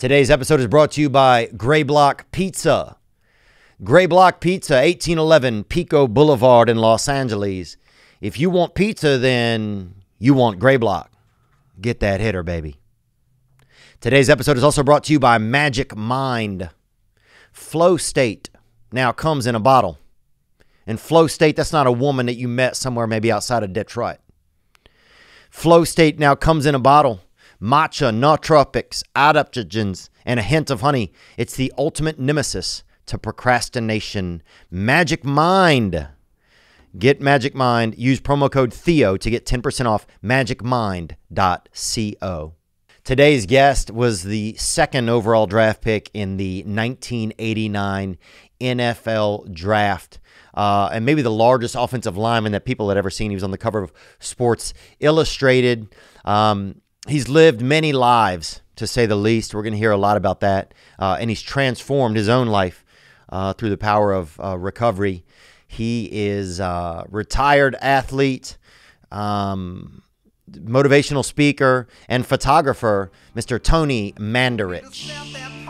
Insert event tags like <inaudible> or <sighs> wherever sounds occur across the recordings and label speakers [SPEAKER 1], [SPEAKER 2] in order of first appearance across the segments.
[SPEAKER 1] Today's episode is brought to you by Grey Block Pizza. Grey Block Pizza, 1811 Pico Boulevard in Los Angeles. If you want pizza, then you want Grey Block. Get that hitter, baby. Today's episode is also brought to you by Magic Mind. Flow State now comes in a bottle. And Flow State, that's not a woman that you met somewhere maybe outside of Detroit. Flow State now comes in a bottle. Matcha, nootropics, adaptogens, and a hint of honey. It's the ultimate nemesis to procrastination. Magic Mind. Get Magic Mind. Use promo code Theo to get 10% off magicmind.co. Today's guest was the second overall draft pick in the 1989 NFL draft. Uh, and maybe the largest offensive lineman that people had ever seen. He was on the cover of Sports Illustrated. Um, he's lived many lives, to say the least. We're going to hear a lot about that. Uh, and he's transformed his own life uh, through the power of uh, recovery. He is a retired athlete, um, motivational speaker, and photographer, Mr. Tony Mandarich.
[SPEAKER 2] left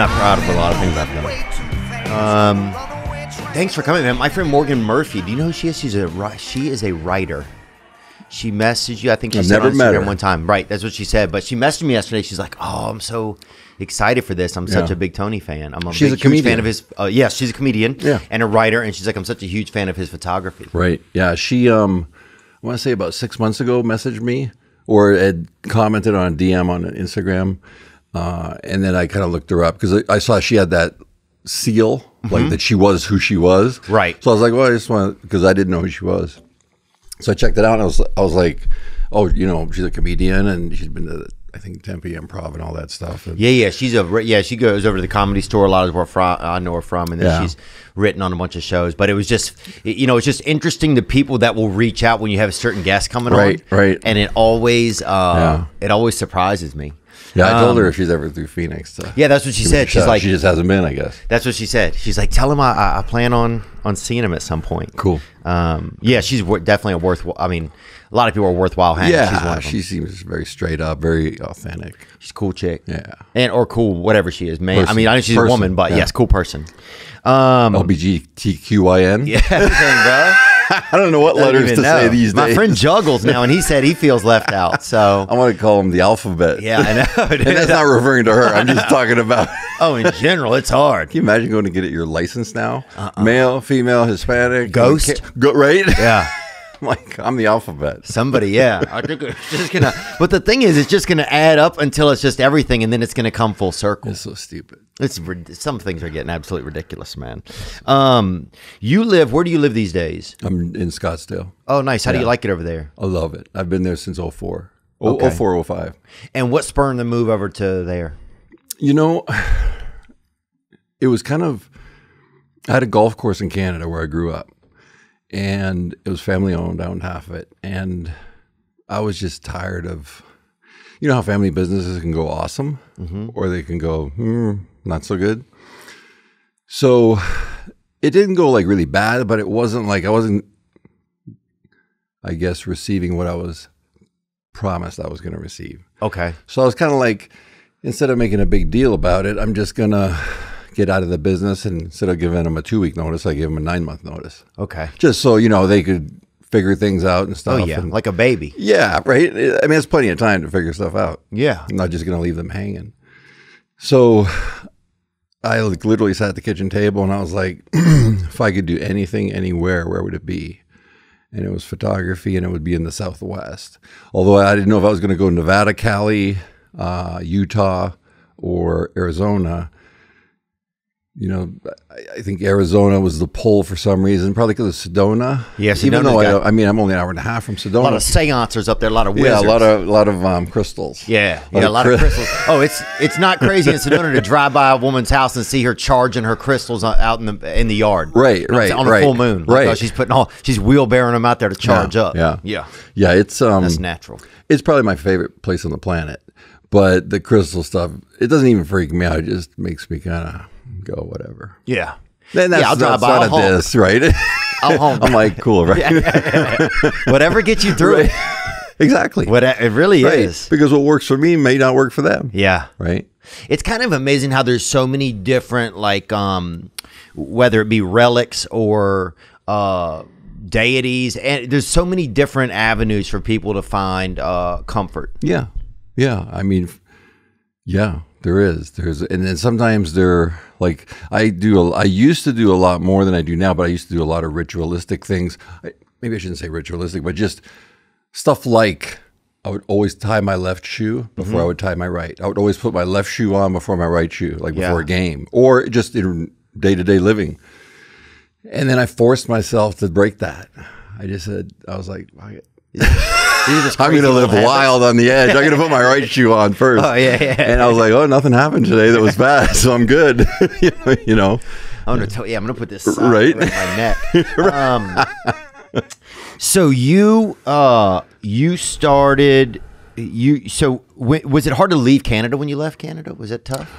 [SPEAKER 1] not proud of a lot of things I've done. Um, Thanks for coming, man. My friend Morgan Murphy. Do you know who she is? She's a she is a writer. She messaged you. I think she
[SPEAKER 3] I've
[SPEAKER 1] said
[SPEAKER 3] never
[SPEAKER 1] on
[SPEAKER 3] met her.
[SPEAKER 1] one time. Right, that's what she said. But she messaged me yesterday. She's like, "Oh, I'm so excited for this. I'm such a big Tony fan. I'm a
[SPEAKER 3] She's
[SPEAKER 1] big,
[SPEAKER 3] a
[SPEAKER 1] huge fan of his. Uh, yes, she's a comedian.
[SPEAKER 3] Yeah.
[SPEAKER 1] and a writer. And she's like, I'm such a huge fan of his photography.
[SPEAKER 3] Right. Yeah. She, um, I want to say about six months ago, messaged me or had commented on a DM on Instagram. Uh, and then I kind of looked her up because I, I saw she had that seal, like that she was who she was.
[SPEAKER 1] Mm-hmm. Right.
[SPEAKER 3] So I was like, well, I just want because I didn't know who she was. So I checked it out and I was, I was like, oh, you know, she's a comedian and she's been to, I think, Tempe Improv and all that stuff. And
[SPEAKER 1] Yeah, yeah, she's a yeah. She goes over to the comedy store. A lot of where from I know her from, and then
[SPEAKER 3] Yeah.
[SPEAKER 1] she's written on a bunch of shows. But it was just, you know, it's just interesting the people that will reach out when you have a certain guest coming
[SPEAKER 3] Right,
[SPEAKER 1] on,
[SPEAKER 3] right. Right.
[SPEAKER 1] And it always, uh, it always surprises me.
[SPEAKER 3] Yeah, I told
[SPEAKER 1] Um,
[SPEAKER 3] her if she's ever through Phoenix. To
[SPEAKER 1] Yeah, that's what she
[SPEAKER 3] give me a
[SPEAKER 1] said. She's
[SPEAKER 3] shot.
[SPEAKER 1] like,
[SPEAKER 3] she just hasn't been, I guess.
[SPEAKER 1] that's what she said. She's like, tell him I, I- I plan on on seeing him at some point.
[SPEAKER 3] Cool.
[SPEAKER 1] Um, yeah, she's wor- definitely a worthwhile. I mean, a lot of people are worthwhile hanging. she's one
[SPEAKER 3] Yeah,
[SPEAKER 1] of them.
[SPEAKER 3] she seems very straight up, very authentic.
[SPEAKER 1] She's a cool chick.
[SPEAKER 3] Yeah.
[SPEAKER 1] and or cool whatever she is, man. I
[SPEAKER 3] Person.
[SPEAKER 1] mean, I know she's a
[SPEAKER 3] Person,
[SPEAKER 1] woman, but
[SPEAKER 3] yeah.
[SPEAKER 1] yes, cool person. Um,
[SPEAKER 3] LBGTQIN.
[SPEAKER 1] yeah, <laughs> everything, bro. <laughs>
[SPEAKER 3] I don't know what
[SPEAKER 1] Don't
[SPEAKER 3] letters to say these
[SPEAKER 1] My
[SPEAKER 3] days.
[SPEAKER 1] My friend juggles now, and he said he feels left out. So <laughs>
[SPEAKER 3] I want to call him the alphabet.
[SPEAKER 1] yeah, I know. <laughs> dude.
[SPEAKER 3] and that's not referring to her. I'm just talking about.
[SPEAKER 1] Oh, in general, it's hard.
[SPEAKER 3] Can you imagine going to get your license now? Uh-uh. Male, female, Hispanic,
[SPEAKER 1] Uh-uh. Ghost?
[SPEAKER 3] Go, right?
[SPEAKER 1] Yeah, <laughs>
[SPEAKER 3] like I'm the alphabet.
[SPEAKER 1] somebody. Yeah, <laughs> I think it's just gonna. But the thing is, it's just gonna add up until it's just everything, and then it's gonna come full circle.
[SPEAKER 3] It's so stupid.
[SPEAKER 1] It's some things are getting absolutely ridiculous, man. Um, you live. Where do you live these days?
[SPEAKER 3] I'm in Scottsdale.
[SPEAKER 1] Oh, nice. How do you like it over there?
[SPEAKER 3] I love it. I've been there since 04. Oh,
[SPEAKER 1] Okay.
[SPEAKER 3] 04, 05.
[SPEAKER 1] And what spurred the move over to there?
[SPEAKER 3] You know, <sighs> it was kind of. I had a golf course in Canada where I grew up, and it was family owned. I owned half of it, and I was just tired of. You know how family businesses can go awesome, or they can go hmm, not so good. So, it didn't go like really bad, but it wasn't like I wasn't. I guess receiving what I was promised I was going to receive.
[SPEAKER 1] Okay.
[SPEAKER 3] So I was kind of like, instead of making a big deal about it, I'm just gonna get out of the business. And instead of giving them a two week notice, I gave them a nine month notice,
[SPEAKER 1] Okay.
[SPEAKER 3] just so you know they could figure things out and stuff.
[SPEAKER 1] Oh
[SPEAKER 3] stuff.
[SPEAKER 1] yeah,
[SPEAKER 3] and-
[SPEAKER 1] like a baby.
[SPEAKER 3] yeah, right. I mean, it's plenty of time to figure stuff out.
[SPEAKER 1] Yeah.
[SPEAKER 3] I'm not just gonna leave them hanging. So I like literally sat at the kitchen table and I was like, <clears throat> if I could do anything anywhere, where would it be? And it was photography, and it would be in the Southwest. Although I didn't know if I was going to go Nevada, Cali, uh, Utah, or Arizona. You know, I, think Arizona was the pull for some reason, probably because of Sedona.
[SPEAKER 1] Yeah,
[SPEAKER 3] even though I,
[SPEAKER 1] got-
[SPEAKER 3] I mean, I'm only an hour and a half from Sedona.
[SPEAKER 1] A lot of seancers up there, a lot of
[SPEAKER 3] yeah, a lot of a lot of um, crystals.
[SPEAKER 1] Yeah, yeah, a lot of crystals. Oh, it's it's not crazy in Sedona to <laughs> drive by a woman's house and see her charging her crystals out in the in the yard.
[SPEAKER 3] Right,
[SPEAKER 1] You know what I'm
[SPEAKER 3] right,
[SPEAKER 1] on a
[SPEAKER 3] right,
[SPEAKER 1] full moon. Like,
[SPEAKER 3] right.
[SPEAKER 1] oh, she's putting all she's wheelbarrowing them out there to charge
[SPEAKER 3] Yeah,
[SPEAKER 1] up.
[SPEAKER 3] yeah.
[SPEAKER 1] yeah,
[SPEAKER 3] Yeah, it's um,
[SPEAKER 1] that's natural.
[SPEAKER 3] it's probably my favorite place on the planet. But the crystal stuff, it doesn't even freak me out. It just makes me kind of go whatever.
[SPEAKER 1] Yeah,
[SPEAKER 3] Then that's,
[SPEAKER 1] yeah. I'll
[SPEAKER 3] that's not
[SPEAKER 1] I'll
[SPEAKER 3] a diss, right? <laughs>
[SPEAKER 1] I'll honk.
[SPEAKER 3] I'm like, cool, right? <laughs>
[SPEAKER 1] Whatever gets you through it. <laughs>
[SPEAKER 3] exactly.
[SPEAKER 1] What it really
[SPEAKER 3] right.
[SPEAKER 1] is.
[SPEAKER 3] Because what works for me may not work for them.
[SPEAKER 1] Yeah.
[SPEAKER 3] Right.
[SPEAKER 1] It's kind of amazing how there's so many different like um whether it be relics or uh deities and there's so many different avenues for people to find uh comfort.
[SPEAKER 3] Yeah. Yeah. I mean, yeah, there is. There's, and then sometimes they're like, I do, a, I used to do a lot more than I do now, but I used to do a lot of ritualistic things. I, maybe I shouldn't say ritualistic, but just stuff like I would always tie my left shoe before
[SPEAKER 1] Mm-hmm.
[SPEAKER 3] I would tie my right. I would always put my left shoe on before my right shoe, like before
[SPEAKER 1] Yeah.
[SPEAKER 3] a game or just in day to day living. And then I forced myself to break that. I just said, I was like, "Fuck <laughs> it.
[SPEAKER 1] These are just
[SPEAKER 3] I'm going to live wild on the edge. I'm going to put my right shoe on first.
[SPEAKER 1] Oh, yeah, yeah.
[SPEAKER 3] And I was like, oh, nothing happened today that was bad, <laughs> so I'm good. <laughs> you know,
[SPEAKER 1] I'm gonna tell yeah, I'm gonna put this
[SPEAKER 3] Right.
[SPEAKER 1] around my neck. <laughs> Um, so you uh you started you so w- was it hard to leave Canada when you left Canada? Was it tough?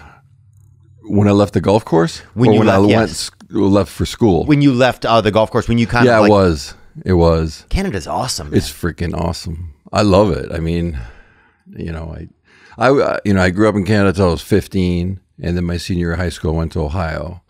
[SPEAKER 3] when I left the golf course,
[SPEAKER 1] When you
[SPEAKER 3] when
[SPEAKER 1] left,
[SPEAKER 3] went
[SPEAKER 1] yes.
[SPEAKER 3] sc- left for school.
[SPEAKER 1] When you left uh, the golf course, when you kind
[SPEAKER 3] yeah,
[SPEAKER 1] of like,
[SPEAKER 3] it was. It was.
[SPEAKER 1] Canada's awesome. man.
[SPEAKER 3] It's freaking awesome. I love it. I mean, you know, I, I, uh, you know, I grew up in Canada till I was 15, and then my senior year of high school, I went to Ohio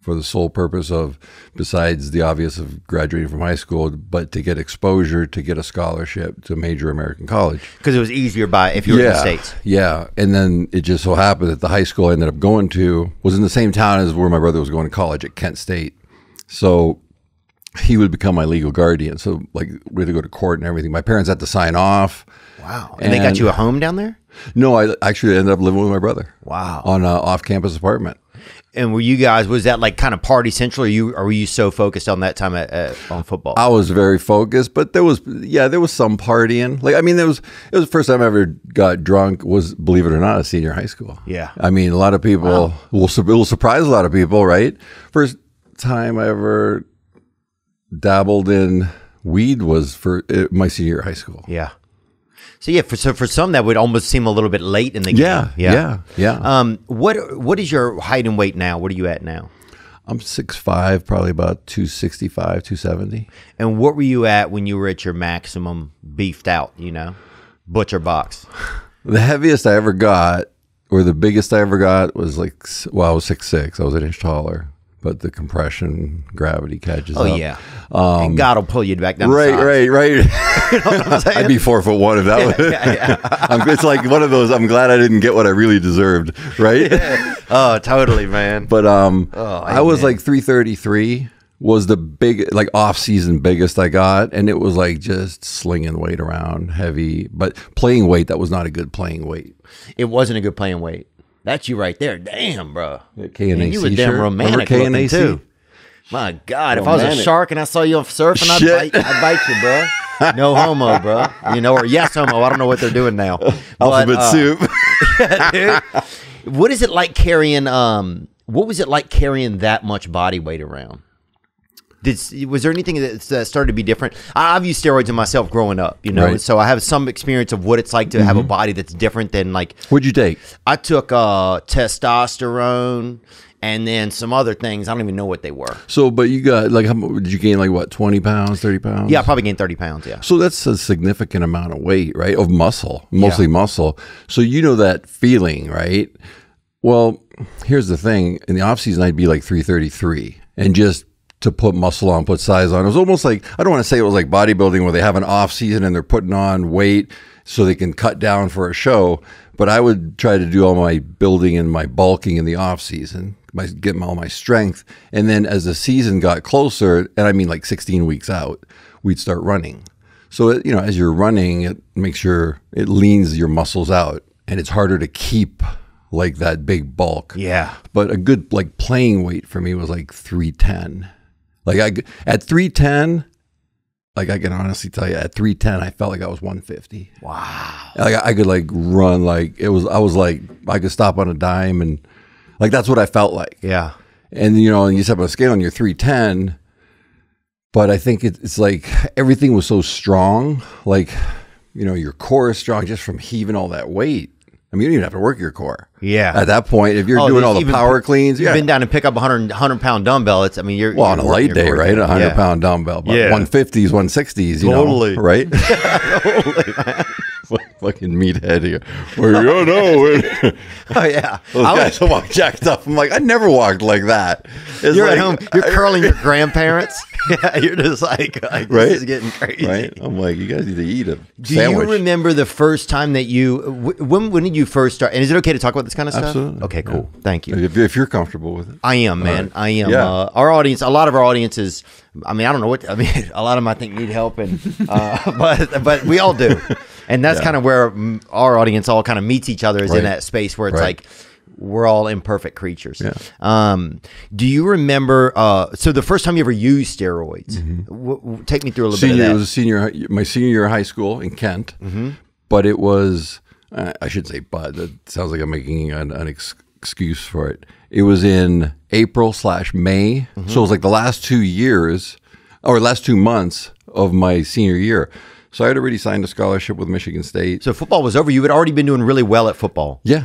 [SPEAKER 3] for the sole purpose of, besides the obvious of graduating from high school, but to get exposure, to get a scholarship to a major American college.
[SPEAKER 1] because it was easier by if you were in the states.
[SPEAKER 3] Yeah. And then it just so happened that the high school I ended up going to was in the same town as where my brother was going to college at Kent State. So he would become my legal guardian. So like we had to go to court and everything. My parents had to sign off.
[SPEAKER 1] Wow, and, they got you a home down there.
[SPEAKER 3] No, I actually ended up living with my brother.
[SPEAKER 1] Wow.
[SPEAKER 3] On an off-campus apartment.
[SPEAKER 1] And were you guys was that like kind of party central? Or you or were you so focused on that time at, at, on football?
[SPEAKER 3] I was very focused, but there was yeah, there was some partying. Like I mean, there was it was the first time I ever got drunk. Was believe it or not, a senior high school.
[SPEAKER 1] Yeah.
[SPEAKER 3] I mean, a lot of people will it will surprise a lot of people, right? First time I ever dabbled in weed was for uh, my senior year of high school.
[SPEAKER 1] yeah. So yeah, for so for some that would almost seem a little bit late in the
[SPEAKER 3] Yeah,
[SPEAKER 1] game.
[SPEAKER 3] yeah, yeah.
[SPEAKER 1] Um, what what is your height and weight now? What are you at now?
[SPEAKER 3] I'm 6'5", probably about 265, 270.
[SPEAKER 1] And what were you at when you were at your maximum beefed out? You know, butcher box. <sighs>
[SPEAKER 3] The heaviest I ever got, or the biggest I ever got, was like well, I was six six. I was an inch taller, but the compression gravity catches
[SPEAKER 1] Oh
[SPEAKER 3] up.
[SPEAKER 1] yeah, and God will pull you back down.
[SPEAKER 3] Um, Right, right, <laughs> right. <laughs> I'd be four foot one if that was. <laughs> I'm, it's like one of those. I'm glad I didn't get what I really deserved. Right.
[SPEAKER 1] Oh, totally, man.
[SPEAKER 3] But um,
[SPEAKER 1] Oh,
[SPEAKER 3] I was like 333 was the big like off season biggest I got, and it was like just slinging weight around, heavy, but playing weight that was not a good playing weight.
[SPEAKER 1] it wasn't a good playing weight. That's you right there. Damn, bro.
[SPEAKER 3] K&AC
[SPEAKER 1] you were damn
[SPEAKER 3] shirt.
[SPEAKER 1] romantic
[SPEAKER 3] Remember K&AC?
[SPEAKER 1] too. My God, if I was a shark and I saw you surfing, I'd
[SPEAKER 3] Shit.
[SPEAKER 1] bite, I'd bite you, bro. No homo, bro. You know, or yes homo. I don't know what they're doing now. <laughs> But,
[SPEAKER 3] Alphabet
[SPEAKER 1] uh,
[SPEAKER 3] soup. <laughs>
[SPEAKER 1] dude. What is it like carrying? Um, what was it like carrying that much body weight around? Did was there anything that that started to be different? I've used steroids in myself growing up, you know,
[SPEAKER 3] Right.
[SPEAKER 1] so I have some experience of what it's like to have a body that's different than like
[SPEAKER 3] What'd you take?
[SPEAKER 1] I took uh, testosterone and then some other things. I don't even know what they were.
[SPEAKER 3] So, but you got like how did you gain like what 20 pounds, 30 pounds?
[SPEAKER 1] Yeah, I probably gained thirty pounds. Yeah.
[SPEAKER 3] So that's a significant amount of weight, right? Of muscle, mostly muscle. So you know that feeling, right? Well, here's the thing. In the off season, I'd be like 333 and just to put muscle on, put size on. It was almost like, I don't want to say it was like bodybuilding where they have an off season and they're putting on weight so they can cut down for a show. But I would try to do all my building and my bulking in the off season, my get all my strength. And then as the season got closer, and I mean like 16 weeks out, we'd start running. So it, you know, as you're running, it makes your it leans your muscles out, and it's harder to keep like that big bulk.
[SPEAKER 1] Yeah.
[SPEAKER 3] But a good like playing weight for me was like 310. Like I at 310, like I can honestly tell you at 310 I felt like I was 150.
[SPEAKER 1] Wow.
[SPEAKER 3] Like I, I could like run like it was I was like I could stop on a dime and like that's what I felt like.
[SPEAKER 1] Yeah.
[SPEAKER 3] And you know, and you step on a scale and you're 310, but I think it, it's like everything was so strong, like you know, your core is strong just from heaving all that weight. I mean, you don't even have to work your core.
[SPEAKER 1] Yeah.
[SPEAKER 3] At that point, if you're
[SPEAKER 1] Oh,
[SPEAKER 3] doing all the power cleans,
[SPEAKER 1] You've
[SPEAKER 3] yeah.
[SPEAKER 1] been down and pick up a 100, 100 pound dumbbell. It's, I mean, you're.
[SPEAKER 3] well, on
[SPEAKER 1] you're
[SPEAKER 3] a light day, right? A hundred pound dumbbell, but
[SPEAKER 1] Yeah.
[SPEAKER 3] 150s, 160s, you
[SPEAKER 1] Totally.
[SPEAKER 3] know, right? <laughs> Fucking meathead here. Well, you know,
[SPEAKER 1] Oh, yeah.
[SPEAKER 3] those
[SPEAKER 1] I
[SPEAKER 3] guys
[SPEAKER 1] was-
[SPEAKER 3] walk jacked up. I'm like, I never walked like that. It's
[SPEAKER 1] you're
[SPEAKER 3] like-
[SPEAKER 1] at home. You're curling your <laughs> grandparents. <laughs> yeah, you're just like, like
[SPEAKER 3] right?
[SPEAKER 1] this is getting crazy.
[SPEAKER 3] Right? I'm like, you guys need to eat a
[SPEAKER 1] Do
[SPEAKER 3] sandwich.
[SPEAKER 1] you remember the first time that you? When when did you first start? And is it okay to talk about this kind of stuff?
[SPEAKER 3] Absolutely.
[SPEAKER 1] Okay, cool. Thank you.
[SPEAKER 3] if, if you're comfortable with it.
[SPEAKER 1] I am, man.
[SPEAKER 3] right.
[SPEAKER 1] I am.
[SPEAKER 3] Yeah.
[SPEAKER 1] Uh, our audience, a lot of our audiences. I mean, I don't know what. I mean, <laughs> a lot of them I think need help, and uh, <laughs> but but we all do, and that's
[SPEAKER 3] Yeah.
[SPEAKER 1] kind of where mm, our audience all kind of meets each other is in that space where it's
[SPEAKER 3] Right.
[SPEAKER 1] like we're all imperfect creatures.
[SPEAKER 3] Yeah.
[SPEAKER 1] Um, do you remember? Uh, so the first time you ever used steroids? W- w- take me through a little.
[SPEAKER 3] Senior,
[SPEAKER 1] bit
[SPEAKER 3] it was a senior, my senior year of high school in Kent,
[SPEAKER 1] Mm-hmm.
[SPEAKER 3] but it was, uh, I should say, but that sounds like I'm making an, an ex- excuse for it. It was in April slash May,
[SPEAKER 1] Mm-hmm.
[SPEAKER 3] so it was like the last two years or last two months of my senior year. So I had already signed a scholarship with Michigan State.
[SPEAKER 1] So football was over. You had already been doing really well at football.
[SPEAKER 3] Yeah.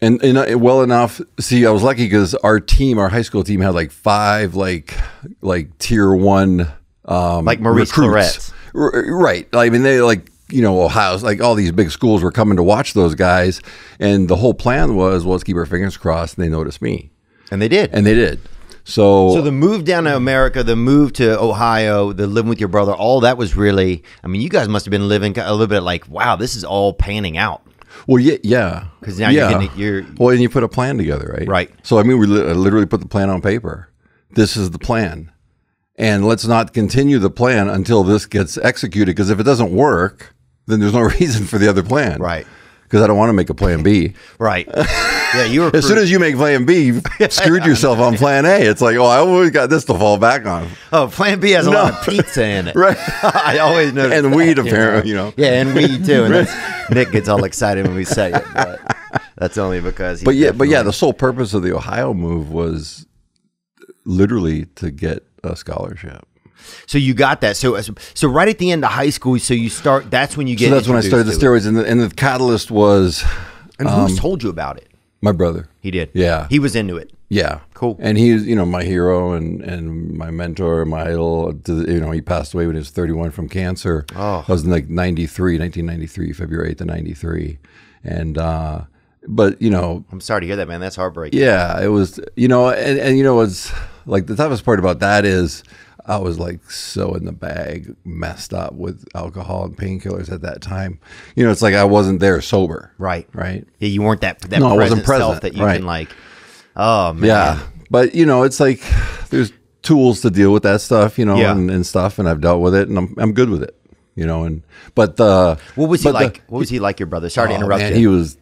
[SPEAKER 3] And, and uh, well enough. See, I was lucky because our team, our high school team, had like five like like tier one, um,
[SPEAKER 1] Like Maurice
[SPEAKER 3] recruits. R- right. I mean, they like you know Ohio's like all these big schools were coming to watch those guys, and the whole plan was well, let's keep our fingers crossed, and they noticed me,
[SPEAKER 1] And they did.
[SPEAKER 3] and they did. So,
[SPEAKER 1] So the move down to America, the move to Ohio, the living with your brother, all that was really. I mean, you guys must have been living a little bit like, wow, this is all panning out.
[SPEAKER 3] Well, yeah, yeah.
[SPEAKER 1] Because now you're
[SPEAKER 3] yeah.
[SPEAKER 1] getting- you're-
[SPEAKER 3] well, and you put a plan together, right?
[SPEAKER 1] Right.
[SPEAKER 3] So I mean, we li- literally put the plan on paper. This is the plan, and let's not continue the plan until this gets executed. Because if it doesn't work, then there's no <laughs> reason for the other plan,
[SPEAKER 1] Right.
[SPEAKER 3] Because I don't want to make a plan B. <laughs>
[SPEAKER 1] Right. Yeah, you were. <laughs>
[SPEAKER 3] As soon as you make plan B, you've screwed yourself on plan A. It's like, oh, I always got this to fall back on,
[SPEAKER 1] oh, Plan B has a lot of pizza in it.
[SPEAKER 3] right?
[SPEAKER 1] I always know.
[SPEAKER 3] and weed, apparently, you know.
[SPEAKER 1] Yeah, and weed too. And that's, Nick gets all excited when we say it, but that's only because. He
[SPEAKER 3] But yeah, but yeah, the sole purpose of the Ohio move was literally to get a scholarship.
[SPEAKER 1] So you got that. So so right at the end of high school, so you start. That's when you get.
[SPEAKER 3] So that's when I started the steroids, and the, and the catalyst was.
[SPEAKER 1] And who's told you about it?
[SPEAKER 3] my brother.
[SPEAKER 1] He did.
[SPEAKER 3] Yeah.
[SPEAKER 1] He was into it.
[SPEAKER 3] Yeah,
[SPEAKER 1] Cool.
[SPEAKER 3] And he's you know my hero and and my mentor, my idol. You know, he passed away when he was 31 from cancer.
[SPEAKER 1] Oh.
[SPEAKER 3] that was in like 93, 1993, February 8th to 93, and uh, but you know
[SPEAKER 1] I'm sorry to hear that, man. That's heartbreaking.
[SPEAKER 3] Yeah, it was, you know, and, and you know, what's like the toughest part about that is I was like so in the bag, messed up with alcohol and painkillers at that time. You know, it's like I wasn't there sober.
[SPEAKER 1] Right.
[SPEAKER 3] Right.
[SPEAKER 1] Yeah, you weren't that that
[SPEAKER 3] No, I
[SPEAKER 1] present,
[SPEAKER 3] wasn't
[SPEAKER 1] self
[SPEAKER 3] present,
[SPEAKER 1] that you
[SPEAKER 3] right.
[SPEAKER 1] can like. Oh man.
[SPEAKER 3] Yeah. But, you know, it's like there's tools to deal with that stuff, you know,
[SPEAKER 1] Yeah.
[SPEAKER 3] and, and stuff. And I've dealt with it and I'm, I'm good with it, you know, and, but the,
[SPEAKER 1] What was he
[SPEAKER 3] but the-
[SPEAKER 1] like? what was he like, your brother? Sorry to
[SPEAKER 3] Oh,
[SPEAKER 1] interrupt
[SPEAKER 3] man,
[SPEAKER 1] you.
[SPEAKER 3] He was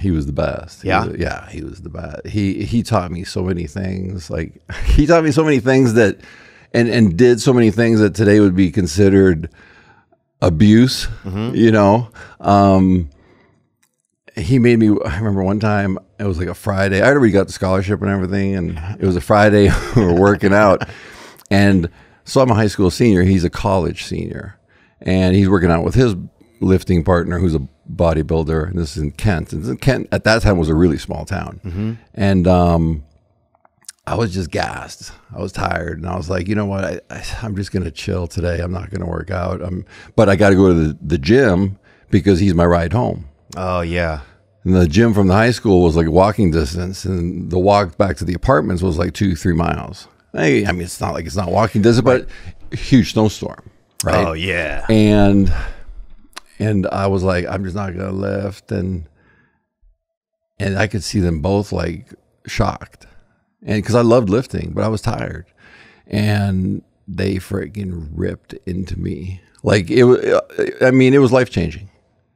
[SPEAKER 3] he was the best. He
[SPEAKER 1] Yeah?
[SPEAKER 3] was- yeah, he was the best. He he taught me so many things. Like <laughs> he taught me so many things that and and did so many things that today would be considered abuse,
[SPEAKER 1] Mm-hmm.
[SPEAKER 3] you know. Um he made me I remember one time it was like a Friday. I already got the scholarship and everything and it was a Friday <laughs> we were working out and so I'm a high school senior, he's a college senior. And he's working out with his lifting partner who's a bodybuilder and this is in Kent. And Kent at that time was a really small town. And um I was just gassed. I was tired, and I was like, you know what? I, I, I'm just gonna chill today. I'm not gonna work out. I'm, but I got to go to the, the gym because he's my ride home.
[SPEAKER 1] oh yeah.
[SPEAKER 3] And the gym from the high school was like walking distance, and the walk back to the apartments was like two, three miles. I, I mean, it's not like it's not walking distance, but huge snowstorm, right?
[SPEAKER 1] Oh yeah.
[SPEAKER 3] and and I was like, I'm just not gonna lift, and and I could see them both like shocked, and because I loved lifting, but I was tired, and they freaking ripped into me like it was. I mean, it was life changing.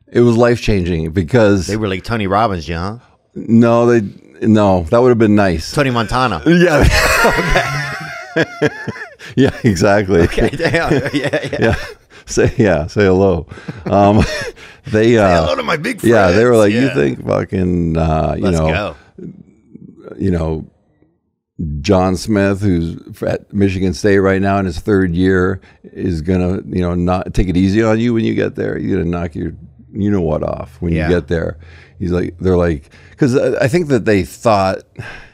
[SPEAKER 3] It was life changing because
[SPEAKER 1] They were like Tony Robbins, you huh?
[SPEAKER 3] No, they no. That would have been nice.
[SPEAKER 1] Tony Montana. <laughs>
[SPEAKER 3] Yeah. <laughs> yeah, exactly. <laughs>
[SPEAKER 1] Okay, damn. Yeah, yeah.
[SPEAKER 3] Yeah. Say yeah, say hello. Um, they uh,
[SPEAKER 1] hello to my big
[SPEAKER 3] Yeah, they were like,
[SPEAKER 1] friends.
[SPEAKER 3] you think fucking uh, you
[SPEAKER 1] Let's
[SPEAKER 3] know,
[SPEAKER 1] go.
[SPEAKER 3] you know, John Smith, who's at Michigan State right now in his third year, is gonna, you know, not take it easy on you when you get there. You're gonna knock your, you know what, off when
[SPEAKER 1] Yeah.
[SPEAKER 3] you get there. He's like, they're like, because I think that they thought,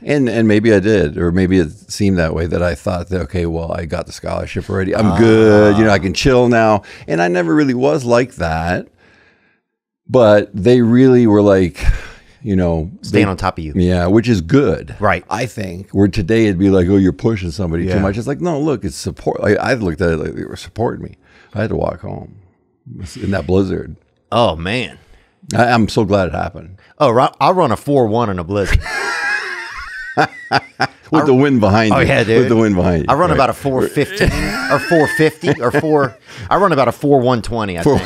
[SPEAKER 3] and and maybe I did, or maybe it seemed that way that I thought that okay, well, I got the scholarship already. I'm good. You know, I can chill now. And I never really was like that. But they really were like, you know,
[SPEAKER 1] Staying
[SPEAKER 3] they-
[SPEAKER 1] on top of you.
[SPEAKER 3] yeah, which is good.
[SPEAKER 1] Right.
[SPEAKER 3] I think. Where today it'd be like, oh, you're pushing somebody
[SPEAKER 1] Yeah.
[SPEAKER 3] too much. It's like, no, look, it's support. I, I looked at it like they were supporting me. I had to walk home in that blizzard.
[SPEAKER 1] Oh man.
[SPEAKER 3] I, I'm so glad it happened.
[SPEAKER 1] Oh, I'll run a four one in a blizzard. <laughs> <laughs>
[SPEAKER 3] With the wind behind
[SPEAKER 1] Oh
[SPEAKER 3] you.
[SPEAKER 1] yeah, dude.
[SPEAKER 3] With the wind behind you.
[SPEAKER 1] I run
[SPEAKER 3] right.
[SPEAKER 1] about a four fifteen <laughs> or four fifty or four. I run about a four one twenty. I think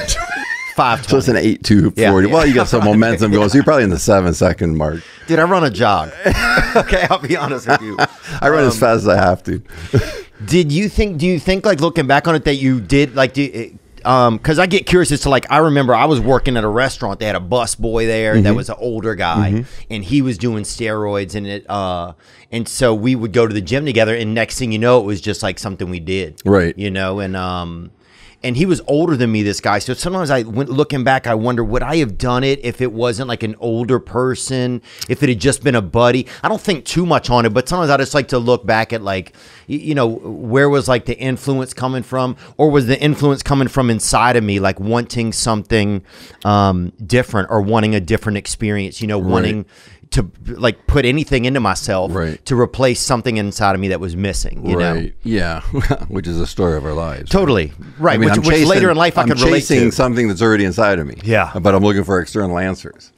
[SPEAKER 1] five
[SPEAKER 3] So it's an 8 2
[SPEAKER 1] Yeah,
[SPEAKER 3] 40.
[SPEAKER 1] yeah.
[SPEAKER 3] Well, you got some <laughs> momentum going. So you're probably in the seven second mark.
[SPEAKER 1] Dude, I run a jog. <laughs> okay, I'll be honest with you.
[SPEAKER 3] I run as fast as I have to.
[SPEAKER 1] Did you think? Do you think like looking back on it that you did like do? Um, because I get curious as to like I remember I was working at a restaurant. They had a bus boy there
[SPEAKER 3] Mm-hmm.
[SPEAKER 1] that was an older guy, and he was doing steroids and it. Uh, and so we would go to the gym together, and next thing you know, it was just like something we did,
[SPEAKER 3] Right.
[SPEAKER 1] You know, and um, and he was older than me, this guy. So sometimes I went looking back, I wonder would I have done it if it wasn't like an older person, if it had just been a buddy. I don't think too much on it, but sometimes I just like to look back at like, you know, where was like the influence coming from, or was the influence coming from inside of me, like wanting something um, different or wanting a different experience, you know, wanting to like put anything into myself
[SPEAKER 3] Right.
[SPEAKER 1] to replace something inside of me that was missing, you know.
[SPEAKER 3] right. Yeah. <laughs> which is the story of our lives.
[SPEAKER 1] Totally right.
[SPEAKER 3] I mean,
[SPEAKER 1] which,
[SPEAKER 3] I'm
[SPEAKER 1] which later in life I
[SPEAKER 3] I'm
[SPEAKER 1] could relate
[SPEAKER 3] chasing
[SPEAKER 1] to.
[SPEAKER 3] something that's already inside of me.
[SPEAKER 1] Yeah.
[SPEAKER 3] but I'm looking for external answers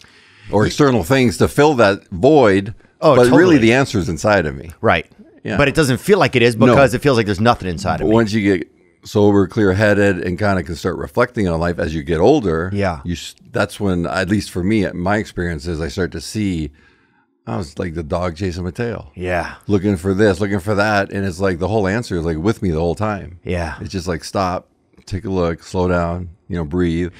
[SPEAKER 3] or external things to fill that void.
[SPEAKER 1] Oh,
[SPEAKER 3] but
[SPEAKER 1] totally.
[SPEAKER 3] really, the answer is inside of me.
[SPEAKER 1] Right.
[SPEAKER 3] Yeah.
[SPEAKER 1] But it doesn't feel like it is because it feels like there's nothing inside of
[SPEAKER 3] But
[SPEAKER 1] me.
[SPEAKER 3] once you get sober, clear-headed, and kind of can start reflecting on life as you get older,
[SPEAKER 1] Yeah.
[SPEAKER 3] you that's when, at least for me, my experience is I start to see. I was like the dog chasing my tail.
[SPEAKER 1] Yeah.
[SPEAKER 3] looking for this, looking for that, and it's like the whole answer is like with me the whole time.
[SPEAKER 1] Yeah.
[SPEAKER 3] it's just like stop, take a look, slow down, you know, breathe.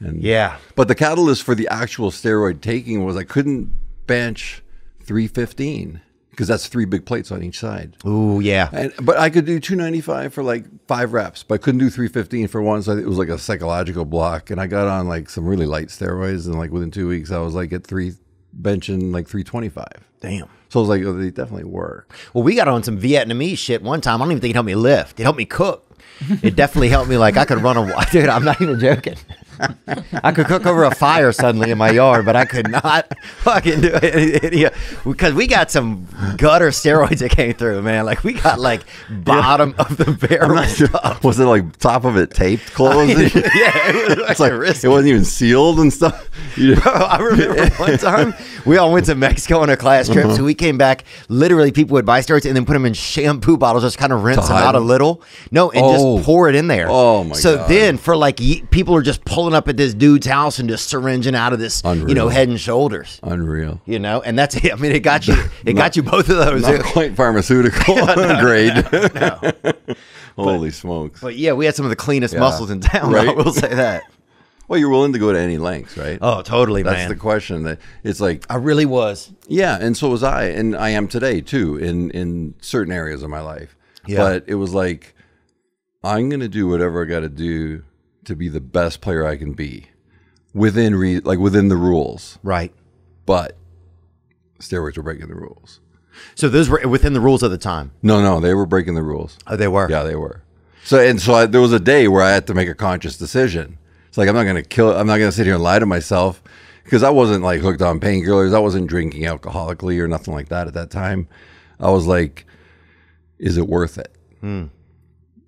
[SPEAKER 3] And
[SPEAKER 1] Yeah.
[SPEAKER 3] but the catalyst for the actual steroid taking was I couldn't bench 315 because that's three big plates on each side.
[SPEAKER 1] Ooh, yeah.
[SPEAKER 3] And but I could do 295 for like five reps, but I couldn't do 315 for one. So it was like a psychological block. And I got on like some really light steroids, and like within two weeks, I was like at three benching like 325.
[SPEAKER 1] Damn.
[SPEAKER 3] So I was like, oh, they definitely work.
[SPEAKER 1] Well, we got on some Vietnamese shit one time. I don't even think it helped me lift. It helped me cook. It definitely helped me. Like I could run a <laughs> dude. I'm not even joking. I could cook over a fire suddenly in my yard, but I could not <laughs> fucking do it yeah, because we got some gutter steroids that came through, man. Like we got like bottom of the barrel stuff.
[SPEAKER 3] Was it like top of it taped closed? <laughs>
[SPEAKER 1] yeah, it was <laughs> like,
[SPEAKER 3] it's like
[SPEAKER 1] risky.
[SPEAKER 3] it wasn't even sealed and stuff. You-
[SPEAKER 1] Bro, I remember one time we all went to Mexico on a class trip.
[SPEAKER 3] Uh-huh.
[SPEAKER 1] So we came back. Literally, people would buy steroids and then put them in shampoo bottles, just kind of rinse them out a little. No, and
[SPEAKER 3] Oh.
[SPEAKER 1] just pour it in there.
[SPEAKER 3] Oh, my
[SPEAKER 1] So
[SPEAKER 3] God.
[SPEAKER 1] then, for like people are just pulling up at this dude's house and just syringing out of this, you know, head and shoulders.
[SPEAKER 3] Unreal.
[SPEAKER 1] You know, and that's it. I mean, it got you. <laughs> It got you both of those.
[SPEAKER 3] Not quite pharmaceutical <laughs> <laughs> grade. Holy smokes.
[SPEAKER 1] But yeah, we had some of the cleanest
[SPEAKER 3] Yeah.
[SPEAKER 1] muscles in town. I
[SPEAKER 3] Right?
[SPEAKER 1] will say that.
[SPEAKER 3] Well, you're willing to go to any lengths, right?
[SPEAKER 1] Oh, totally,
[SPEAKER 3] That's
[SPEAKER 1] man.
[SPEAKER 3] the question. That it's like,
[SPEAKER 1] I really was.
[SPEAKER 3] yeah, and so was I, and I am today too in in certain areas of my life.
[SPEAKER 1] Yeah.
[SPEAKER 3] But it was like, I'm gonna do whatever I got to do to be the best player I can be, within re- like within the rules.
[SPEAKER 1] Right.
[SPEAKER 3] But steroids were breaking the rules.
[SPEAKER 1] So those were within the rules of the time.
[SPEAKER 3] No, no, they were breaking the rules.
[SPEAKER 1] Oh, they were.
[SPEAKER 3] Yeah, they were. So and so I, there was a day where I had to make a conscious decision. It's like I'm not going to kill. I'm not going to sit here and lie to myself because I wasn't like hooked on painkillers. I wasn't drinking alcoholically or nothing like that at that time. I was like, is it worth it? Hmm.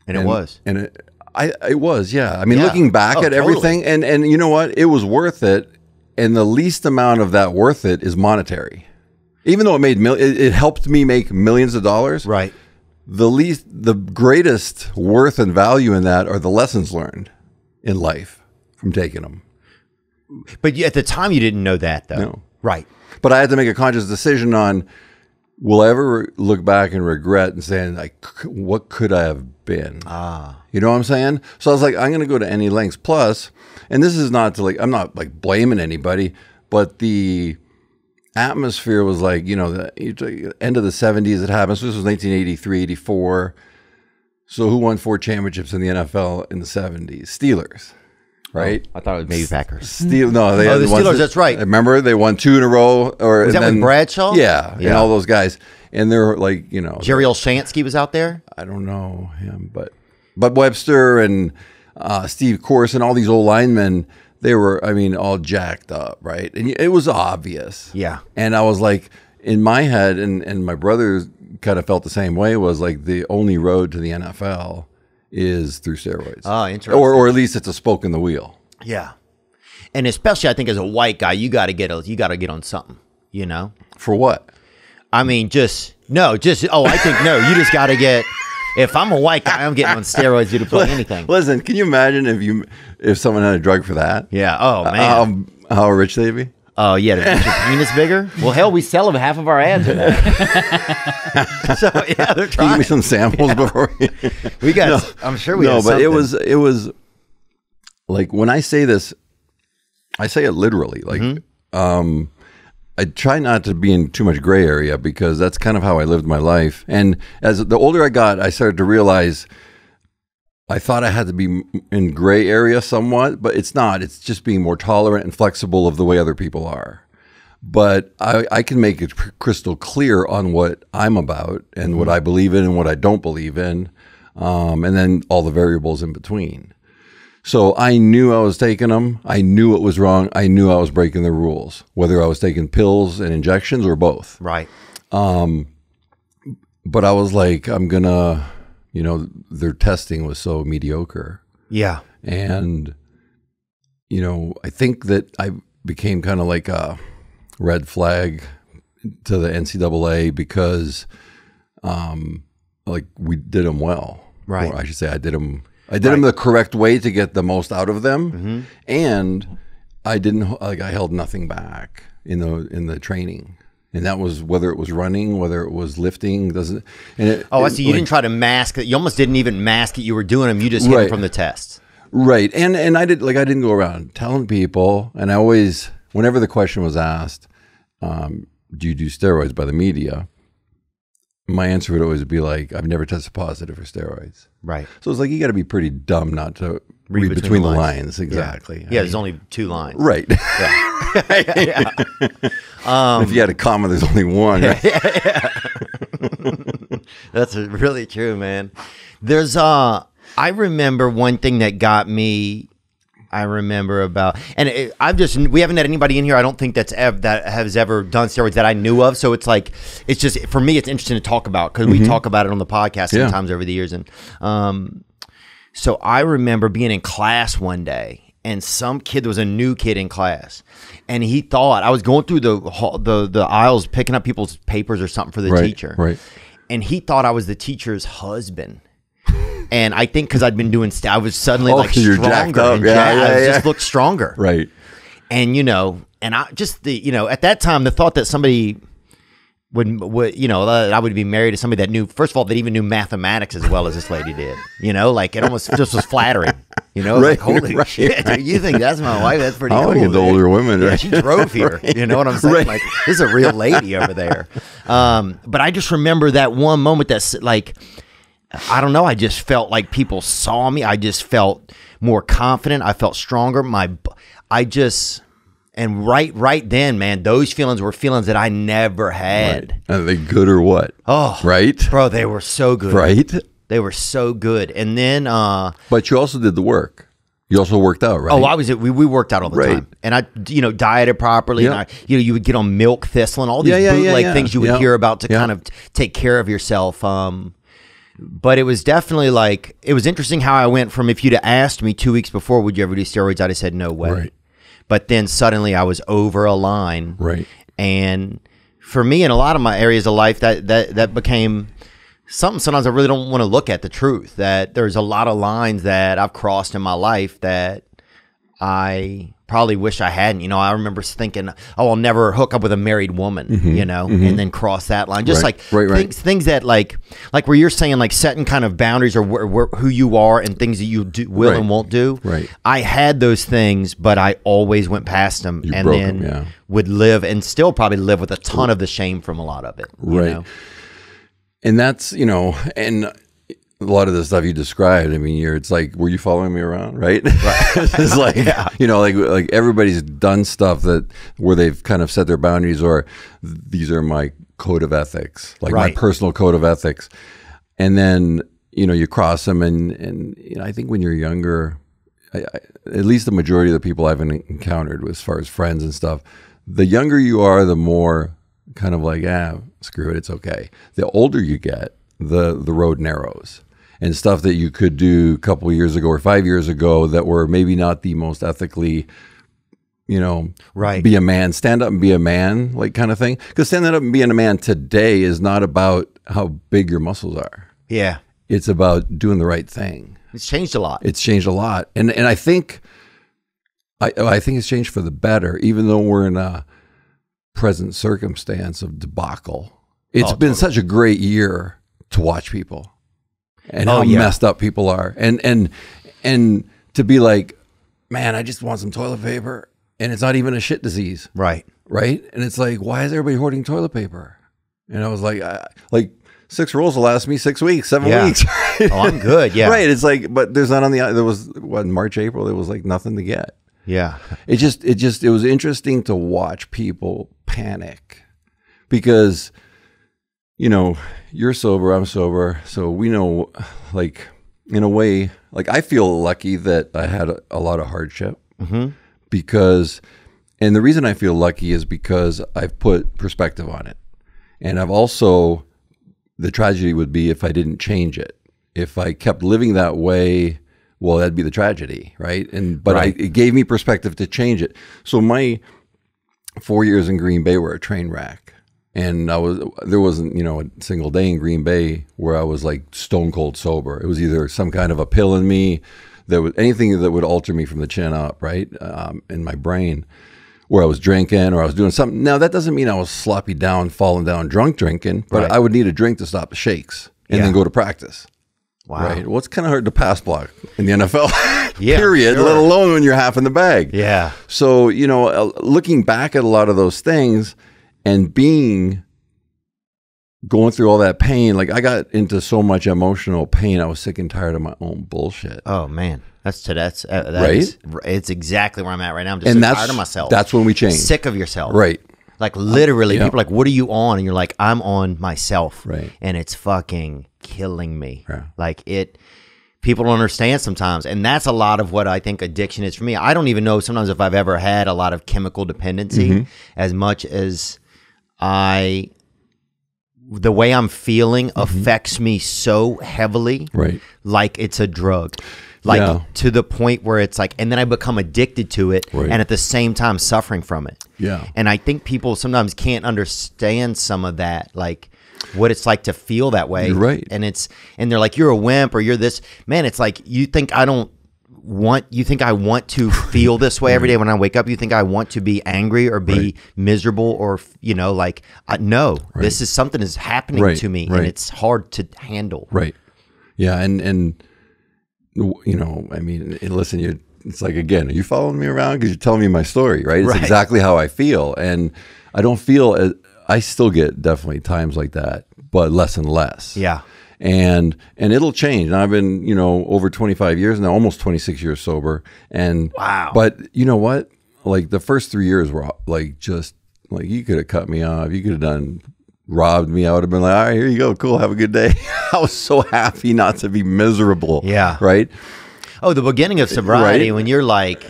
[SPEAKER 1] And, it was.
[SPEAKER 3] And it, I, it was, yeah. I mean,
[SPEAKER 1] Yeah.
[SPEAKER 3] looking back
[SPEAKER 1] Oh,
[SPEAKER 3] at
[SPEAKER 1] totally.
[SPEAKER 3] everything, and and you know what? It was worth it. And the least amount of that worth it is monetary. Even though it made mil- it, it helped me make millions of dollars.
[SPEAKER 1] Right.
[SPEAKER 3] the least the greatest worth and value in that are the lessons learned in life from taking them
[SPEAKER 1] But at the time, you didn't know that, though.
[SPEAKER 3] No.
[SPEAKER 1] Right.
[SPEAKER 3] But I had to make a conscious decision on will I ever look back and regret and saying like what could I have been? Ah. You know what I'm saying? So I was like I'm going to go to any lengths plus and this is not to like I'm not like blaming anybody, but the atmosphere was like, you know, the end of the 70s it happened. So this was 1983, 84. So who won four championships in the NFL in the 70s? Steelers. Right?
[SPEAKER 1] I thought it was maybe Packers.
[SPEAKER 3] Steel, no, they
[SPEAKER 1] Oh,
[SPEAKER 3] had
[SPEAKER 1] the
[SPEAKER 3] ones
[SPEAKER 1] Steelers,
[SPEAKER 3] that-
[SPEAKER 1] that's right.
[SPEAKER 3] Remember, they won two in a row. Or
[SPEAKER 1] Was
[SPEAKER 3] and
[SPEAKER 1] that with Bradshaw?
[SPEAKER 3] Yeah, and all those guys, and they're like, you know,
[SPEAKER 1] Jerry Olshansky was out there.
[SPEAKER 3] I don't know him, but but Webster and uh, Steve Courson, all these old linemen, they were, I mean, all jacked up, right? And it was obvious.
[SPEAKER 1] Yeah.
[SPEAKER 3] And I was like, in my head, and and my brother kind of felt the same way. Was like the only road to the NFL is through steroids.
[SPEAKER 1] Oh, interesting.
[SPEAKER 3] Or or at least it's a spoke in the wheel.
[SPEAKER 1] Yeah. And especially, I think as a white guy, you got to get a, you got to get on something. You know.
[SPEAKER 3] For what?
[SPEAKER 1] I mean, just no, just oh, I think no. You just got to get. If I'm a white guy, I'm getting on steroids to play <laughs> anything.
[SPEAKER 3] Listen, can you imagine if you if someone had a drug for that?
[SPEAKER 1] Yeah. Oh man.
[SPEAKER 3] Um, how rich they'd be?
[SPEAKER 1] Oh yeah, to make your penis bigger. Well, hell, we sell them half of our ads. That. <laughs> so yeah, they're trying.
[SPEAKER 3] Give me some samples before. You...
[SPEAKER 1] We got. I'm sure we.
[SPEAKER 3] no, but it was it was like when I say this, I say it literally. Like,
[SPEAKER 1] Mm-hmm.
[SPEAKER 3] um, I try not to be in too much gray area because that's kind of how I lived my life. And as the older I got, I started to realize I thought I had to be in gray area somewhat, but it's not. It's just being more tolerant and flexible of the way other people are. But I, I can make it crystal clear on what I'm about and what I believe in and what I don't believe in, um, and then all the variables in between. So I knew I was taking them. I knew it was wrong. I knew I was breaking the rules, whether I was taking pills and injections or both
[SPEAKER 1] right.
[SPEAKER 3] but I was like, I'm gonna, you know, their testing was so mediocre,
[SPEAKER 1] Yeah.
[SPEAKER 3] and you know, I think that I became kind of like a red flag to the NCAA because, um, like we did them well,
[SPEAKER 1] Right.
[SPEAKER 3] Or I should say, I did them. I did them the correct way to get the most out of them,
[SPEAKER 1] Mm-hmm.
[SPEAKER 3] and I didn't like I held nothing back in the in the training. And that was whether it was running, whether it was lifting, doesn't. And it,
[SPEAKER 1] Oh, I see. You
[SPEAKER 3] like-
[SPEAKER 1] didn't try to mask it. You almost didn't even mask it. You were doing them. You just hit
[SPEAKER 3] Right.
[SPEAKER 1] from the test.
[SPEAKER 3] Right. And and I did like I didn't go around telling people and I always whenever the question was asked, um, do you do steroids by the media? My answer would always be like, I've never tested positive for steroids.
[SPEAKER 1] Right.
[SPEAKER 3] So it's like you gotta be pretty dumb not to read, between, the lines. Exactly.
[SPEAKER 1] Yeah. There's only two lines.
[SPEAKER 3] Right. <laughs> if you had a comma, there's only one. right? <laughs>
[SPEAKER 1] That's really true, man. There's uh I remember one thing that got me I remember about and it, I've just we haven't had anybody in here I don't think that's ever that has ever done steroids that I knew of so it's like it's just for me it's interesting to talk about cuz we talk about it on the podcast
[SPEAKER 3] Yeah.
[SPEAKER 1] sometimes over the years and um so I remember being in class one day, and some kid there was a new kid in class, and he thought I was going through the hall- the the aisles picking up people's papers or something for the
[SPEAKER 3] Right,
[SPEAKER 1] teacher,
[SPEAKER 3] right.
[SPEAKER 1] And he thought I was the teacher's husband. And I think because I'd been doing, st- I was suddenly
[SPEAKER 3] Oh,
[SPEAKER 1] like stronger. and
[SPEAKER 3] Yeah,
[SPEAKER 1] jacked. I
[SPEAKER 3] yeah, yeah.
[SPEAKER 1] just looked stronger
[SPEAKER 3] right.
[SPEAKER 1] and you know, and I just the you know at that time the thought that somebody would would you know that I would be married to somebody that knew first of all that even knew mathematics as well as this lady did. You know, like it almost just was flattering. You know,
[SPEAKER 3] Right,
[SPEAKER 1] like holy
[SPEAKER 3] right,
[SPEAKER 1] shit, dude, you think that's my wife? That's pretty
[SPEAKER 3] I
[SPEAKER 1] cool.
[SPEAKER 3] like it, the older women,
[SPEAKER 1] Yeah,
[SPEAKER 3] right?
[SPEAKER 1] she drove here. <laughs> You know what I'm saying?
[SPEAKER 3] Right.
[SPEAKER 1] Like this is a real lady over there. Um, but I just remember that one moment that's like. I don't know. I just felt like people saw me. I just felt more confident. I felt stronger. My, I just, and right, right then, man, those feelings were feelings that I never had.
[SPEAKER 3] Are they good or what?
[SPEAKER 1] Oh,
[SPEAKER 3] Right.
[SPEAKER 1] bro, they were so good.
[SPEAKER 3] Right.
[SPEAKER 1] They were so good. And then, uh,
[SPEAKER 3] But you also did the work. You also worked out, right?
[SPEAKER 1] oh, I was, we, we worked out all the
[SPEAKER 3] Right.
[SPEAKER 1] time, and I, you know, dieted properly.
[SPEAKER 3] Yeah.
[SPEAKER 1] And I, you know, you would get on milk thistle and all these
[SPEAKER 3] Yeah, yeah,
[SPEAKER 1] bootleg
[SPEAKER 3] yeah.
[SPEAKER 1] things you would hear about to kind of t- take care of yourself. Um, but it was definitely like it was interesting how I went from if you'd have asked me two weeks before, would you ever do steroids? I'd have said no way.
[SPEAKER 3] Right.
[SPEAKER 1] But then suddenly I was over a line.
[SPEAKER 3] Right.
[SPEAKER 1] And for me, in a lot of my areas of life, that that that became something. Sometimes I really don't want to look at the truth. That there's a lot of lines that I've crossed in my life that I probably wish I hadn't. You know, I remember thinking, oh, I'll never hook up with a married woman, you know, and then cross that line. Just
[SPEAKER 3] Mm-hmm. Right,
[SPEAKER 1] like
[SPEAKER 3] right, right.
[SPEAKER 1] things, things that like, like where you're saying like setting kind of boundaries or where, where, who you are and things that you do, will and won't do.
[SPEAKER 3] Right.
[SPEAKER 1] I had those things, but I always went past them and
[SPEAKER 3] then
[SPEAKER 1] then
[SPEAKER 3] 'em, yeah.
[SPEAKER 1] would live and still probably live with a ton of the shame from a lot of it. you
[SPEAKER 3] Right.
[SPEAKER 1] know?
[SPEAKER 3] and that's you know and a lot of the stuff you described i mean you're it's like were you following me around right, <laughs> it's like <laughs> you know like like everybody's done stuff that where they've kind of set their boundaries or these are my code of ethics like
[SPEAKER 1] Right.
[SPEAKER 3] my personal code of ethics and then you know you cross them and and you know i think when you're younger I, I, at least the majority of the people I've encountered, as far as friends and stuff, the younger you are, the more kind of like, ah, screw it, it's okay. The older you get, the the road narrows, and stuff that you could do a couple years ago or five years ago that were maybe not the most ethically, you know,
[SPEAKER 1] Right.
[SPEAKER 3] Be a man, stand up and be a man, like kind of thing. Because standing up and being a man today is not about how big your muscles are.
[SPEAKER 1] Yeah.
[SPEAKER 3] It's about doing the right thing
[SPEAKER 1] It's changed a lot.
[SPEAKER 3] it's changed a lot and and i think i i think it's changed for the better even though we're in a present circumstance of debacle It's
[SPEAKER 1] Oh,
[SPEAKER 3] been such a great year to watch people and
[SPEAKER 1] Oh,
[SPEAKER 3] how
[SPEAKER 1] yeah.
[SPEAKER 3] messed up people are and and and to be like man i just want some toilet paper and it's not even a shit disease
[SPEAKER 1] right.
[SPEAKER 3] right? And it's like, why is everybody hoarding toilet paper? And I was like, I, like six rolls will last me six weeks, seven
[SPEAKER 1] Yeah.
[SPEAKER 3] weeks. <laughs>
[SPEAKER 1] Oh, I'm good. Yeah.
[SPEAKER 3] right. It's like, but there's not on the. There was what in March, April. There was like nothing to get.
[SPEAKER 1] Yeah.
[SPEAKER 3] It just, it just, it was interesting to watch people panic because, you know, you're sober, I'm sober, so we know, like, in a way, like I feel lucky that I had a, a lot of hardship mm-hmm. because, and the reason I feel lucky is because I've put perspective on it, and I've also, the tragedy would be if I didn't change it, if I kept living that way. Well, that'd be the tragedy, right? And but
[SPEAKER 1] Right.
[SPEAKER 3] I, it gave me perspective to change it. So my four years in Green Bay were a train wreck. And I was there wasn't, you know, a single day in Green Bay where I was like stone cold sober. It was either some kind of a pill in me that was anything that would alter me from the chin up, right? Um, in my brain. Where I was drinking or I was doing something. Now that doesn't mean I was sloppy down, falling down drunk drinking, but
[SPEAKER 1] Right.
[SPEAKER 3] I would need a drink to stop the shakes and then go to practice.
[SPEAKER 1] Wow.
[SPEAKER 3] Right. Well, it's kind of hard to pass block in the NFL. <laughs>
[SPEAKER 1] Yeah,
[SPEAKER 3] period.
[SPEAKER 1] sure.
[SPEAKER 3] Let alone when you're half in the bag.
[SPEAKER 1] Yeah.
[SPEAKER 3] So, you know, uh, looking back at a lot of those things and being going through all that pain, like I got into so much emotional pain, I was sick and tired of my own bullshit.
[SPEAKER 1] Oh man, that's to that's uh, that
[SPEAKER 3] Right?
[SPEAKER 1] is- it's exactly where I'm at right now. I'm just
[SPEAKER 3] and
[SPEAKER 1] so tired of myself.
[SPEAKER 3] That's when we change.
[SPEAKER 1] sick of yourself.
[SPEAKER 3] Right.
[SPEAKER 1] Like literally,
[SPEAKER 3] yeah.
[SPEAKER 1] people are like, "What are you on?" And you're like, "I'm on myself."
[SPEAKER 3] Right.
[SPEAKER 1] And it's fucking killing me.
[SPEAKER 3] Yeah.
[SPEAKER 1] Like it. People don't understand sometimes, and that's a lot of what I think addiction is for me. I don't even know sometimes if I've ever had a lot of chemical dependency
[SPEAKER 3] Mm-hmm.
[SPEAKER 1] as much as I. The way I'm feeling affects me so heavily
[SPEAKER 3] Mm-hmm. Right.
[SPEAKER 1] like it's a drug like
[SPEAKER 3] Yeah.
[SPEAKER 1] to the point where it's like and then i become addicted to it
[SPEAKER 3] Right.
[SPEAKER 1] and at the same time suffering from it
[SPEAKER 3] Yeah.
[SPEAKER 1] and i think people sometimes can't understand some of that like what it's like to feel that way
[SPEAKER 3] You're right.
[SPEAKER 1] and it's and they're like you're a wimp or you're this man it's like you think i don't want you think i want to <laughs> feel this way every day when i wake up you think i want to be angry or be
[SPEAKER 3] Right.
[SPEAKER 1] miserable or you know like I, no this is something is happening
[SPEAKER 3] Right,
[SPEAKER 1] to me
[SPEAKER 3] right.
[SPEAKER 1] and it's hard to handle
[SPEAKER 3] Right. Yeah. And, and, you know, I mean, listen, you, it's like, again, are you following me around? Because you're telling me my story, right? It's
[SPEAKER 1] Right.
[SPEAKER 3] exactly how I feel. And I don't feel, as, I still get definitely times like that, but less and less.
[SPEAKER 1] yeah
[SPEAKER 3] and and it'll change. And I've been, you know, over 25 years now, almost 26 years sober. And
[SPEAKER 1] Wow.
[SPEAKER 3] But you know what? Like the first three years were like just like you could have cut me off. You could have done robbed me. I would have been like, all right, here you go, cool, have a good day. <laughs> I was so happy not to be miserable.
[SPEAKER 1] Yeah.
[SPEAKER 3] Right.
[SPEAKER 1] Oh, the beginning of sobriety
[SPEAKER 3] Right?
[SPEAKER 1] when you're like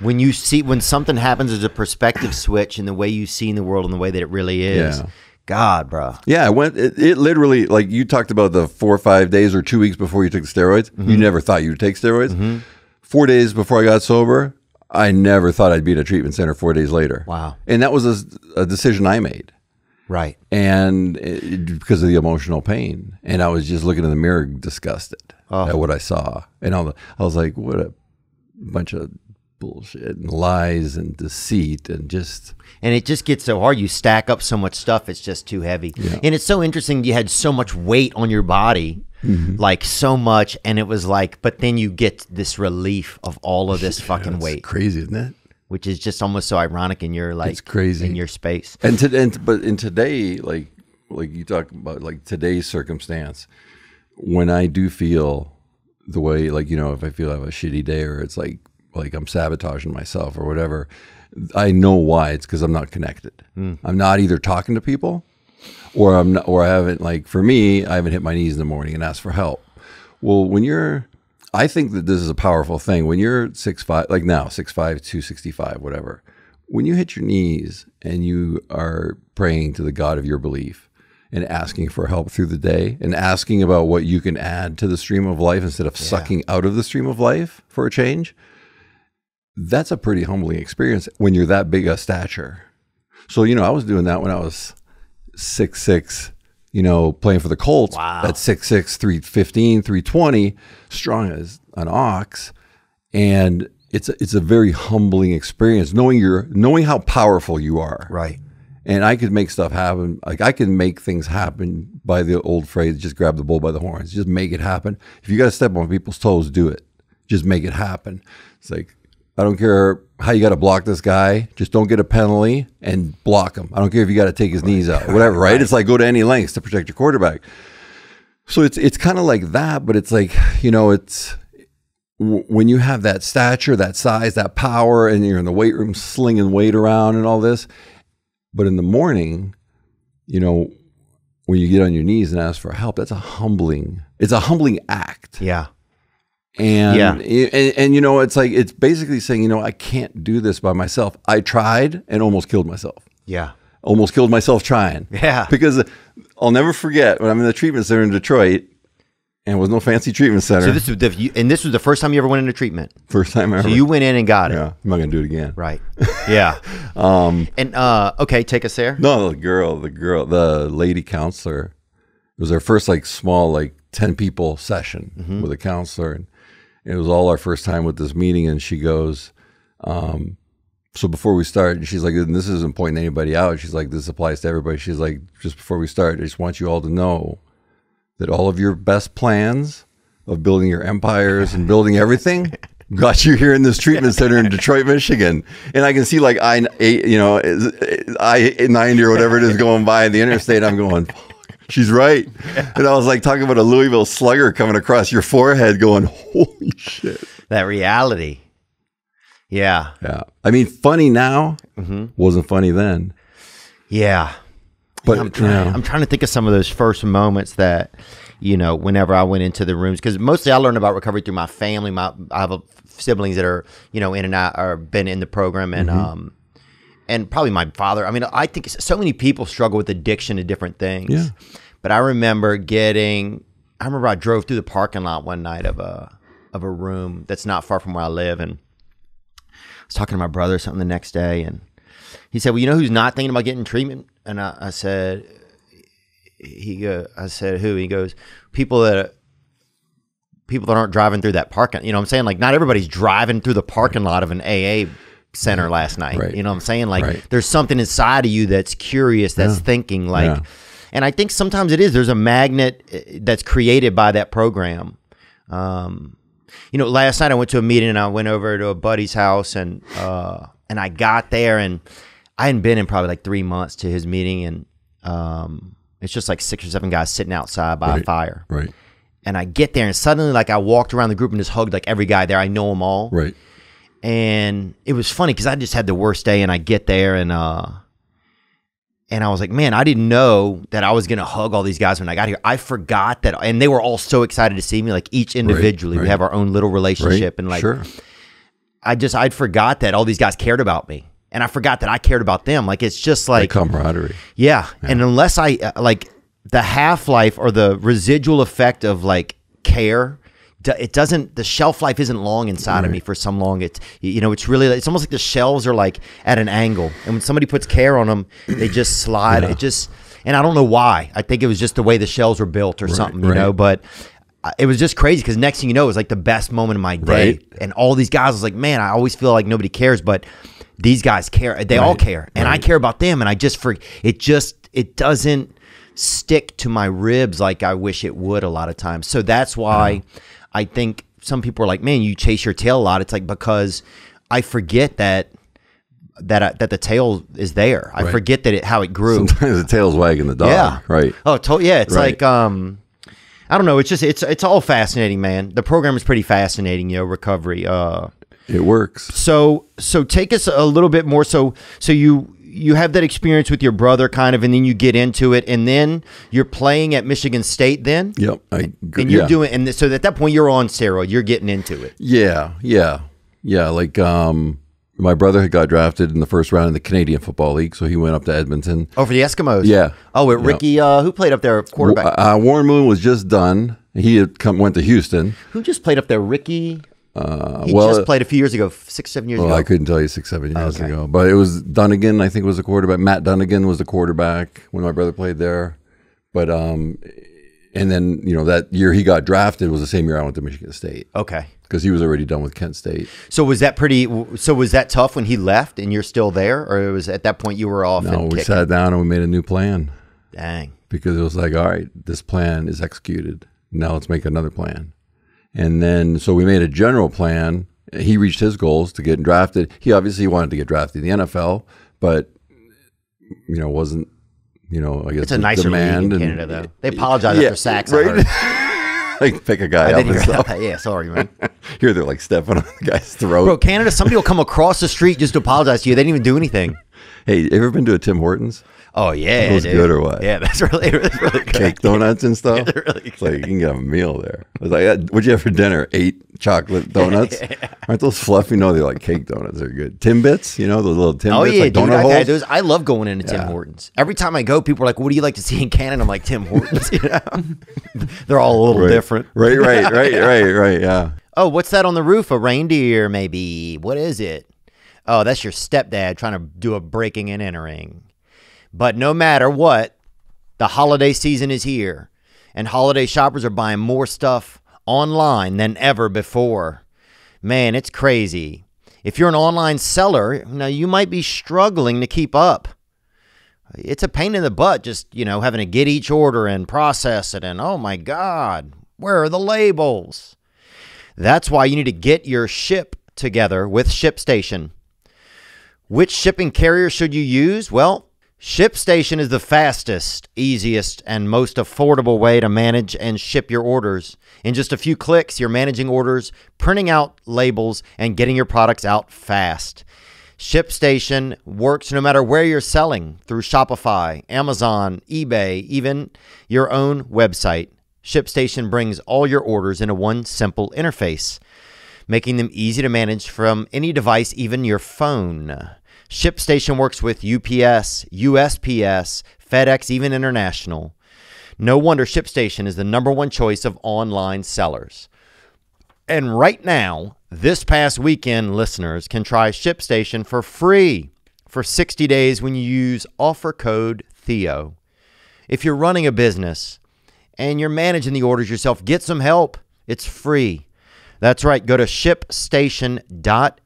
[SPEAKER 1] when you see when something happens as a perspective switch in the way you see in the world and the way that it really is.
[SPEAKER 3] Yeah.
[SPEAKER 1] God, bro.
[SPEAKER 3] Yeah, I went. It, it literally, like you talked about the four or five days or two weeks before you took the steroids.
[SPEAKER 1] Mm-hmm.
[SPEAKER 3] You never thought you would take steroids. Four days before I got sober, I never thought I'd be in a treatment center four days later.
[SPEAKER 1] Wow.
[SPEAKER 3] And that was a, a decision I made,
[SPEAKER 1] Right.
[SPEAKER 3] and it, because of the emotional pain. And I was just looking in the mirror, disgusted
[SPEAKER 1] Oh.
[SPEAKER 3] at what I saw, and all the, I was like, "What a bunch of bullshit and lies and deceit and just
[SPEAKER 1] and it just gets so hard. You stack up so much stuff; it's just too heavy. And it's so interesting. You had so much weight on your body,
[SPEAKER 3] Mm-hmm.
[SPEAKER 1] like so much, and it was like, but then you get this relief of all of this <laughs> fucking
[SPEAKER 3] it's
[SPEAKER 1] weight,
[SPEAKER 3] crazy, isn't it?
[SPEAKER 1] which is just almost so ironic in your like
[SPEAKER 3] It's crazy.
[SPEAKER 1] in your space.
[SPEAKER 3] And to, and but in today, like like you talk about like today's circumstance, when I do feel the way like you know if I feel I have a shitty day or it's like like I'm sabotaging myself or whatever, I know why. It's because I'm not connected. Hmm. I'm not either talking to people, or I'm not, or I haven't like for me I haven't hit my knees in the morning and asked for help. Well, when you're I think that this is a powerful thing. When you're six five, like now, six five, two sixty five, whatever. When you hit your knees and you are praying to the God of your belief and asking for help through the day and asking about what you can add to the stream of life instead of sucking out of the stream of life for a change, that's a pretty humbling experience when you're that big a stature. So, you know, I was doing that when I was six six, you know, playing for the Colts
[SPEAKER 1] Wow.
[SPEAKER 3] at six six, three fifteen, three twenty, strong as an ox. And it's a, it's a very humbling experience knowing you're knowing how powerful you are.
[SPEAKER 1] Right.
[SPEAKER 3] And I could make stuff happen. Like I can make things happen by the old phrase, just grab the bull by the horns. Just make it happen. If you got to step on people's toes, do it. Just make it happen. It's like, I don't care how you got to block this guy. Just don't get a penalty and block him. I don't care if you got to take his knees out, whatever, right? It's like go to any lengths to protect your quarterback. So it's it's kind of like that, but it's like you know, it's when you have that stature, that size, that power, and you're in the weight room slinging weight around and all this. But in the morning, you know, when you get on your knees and ask for help, that's a humbling. It's a humbling act.
[SPEAKER 1] Yeah.
[SPEAKER 3] And,
[SPEAKER 1] Yeah.
[SPEAKER 3] and and you know, it's like it's basically saying, you know, I can't do this by myself. I tried and almost killed myself.
[SPEAKER 1] Yeah.
[SPEAKER 3] Almost killed myself trying.
[SPEAKER 1] Yeah.
[SPEAKER 3] Because I'll never forget when I'm in the treatment center in Detroit, and it was no fancy treatment center.
[SPEAKER 1] So this was the and this was the first time you ever went into treatment.
[SPEAKER 3] first time ever.
[SPEAKER 1] So you went in and got it.
[SPEAKER 3] yeah, I'm not gonna do it again.
[SPEAKER 1] Right. <laughs> Yeah. um. And uh. Okay. Take us there.
[SPEAKER 3] No, the girl, the girl, the lady counselor. It was our first like small like ten people session
[SPEAKER 1] Mm-hmm.
[SPEAKER 3] with a counselor, and it was all our first time with this meeting. And she goes, um, "So before we start, she's like, and this isn't pointing anybody out. She's like, this applies to everybody. She's like, just before we start, I just want you all to know that all of your best plans of building your empires and building everything." <laughs> Got you here in this treatment center in Detroit, Michigan, and I can see like I eight, you know, I ninety or whatever it is going by in the interstate. I'm going, "Fuck, she's right, and I was like talking about a Louisville Slugger coming across your forehead, going, holy shit.
[SPEAKER 1] That reality. Yeah.
[SPEAKER 3] Yeah, I mean, funny now
[SPEAKER 1] Mm-hmm.
[SPEAKER 3] wasn't funny then,
[SPEAKER 1] Yeah.
[SPEAKER 3] but
[SPEAKER 1] I'm trying.
[SPEAKER 3] know,
[SPEAKER 1] I'm trying to think of some of those first moments that, you know, whenever I went into the rooms, because mostly I learned about recovery through my family. My I have a, siblings that are you know in and out or been in the program, and
[SPEAKER 3] Mm-hmm.
[SPEAKER 1] um, and probably my father. I mean, I think so many people struggle with addiction to different things.
[SPEAKER 3] Yeah.
[SPEAKER 1] But I remember getting. I remember I drove through the parking lot one night of a of a room that's not far from where I live, and I was talking to my brother or something the next day, and he said, "Well, you know who's not thinking about getting treatment?" And I, I said, "He go." I said, "Who?" He goes, "People that." People that aren't driving through that parking, you know what I'm saying? Like, not everybody's driving through the parking lot of an AA center last night.
[SPEAKER 3] Right.
[SPEAKER 1] You know what I'm saying? Like,
[SPEAKER 3] Right.
[SPEAKER 1] there's something inside of you that's curious, that's thinking, like,
[SPEAKER 3] Yeah.
[SPEAKER 1] and I think sometimes it is. There's a magnet uh, that's created by that program. Um, you know, last night I went to a meeting and I went over to a buddy's house and uh, and I got there and I hadn't been in probably like three months to his meeting and um, it's just like six or seven guys sitting outside by a fire.
[SPEAKER 3] right,
[SPEAKER 1] And I get there and suddenly like I walked around the group and just hugged like every guy there. I know them all
[SPEAKER 3] right,
[SPEAKER 1] and it was funny because I just had the worst day, and I get there and uh, and I was like, man, I didn't know that I was gonna hug all these guys when I got here. I forgot that, and they were all so excited to see me, like each individually. We
[SPEAKER 3] right.
[SPEAKER 1] have our own little
[SPEAKER 3] right.
[SPEAKER 1] relationship, and like
[SPEAKER 3] sure,
[SPEAKER 1] I just I'd forgot that all these guys cared about me, and I forgot that I cared about them. Like it's just
[SPEAKER 3] like
[SPEAKER 1] like
[SPEAKER 3] camaraderie.
[SPEAKER 1] yeah. And unless I uh, like the half life or the residual effect of like care, it doesn't. The shelf life isn't long inside of me for some long. It's you know, it's really. It's almost like the shelves are like at an angle, and when somebody puts care on them, they just <clears throat> slide. It just. And I don't know why. I think it was just the way the shelves were built or something, you
[SPEAKER 3] right.
[SPEAKER 1] know. But uh, it was just crazy because next thing you know, it was like the best moment of my day.
[SPEAKER 3] Right.
[SPEAKER 1] And all these guys I was like, man, I always feel like nobody cares, but these guys care. They all care, and I care about them. And I just for it just it doesn't stick to my ribs like I wish it would a lot of times. So that's why uh-huh. I think some people are like, man, you chase your tail a lot. It's like because I forget that that I, that the tail is there. I
[SPEAKER 3] Right.
[SPEAKER 1] forget that it how it grew. <laughs>
[SPEAKER 3] Sometimes the tail's wagging the dog.
[SPEAKER 1] Yeah.
[SPEAKER 3] Right.
[SPEAKER 1] Oh, to- yeah. It's
[SPEAKER 3] Right.
[SPEAKER 1] like um, I don't know. It's just it's it's all fascinating, man. The program is pretty fascinating. You know, recovery. Uh,
[SPEAKER 3] It works.
[SPEAKER 1] so so take us a little bit more. So so you you have that experience with your brother, kind of, and then you get into it, and then you're playing at Michigan State. Then
[SPEAKER 3] Yep. I,
[SPEAKER 1] and you're
[SPEAKER 3] yeah.
[SPEAKER 1] doing, and so at that point you're on steroid. You're getting into it.
[SPEAKER 3] Yeah, yeah, yeah. Like um, my brother had got drafted in the first round in the Canadian Football League, so he went up to Edmonton.
[SPEAKER 1] Oh, for the Eskimos.
[SPEAKER 3] Yeah.
[SPEAKER 1] Oh, with
[SPEAKER 3] Yeah.
[SPEAKER 1] Ricky, uh, who played up there, quarterback.
[SPEAKER 3] Uh, Warren Moon was just done. He had come went to Houston.
[SPEAKER 1] who just played up there? Ricky.
[SPEAKER 3] Uh,
[SPEAKER 1] He
[SPEAKER 3] well,
[SPEAKER 1] just played a few years ago, six, seven years
[SPEAKER 3] well,
[SPEAKER 1] ago.
[SPEAKER 3] I couldn't tell you six, seven years
[SPEAKER 1] Okay.
[SPEAKER 3] ago, but it was Dunnigan. I think was the quarterback. Matt Dunnigan was the quarterback when my brother played there. But um, and then you know that year he got drafted was the same year I went to Michigan State
[SPEAKER 1] Okay.
[SPEAKER 3] because he was already done with Kent State.
[SPEAKER 1] So was that pretty? So was that tough when he left and you're still there, or it was at that point you were off?
[SPEAKER 3] No,
[SPEAKER 1] and
[SPEAKER 3] we
[SPEAKER 1] kicking?
[SPEAKER 3] sat down and we made a new plan.
[SPEAKER 1] Dang.
[SPEAKER 3] because it was like, all right, this plan is executed. Now let's make another plan. And then, so we made a general plan. He reached his goals to get drafted. He obviously wanted to get drafted in the NFL, but you know, wasn't you know, I guess
[SPEAKER 1] It's a nicer league
[SPEAKER 3] demand
[SPEAKER 1] in
[SPEAKER 3] and-
[SPEAKER 1] Canada, though. They apologize
[SPEAKER 3] Yeah,
[SPEAKER 1] after <laughs> sacks.
[SPEAKER 3] Right? <laughs> like pick a guy up
[SPEAKER 1] didn't
[SPEAKER 3] and
[SPEAKER 1] hear <laughs>
[SPEAKER 3] stuff.
[SPEAKER 1] that. Yeah, sorry, man.
[SPEAKER 3] Here they're like stepping on the guy's throat.
[SPEAKER 1] Bro, Canada, somebody will come across the street just to apologize to you. They didn't even do anything.
[SPEAKER 3] Hey, you ever been to a Tim Hortons?
[SPEAKER 1] Oh yeah,
[SPEAKER 3] Those
[SPEAKER 1] dude.
[SPEAKER 3] good or what?
[SPEAKER 1] Yeah, <laughs> that's really, that's really good.
[SPEAKER 3] Cake donuts and <laughs> stuff.
[SPEAKER 1] they're really
[SPEAKER 3] It's like you can get a meal there. I was like, "Uh, what'd you have for dinner? Eight chocolate donuts. <laughs> Aren't those fluffy? No, they're like cake donuts. They're good. Timbits, you know, those little Timbits,
[SPEAKER 1] Oh yeah,
[SPEAKER 3] like
[SPEAKER 1] dude.
[SPEAKER 3] donut
[SPEAKER 1] I've
[SPEAKER 3] holes.
[SPEAKER 1] had those. I love going into Tim Hortons. Every time I go, people are like, "What do you like to see in Canada?" I'm like, "Tim Hortons." You know, they're all a little
[SPEAKER 3] right.
[SPEAKER 1] different.
[SPEAKER 3] Right, right, right, right, right. Yeah.
[SPEAKER 1] Oh, what's that on the roof? A reindeer, maybe. What is it? Oh, that's your stepdad trying to do a breaking and entering. But no matter what, the holiday season is here, and holiday shoppers are buying more stuff online than ever before. Man, it's crazy. If you're an online seller, now you might be struggling to keep up. It's a pain in the butt just, you know, having to get each order and process it and oh my god, where are the labels? That's why you need to get your ship together with ShipStation. Which shipping carrier should you use? Well, ShipStation is the fastest, easiest, and most affordable way to manage and ship your orders. In just a few clicks, you're managing orders, printing out labels, and getting your products out fast. ShipStation works no matter where you're selling through Shopify, Amazon, eBay, even your own website. ShipStation brings all your orders into one simple interface, making them easy to manage from any device, even your phone. ShipStation works with UPS, USPS, FedEx, even international. No wonder ShipStation is the number one choice of online sellers. And right now, this past weekend, listeners can try ShipStation for free for 60 days when you use offer code THEO. If you're running a business and you're managing the orders yourself, get some help. It's free. That's right. Go to shipstation.com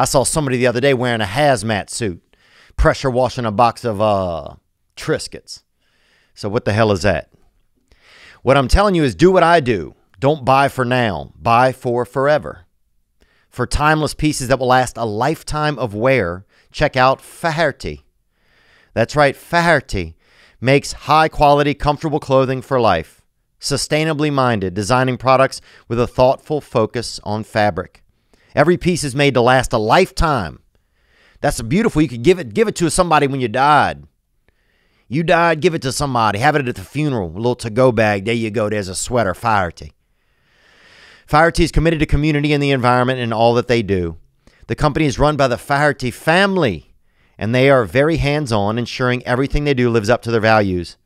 [SPEAKER 1] I saw somebody the other day wearing a hazmat suit, pressure washing a box of uh, Triscuits. So, what the hell is that? What I'm telling you is do what I do. Don't buy for now, buy for forever. For timeless pieces that will last a lifetime of wear, check out Faherty. That's right, Faherty makes high quality, comfortable clothing for life. Sustainably minded, designing products with a thoughtful focus on fabric. Every piece is made to last a lifetime. That's beautiful. You could give it give it to somebody when you died. You died, give it to somebody. Have it at the funeral. A little to-go bag. There you go. There's a sweater, Faherty. Firetea is committed to community and the environment in all that they do. The company is run by the Faherty family, and they are very hands on, ensuring everything they do lives up to their values.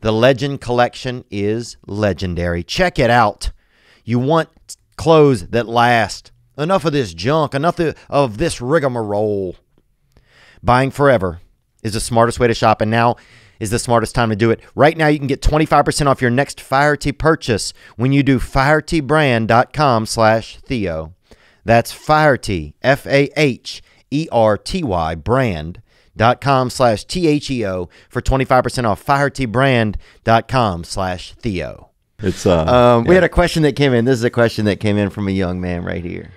[SPEAKER 1] The Legend collection is legendary. Check it out. You want clothes that last. Enough of this junk, enough of this rigmarole. Buying forever is the smartest way to shop, and now is the smartest time to do it. Right now, you can get 25% off your next Faherty purchase when you do fahertybrand.com slash Theo. That's Faherty, F-A-H-E-R-T-Y, brand.com slash T-H-E-O for 25% off fahertybrand.com slash Theo.
[SPEAKER 3] It's uh,
[SPEAKER 1] Um, We had a question that came in. This is a question that came in from a young man right here.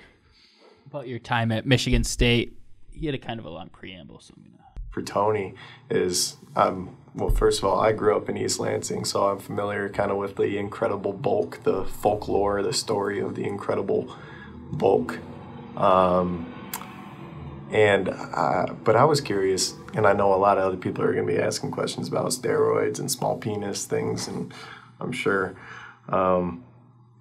[SPEAKER 4] About your time at Michigan State, he had a kind of a long preamble, so I'm gonna.
[SPEAKER 5] for Tony is um, well, first of all, I grew up in East Lansing, so I'm familiar kind of with the incredible bulk, the folklore, the story of the incredible bulk. Um, and uh, but I was curious, and I know a lot of other people are going to be asking questions about steroids and small penis things, and I'm sure. Um,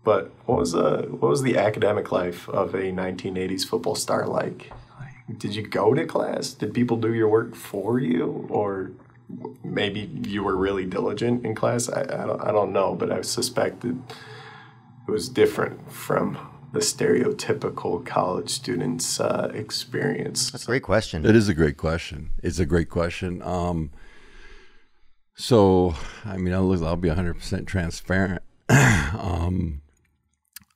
[SPEAKER 5] but what was uh, what was the academic life of a 1980s football star like? Like, Did you go to class? Did people do your work for you, or maybe you were really diligent in class? I, I don't I don't know, but I suspect it, it was different from the stereotypical college student's uh, experience.
[SPEAKER 1] That's a great question.
[SPEAKER 3] It is a great question. It's a great question. Um, so, I mean, I'll, I'll be 100% transparent. <coughs> um,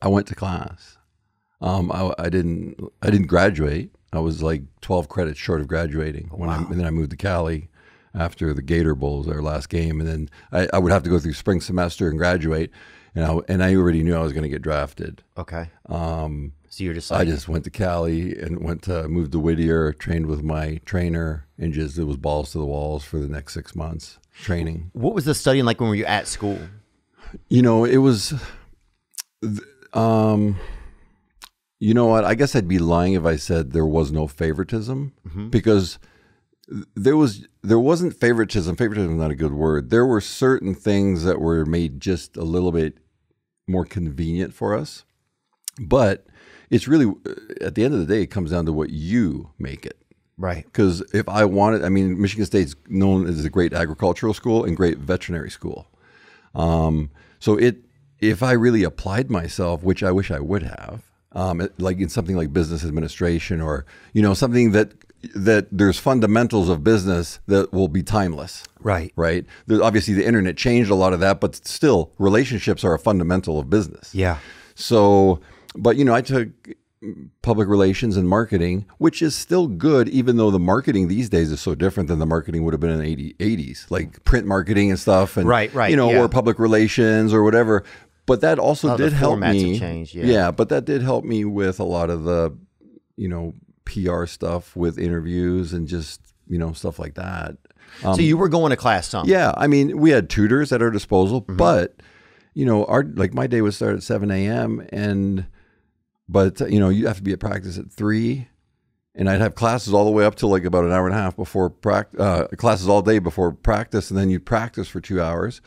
[SPEAKER 3] I went to class. Um, I, I didn't. I didn't graduate. I was like 12 credits short of graduating. When I, and then I moved to Cali after the Gator Bowl was our last game, and then I, I would have to go through spring semester and graduate. And I, and I already knew I was going to get drafted.
[SPEAKER 1] Okay.
[SPEAKER 3] Um,
[SPEAKER 1] So you're just
[SPEAKER 3] I just went to Cali and went to moved to Whittier, trained with my trainer, and just it was balls to the walls for the next six months training.
[SPEAKER 1] what was the studying like when were you at school?
[SPEAKER 3] You know, it was, th- um, you know what? I guess I'd be lying if I said there was no favoritism because there was there wasn't favoritism. Favoritism is not a good word. There were certain things that were made just a little bit more convenient for us, but it's really at the end of the day, it comes down to what you make it.
[SPEAKER 1] Right.
[SPEAKER 3] Because if I wanted, I mean, Michigan State's known as a great agricultural school and great veterinary school. Um, so it, if I really applied myself, which I wish I would have, um, like in something like business administration or you know something that that there's fundamentals of business that will be timeless.
[SPEAKER 1] Right.
[SPEAKER 3] Right. There's, obviously, the internet changed a lot of that, but still, relationships are a fundamental of business.
[SPEAKER 1] Yeah.
[SPEAKER 3] So, but you know, I took public relations and marketing, which is still good, even though the marketing these days is so different than the marketing would have been in the 80, 80s, like print marketing and stuff. And,
[SPEAKER 1] Right, right,
[SPEAKER 3] You know,
[SPEAKER 1] yeah.
[SPEAKER 3] or public relations or whatever. But that also
[SPEAKER 1] Oh,
[SPEAKER 3] did help me.
[SPEAKER 1] changed, yeah.
[SPEAKER 3] but that did help me with a lot of the, you know, PR stuff with interviews and just, you know, stuff like that. Um,
[SPEAKER 1] so you were going to class some.
[SPEAKER 3] Yeah, I mean, we had tutors at our disposal,
[SPEAKER 1] Mm-hmm.
[SPEAKER 3] but you know, our like my day would start at seven a.m. and but you know, you have to be at practice at three, and I'd have classes all the way up to like about an hour and a half before practice. Uh, classes all day before practice, and then you'd practice for two hours,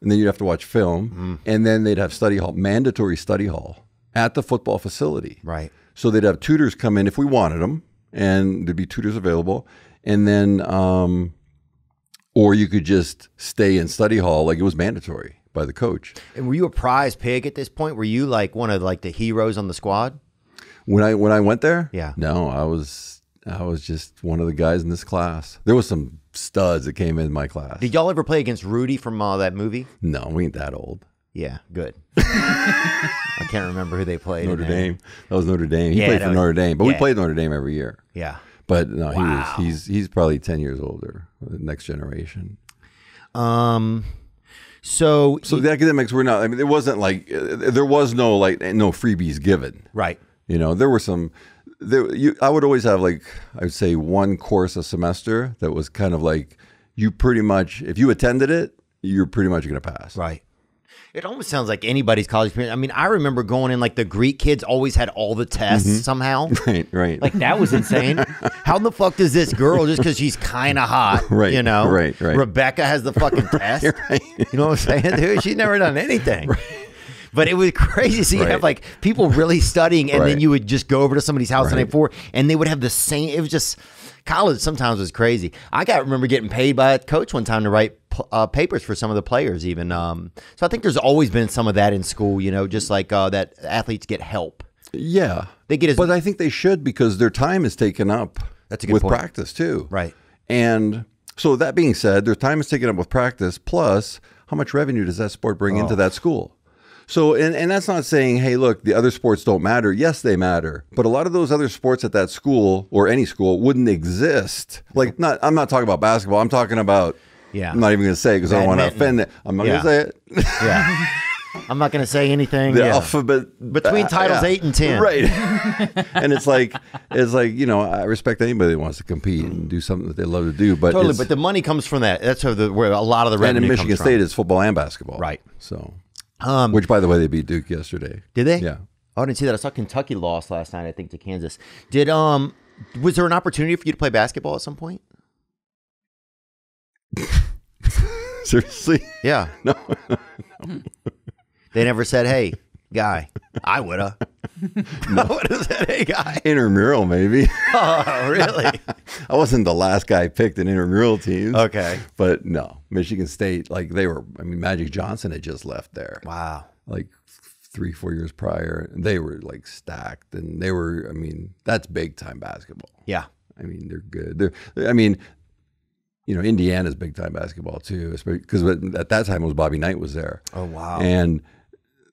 [SPEAKER 3] and then you'd have to watch film,
[SPEAKER 1] Mm-hmm.
[SPEAKER 3] and then they'd have study hall, mandatory study hall at the football facility.
[SPEAKER 1] Right.
[SPEAKER 3] So they'd have tutors come in if we wanted them, and there'd be tutors available. And then, um, or you could just stay in study hall, like it was mandatory by the coach.
[SPEAKER 1] And were you a prize pig at this point? Were you like one of like the heroes on the squad?
[SPEAKER 3] When I when I went there,
[SPEAKER 1] Yeah.
[SPEAKER 3] no, I was I was just one of the guys in this class. There was some studs that came in my class.
[SPEAKER 1] Did y'all ever play against Rudy from uh, that movie?
[SPEAKER 3] no, we ain't that old.
[SPEAKER 1] Yeah, good. <laughs> I can't remember who they played.
[SPEAKER 3] Notre. Dame. That was Notre Dame. He
[SPEAKER 1] Yeah,
[SPEAKER 3] played for
[SPEAKER 1] was-
[SPEAKER 3] Notre Dame, but we played Notre Dame every year.
[SPEAKER 1] Yeah.
[SPEAKER 3] But no, he
[SPEAKER 1] Wow.
[SPEAKER 3] was he's he's probably ten years older, the next generation.
[SPEAKER 1] Um. So,
[SPEAKER 3] So the academics were not. I mean, it wasn't like uh, there was no like no freebies given.
[SPEAKER 1] right.
[SPEAKER 3] You know, there were some. There, you, I would always have like I would say one course a semester that was kind of like you pretty much if you attended it, you're pretty much going to pass.
[SPEAKER 1] Right. It almost sounds like anybody's college experience. I mean, I remember going in like the Greek kids always had all the tests mm-hmm. somehow. <laughs>
[SPEAKER 3] Right. Right.
[SPEAKER 1] Like that was insane. <laughs> How the fuck does this girl just because she's kind of hot, <laughs>
[SPEAKER 3] Right,
[SPEAKER 1] You know,
[SPEAKER 3] right, right.
[SPEAKER 1] Rebecca has the fucking test. You know what I'm saying, dude? She's never done anything. But it was crazy. So you
[SPEAKER 3] Right.
[SPEAKER 1] have like people really studying, and then you would just go over to somebody's house the night
[SPEAKER 3] Right.
[SPEAKER 1] before, and they would have the same. It was just college. Sometimes was crazy. I got remember getting paid by a coach one time to write uh, papers for some of the players. Even um, so, I think there's always been some of that in school. You know, just like uh, that athletes get help.
[SPEAKER 3] Yeah,
[SPEAKER 1] They get as-
[SPEAKER 3] but I think they should because their time is taken up.
[SPEAKER 1] That's a good
[SPEAKER 3] with
[SPEAKER 1] point.
[SPEAKER 3] practice too.
[SPEAKER 1] Right.
[SPEAKER 3] And so that being said, their time is taken up with practice. Plus, how much revenue does that sport bring
[SPEAKER 1] Oh.
[SPEAKER 3] into that school? So, and, and that's not saying, hey, look, the other sports don't matter. Yes, they matter. But a lot of those other sports at that school or any school wouldn't exist. Like, not, I'm not talking about basketball. I'm talking about,
[SPEAKER 1] Yeah.
[SPEAKER 3] I'm not even going to say because I don't want to offend it. I'm not
[SPEAKER 1] Yeah.
[SPEAKER 3] going to say it.
[SPEAKER 1] Yeah. <laughs> I'm not going to say anything.
[SPEAKER 3] the
[SPEAKER 1] yeah.
[SPEAKER 3] alphabet
[SPEAKER 1] Between
[SPEAKER 3] uh,
[SPEAKER 1] titles eight and 10.
[SPEAKER 3] right <laughs> and it's like it's like you know i respect anybody that wants to compete and do something that they love to do but
[SPEAKER 1] Totally, but the money comes from that. That's where, the, where a lot of the revenue.
[SPEAKER 3] and in michigan state
[SPEAKER 1] from.
[SPEAKER 3] it's football and basketball
[SPEAKER 1] Right.
[SPEAKER 3] so
[SPEAKER 1] Um,
[SPEAKER 3] which by the way they beat duke yesterday
[SPEAKER 1] Did they?
[SPEAKER 3] yeah
[SPEAKER 1] Oh, I didn't see that. I saw Kentucky lost last night. I think to Kansas. Did um was there an opportunity for you to play basketball at some point? <laughs>
[SPEAKER 3] seriously
[SPEAKER 1] Yeah.
[SPEAKER 3] no
[SPEAKER 1] They never said, "Hey, guy." I woulda. <laughs> I woulda said, "Hey, guy."
[SPEAKER 3] intramural maybe <laughs>
[SPEAKER 1] Oh, really? <laughs>
[SPEAKER 3] i wasn't the last guy picked in intramural teams
[SPEAKER 1] Okay.
[SPEAKER 3] but no michigan state like they were i mean magic johnson had just left there
[SPEAKER 1] Wow.
[SPEAKER 3] like three four years prior and they were like stacked and they were i mean that's big time basketball
[SPEAKER 1] Yeah.
[SPEAKER 3] I mean, they're good. They're, I mean, you know, Indiana's big time basketball too, because at that time it was Bobby Knight was there.
[SPEAKER 1] Oh, wow.
[SPEAKER 3] And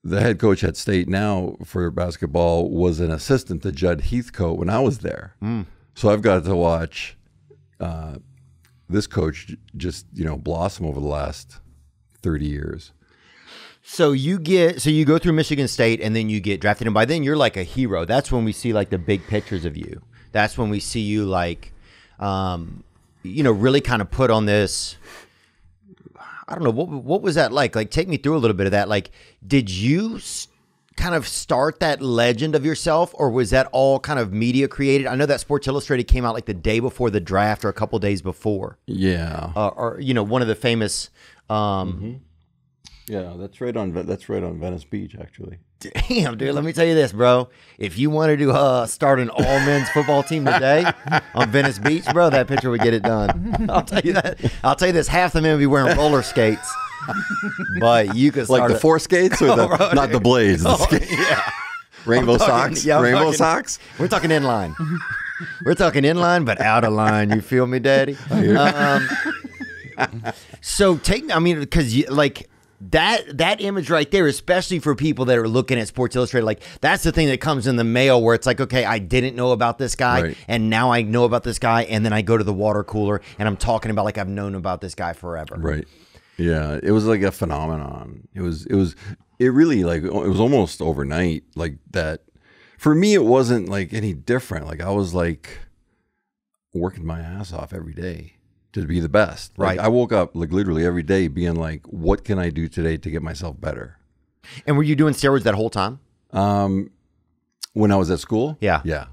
[SPEAKER 3] the head coach at State now for basketball was an assistant to Judd Heathcote when I was there.
[SPEAKER 1] Hmm.
[SPEAKER 3] So I've got to watch uh, this coach just you know blossom over the last thirty years.
[SPEAKER 1] So you get so you go through Michigan State and then you get drafted and by then you're like a hero. That's when we see like the big pictures of you. That's when we see you like um you know really kind of put on this I don't know what what was that like? Like take me through a little bit of that. Like did you s- kind of start that legend of yourself or was that all kind of media created? I know that Sports Illustrated came out like the day before the draft or a couple days before.
[SPEAKER 3] Yeah,
[SPEAKER 1] Uh, or you know one of the famous um
[SPEAKER 3] yeah, that's right on that's right on Venice Beach actually.
[SPEAKER 1] Damn, dude. Let me tell you this, bro. If you wanted to uh, start an all men's football team today <laughs> on Venice Beach, bro, that picture would get it done. I'll tell you that. I'll tell you this: half the men would be wearing roller skates, but you could
[SPEAKER 3] Like the
[SPEAKER 1] a-
[SPEAKER 3] four skates or <laughs> the,
[SPEAKER 1] bro,
[SPEAKER 3] not the blades, the <laughs>
[SPEAKER 1] Oh, yeah,
[SPEAKER 3] rainbow
[SPEAKER 1] talking-
[SPEAKER 3] socks,
[SPEAKER 1] yeah, I'm
[SPEAKER 3] rainbow
[SPEAKER 1] talking-
[SPEAKER 3] socks.
[SPEAKER 1] We're talking inline. We're talking inline, but out of line. You feel me, Daddy? Um, so take. I mean, because you like that that image right there, especially for people that are looking at Sports Illustrated, like that's the thing that comes in the mail where it's like, okay, I didn't know about this guy,
[SPEAKER 3] Right.
[SPEAKER 1] and now I know about this guy, and then I go to the water cooler and I'm talking about like I've known about this guy forever.
[SPEAKER 3] Right. Yeah, it was like a phenomenon. It was it was it really like it was almost overnight like that. For me it wasn't like any different. Like I was like working my ass off every day to be the best. Like,
[SPEAKER 1] Right.
[SPEAKER 3] I woke up like literally every day being like what can I do today to get myself better?
[SPEAKER 1] And were you doing steroids that whole time?
[SPEAKER 3] Um when I was at school?
[SPEAKER 1] Yeah.
[SPEAKER 3] Yeah.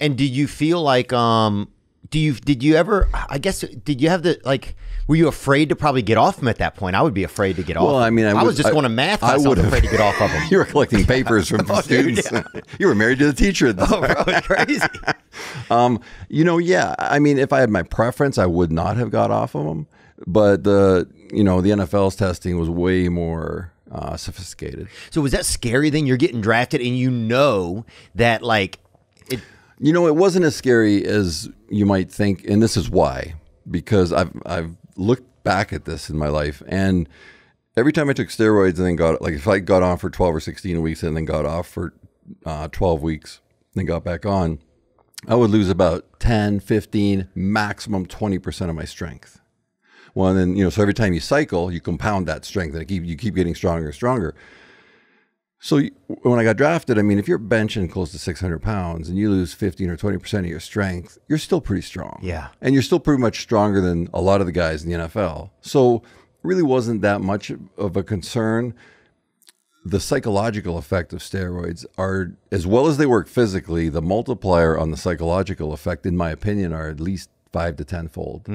[SPEAKER 1] And did you feel like um do you did you ever I guess did you have the like were you afraid to probably get off them at that point? I would be afraid to get off.
[SPEAKER 3] Well, I mean, I,
[SPEAKER 1] was
[SPEAKER 3] would-
[SPEAKER 1] just going to math
[SPEAKER 3] I
[SPEAKER 1] class. I, was afraid to get off of them. <laughs>
[SPEAKER 3] you were collecting papers from <laughs>
[SPEAKER 1] Oh, dude,
[SPEAKER 3] students. you were married to the teacher <laughs>
[SPEAKER 1] oh, bro, crazy.
[SPEAKER 3] Um, you know, yeah. I mean, if I had my preference, I would not have got off of them. But the, you know, the NFL's testing was way more uh, sophisticated.
[SPEAKER 1] so was that scary? Then you're getting drafted, and you know that like it.
[SPEAKER 3] You know, it wasn't as scary as you might think, and this is why. Because I've I've looked back at this in my life, and every time I took steroids and then got like if I got on for twelve or sixteen weeks and then got off for uh, twelve weeks, then got back on, I would lose about 10, 15, maximum twenty percent of my strength. Well, and then you know, so every time you cycle, you compound that strength, and keep, you keep getting stronger and stronger. So when I got drafted, I mean, if you're benching close to 600 pounds and you lose 15 or 20 percent of your strength, you're still pretty strong.
[SPEAKER 1] Yeah.
[SPEAKER 3] and you're still pretty much stronger than a lot of the guys in the NFL. So really wasn't that much of a concern. The psychological effect of steroids are, as well as they work physically, the multiplier on the psychological effect, in my opinion, are at least five to tenfold.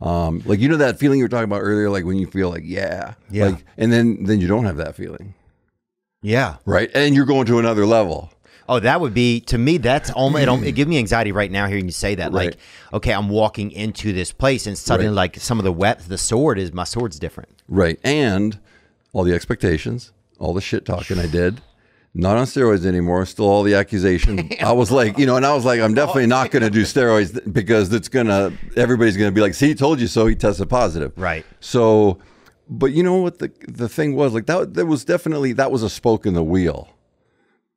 [SPEAKER 3] Um, like you know that feeling you were talking about earlier, like when you feel like yeah,
[SPEAKER 1] Yeah.
[SPEAKER 3] like, and then then you don't have that feeling.
[SPEAKER 1] Yeah.
[SPEAKER 3] right? And you're going to another level.
[SPEAKER 1] Oh, that would be to me. That's almost it, it <clears throat> give me anxiety right now hearing you say that. Like, okay, I'm walking into this place, and suddenly,
[SPEAKER 3] Right.
[SPEAKER 1] like some of the wet, the sword is my sword's different.
[SPEAKER 3] Right. And all the expectations, all the shit talking I did. Not on steroids anymore. Still all the accusations. <laughs> I was like, you know, and I was like, I'm definitely not going to do steroids because it's going to, everybody's going to be like, see, he told you so. He tested positive.
[SPEAKER 1] Right.
[SPEAKER 3] So, but you know what the, the thing was? Like, that, there was definitely, that was a spoke in the wheel.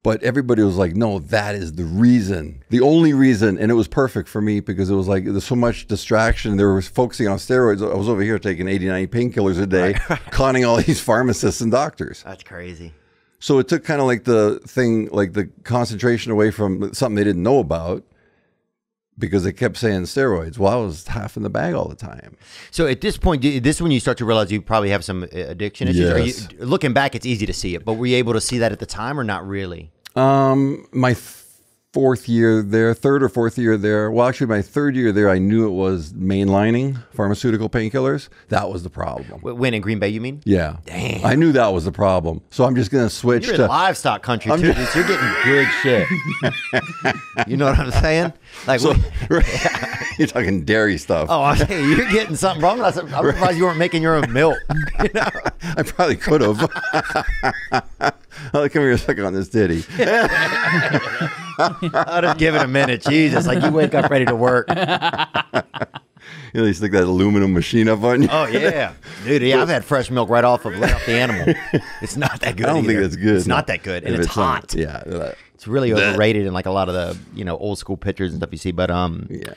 [SPEAKER 3] But everybody was like, no, that is the reason, the only reason. And it was perfect for me because it was like there's so much distraction. They were focusing on steroids. I was over here taking 80, 90 painkillers a day, <laughs> conning all these pharmacists and doctors.
[SPEAKER 1] That's crazy.
[SPEAKER 3] So it took kind of like the thing, like the concentration away from something they didn't know about because they kept saying steroids. Well, I was half in the bag all the time.
[SPEAKER 1] So at this point, this is when you start to realize you probably have some uh, addiction issues. Are
[SPEAKER 3] Yes.
[SPEAKER 1] you, looking back, it's easy to see it, but were you able to see that at the time or not really?
[SPEAKER 3] Um, my fourth year there, third or fourth year there. Well, actually, my third year there, I knew it was mainlining pharmaceutical painkillers. That was the problem.
[SPEAKER 1] Wh- When in Green Bay, you mean?
[SPEAKER 3] Yeah,
[SPEAKER 1] Damn.
[SPEAKER 3] I knew that was the problem. So I'm just gonna switch
[SPEAKER 1] You're in livestock country too,
[SPEAKER 3] just-
[SPEAKER 1] you're getting good shit. you know what I'm saying? Like,
[SPEAKER 3] So,
[SPEAKER 1] we- <laughs> <laughs>
[SPEAKER 3] you're talking dairy stuff.
[SPEAKER 1] oh, I'm saying you're getting something wrong. I'm sur- I'm surprised you weren't making your own milk. <laughs> You know?
[SPEAKER 3] I probably could have. Oh, come here second on this ditty. <laughs>
[SPEAKER 1] I'd have given a minute. Jesus, like you wake up ready to work. <laughs>
[SPEAKER 3] You know, they stick that aluminum machine up on you.
[SPEAKER 1] Oh yeah, dude. Yeah, I've had <laughs> fresh milk right off of right off the animal. It's not that good.
[SPEAKER 3] I don't think
[SPEAKER 1] either.
[SPEAKER 3] that's good.
[SPEAKER 1] It's
[SPEAKER 3] no.
[SPEAKER 1] not that good, and it's,
[SPEAKER 3] not-
[SPEAKER 1] hot.
[SPEAKER 3] yeah. that-
[SPEAKER 1] It's really overrated in like a lot of the you know old school pictures and stuff you see. But um,
[SPEAKER 3] Yeah.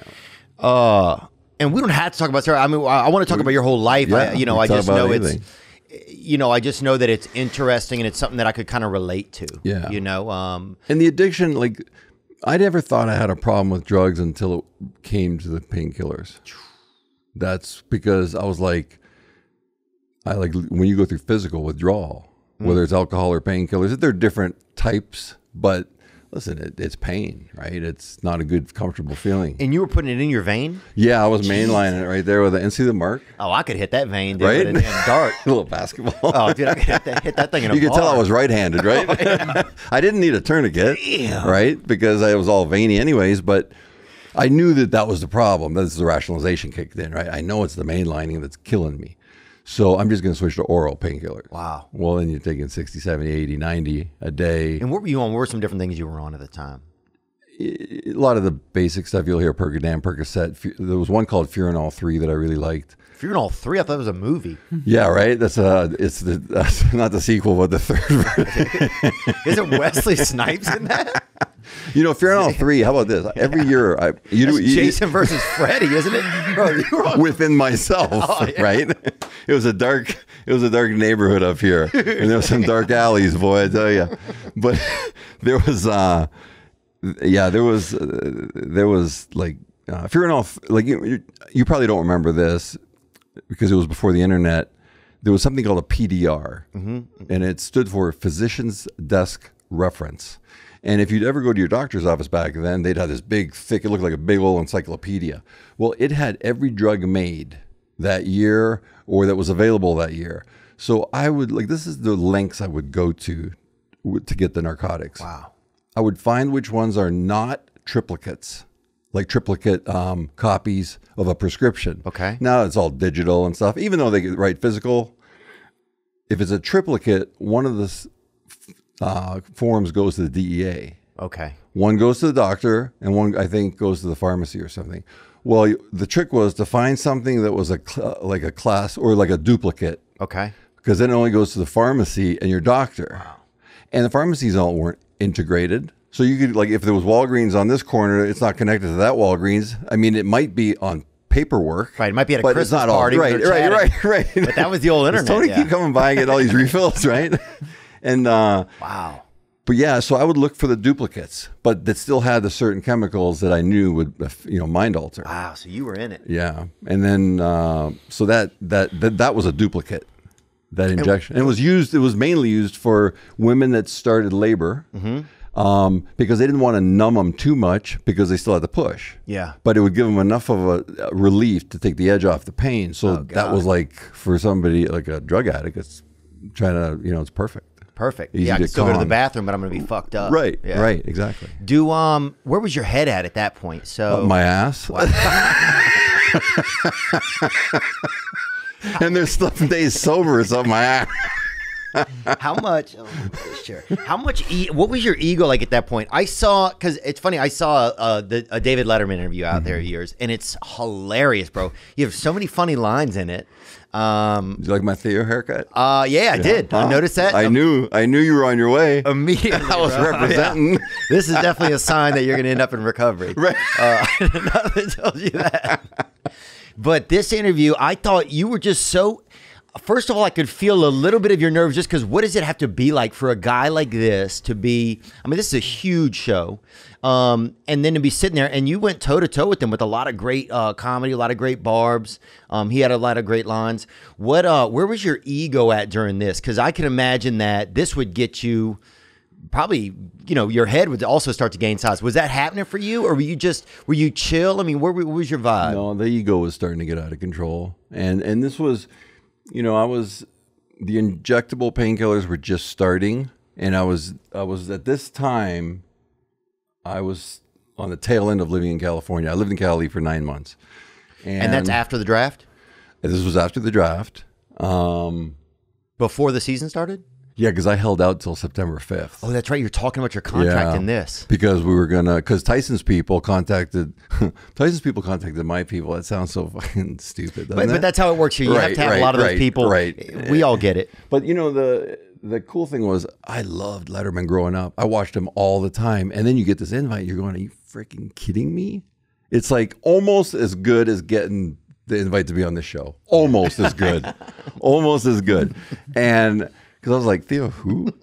[SPEAKER 1] uh, and we don't have to talk about Sarah. I mean, I, I want to talk about your whole life. I, you know, I just know
[SPEAKER 3] anything.
[SPEAKER 1] it's, you know, I just know that it's interesting and it's something that I could kind of relate to.
[SPEAKER 3] Yeah.
[SPEAKER 1] You know, um,
[SPEAKER 3] And the addiction, like, I never thought I had a problem with drugs until it came to the painkillers. That's because I was like, I like when you go through physical withdrawal, whether it's alcohol or painkillers, they're different types, but listen, it, it's pain, right? It's not a good, comfortable feeling.
[SPEAKER 1] and you were putting it in your vein.
[SPEAKER 3] Yeah, I was mainlining it right there with the, and see the mark,
[SPEAKER 1] Oh, I could hit that vein, dude,
[SPEAKER 3] right?
[SPEAKER 1] with a damn <laughs> dart.
[SPEAKER 3] a little basketball.
[SPEAKER 1] Oh, dude, I could hit that, hit that thing in a <laughs>
[SPEAKER 3] you could tell I was right-handed, right? <laughs> Oh, I didn't need a tourniquet,
[SPEAKER 1] Damn.
[SPEAKER 3] right? Because I was all veiny anyways. But I knew that that was the problem. That's the rationalization kicked in, right? I know it's the main lining that's killing me. So I'm just going to switch to oral painkillers.
[SPEAKER 1] Wow.
[SPEAKER 3] Well, then you're taking 60, 70, 80, 90 a day.
[SPEAKER 1] And what were you on? What were some different things you were on at the time?
[SPEAKER 3] A lot of the basic stuff you'll hear Percodan, Percocet. There was one called Fiorinal 3 that I really liked.
[SPEAKER 1] All three, I thought it was a movie. <laughs>
[SPEAKER 3] Yeah, right. That's uh, it's the that's <laughs> not the sequel, but the third version.
[SPEAKER 1] Isn't <laughs> Wesley Snipes in that?
[SPEAKER 3] You know, Fiorinal 3. How about this? Every year, I you do
[SPEAKER 1] That's
[SPEAKER 3] you,
[SPEAKER 1] Jason versus Freddy, isn't it? Bro, you were on
[SPEAKER 3] within myself,
[SPEAKER 1] Oh, yeah.
[SPEAKER 3] right? It was a dark, it was a dark neighborhood up here, and there were some dark alleys, boy, I tell you. But there was, uh, yeah, there was, uh, there was like, uh, if you're in all, like you, you, you probably don't remember this because it was before the internet. There was something called a PDR,
[SPEAKER 1] Mm-hmm.
[SPEAKER 3] and it stood for Physician's Desk Reference. And if you'd ever go to your doctor's office back then, they'd have this big, thick, it looked like a big old encyclopedia. Well, it had every drug made that year or that was available that year. So I would like this is the lengths I would go to to get the narcotics.
[SPEAKER 1] Wow.
[SPEAKER 3] I would find which ones are not triplicates, like triplicate um, copies of a prescription.
[SPEAKER 1] Okay.
[SPEAKER 3] Now it's all digital and stuff. Even though they write physical, if it's a triplicate, one of the uh, forms goes to the DEA.
[SPEAKER 1] Okay.
[SPEAKER 3] One goes to the doctor, and one I think goes to the pharmacy or something. Well, the trick was to find something that was a like a class or like a duplicate,
[SPEAKER 1] Okay.
[SPEAKER 3] because then it only goes to the pharmacy and your doctor. Wow. And the pharmacies all weren't integrated. So you could like if there was Walgreens on this corner, it's not connected to that Walgreens. I mean, it might be on paperwork.
[SPEAKER 1] Right, it might be at a
[SPEAKER 3] but
[SPEAKER 1] Christmas
[SPEAKER 3] it's not all
[SPEAKER 1] party when
[SPEAKER 3] right, right, right, right.
[SPEAKER 1] But that was the old <laughs> internet.
[SPEAKER 3] Tony
[SPEAKER 1] yeah.
[SPEAKER 3] keep coming by and get all these <laughs> refills, right? And uh,
[SPEAKER 1] Wow.
[SPEAKER 3] but yeah, so I would look for the duplicates, but that still had the certain chemicals that I knew would, uh, you know, mind alter.
[SPEAKER 1] Wow. So you were in it.
[SPEAKER 3] Yeah, and then uh, so that, that that that was a duplicate. That injection, and it was used. It was mainly used for women that started labor, um, because they didn't want to numb them too much because they still had to push.
[SPEAKER 1] Yeah.
[SPEAKER 3] but it would give them enough of a, a relief to take the edge off the pain. So that was like for somebody like a drug addict, it's trying to you know it's perfect.
[SPEAKER 1] Perfect.
[SPEAKER 3] Easy
[SPEAKER 1] yeah, I can still go to the bathroom, but I'm going to be fucked up.
[SPEAKER 3] Right,
[SPEAKER 1] Yeah.
[SPEAKER 3] right, exactly.
[SPEAKER 1] Do um, where was your head at at that point? So
[SPEAKER 3] My ass. <laughs> <laughs> and there's stuff days sober, it's up my ass.
[SPEAKER 1] how much? Oh, sure. How much? E- what was your ego like at that point? I saw because it's funny. I saw uh, the a David Letterman interview out there
[SPEAKER 3] Mm-hmm.
[SPEAKER 1] years, and it's hilarious, bro. You have so many funny lines in it. Um,
[SPEAKER 3] Did you like my Theo haircut?
[SPEAKER 1] uh, yeah, I did. I noticed that.
[SPEAKER 3] I knew. I knew you were on your way.
[SPEAKER 1] immediately. <laughs>
[SPEAKER 3] I was
[SPEAKER 1] bro.
[SPEAKER 3] representing.
[SPEAKER 1] Yeah. This is definitely a sign that you're going to end up in recovery. <laughs>
[SPEAKER 3] Right.
[SPEAKER 1] Uh, <laughs> nothing tells you that. But this interview, I thought you were just so. First of all, I could feel a little bit of your nerves just because what does it have to be like for a guy like this to be? I mean, this is a huge show. Um, and then to be sitting there and you went toe to toe with him with a lot of great uh, comedy, a lot of great barbs. Um, he had a lot of great lines. What, uh, where was your ego at during this? Because I can imagine that this would get you probably you know your head would also start to gain size. Was that happening for you or were you just were you chill? I mean where, where was your vibe?
[SPEAKER 3] No, the ego was starting to get out of control, and and this was, you know, I was the injectable painkillers were just starting, and I was I was at this time, I was on the tail end of living in California. I lived in Cali for nine months, and,
[SPEAKER 1] and that's after the draft?
[SPEAKER 3] This was after the draft. Um,
[SPEAKER 1] before the season started
[SPEAKER 3] yeah, because I held out till September fifth.
[SPEAKER 1] oh that's right you're talking about your contract
[SPEAKER 3] Yeah.
[SPEAKER 1] in this
[SPEAKER 3] because we were gonna because Tyson's people contacted <laughs> Tyson's people contacted my people. That sounds so <laughs> fucking stupid.
[SPEAKER 1] but, but that's how it works here you have to have a lot of those people
[SPEAKER 3] right.
[SPEAKER 1] we all get it
[SPEAKER 3] But you know the the cool thing was I loved Letterman growing up. I watched him all the time, and then you get this invite. You're going, "Are you freaking kidding me?" It's like almost as good as getting the invite to be on the show. Almost as good, <laughs> almost as good. And because I was like, Theo, who? <laughs>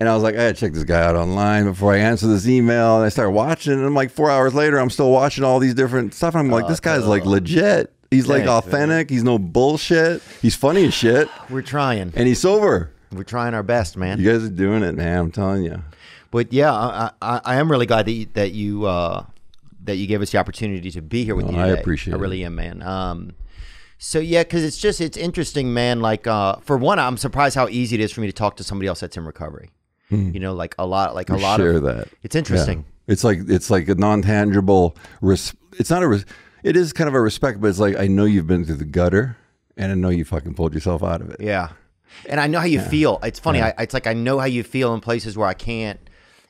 [SPEAKER 3] And I was like, I gotta check this guy out online before I answer this email. And I started watching, and I'm like, four hours later, I'm still watching all these different stuff. And I'm like, this guy's like legit. He's like
[SPEAKER 1] Thanks,
[SPEAKER 3] authentic. He's no bullshit. He's funny as shit,
[SPEAKER 1] we're trying
[SPEAKER 3] and he's sober.
[SPEAKER 1] we're trying our best man
[SPEAKER 3] You guys are doing it, man. I'm telling you.
[SPEAKER 1] But yeah, I, I, I am really glad that you, that you uh, that you gave us the opportunity to be here with
[SPEAKER 3] No,
[SPEAKER 1] you.
[SPEAKER 3] I
[SPEAKER 1] Today.
[SPEAKER 3] appreciate
[SPEAKER 1] I really am, man. Um, so yeah, because it's just it's interesting, man. Like uh, for one, I'm surprised how easy it is for me to talk to somebody else that's in recovery. You know, like a lot, like a lot
[SPEAKER 3] Hmm. Share
[SPEAKER 1] of
[SPEAKER 3] that.
[SPEAKER 1] It's interesting.
[SPEAKER 3] Yeah. It's like it's like a non-tangible. Res- it's not a. Res- it is kind of a respect, but it's like I know you've been through the gutter, and I know you fucking pulled yourself out of it.
[SPEAKER 1] Yeah. And I know how you feel. It's funny. I, it's like I know how you feel in places where I can't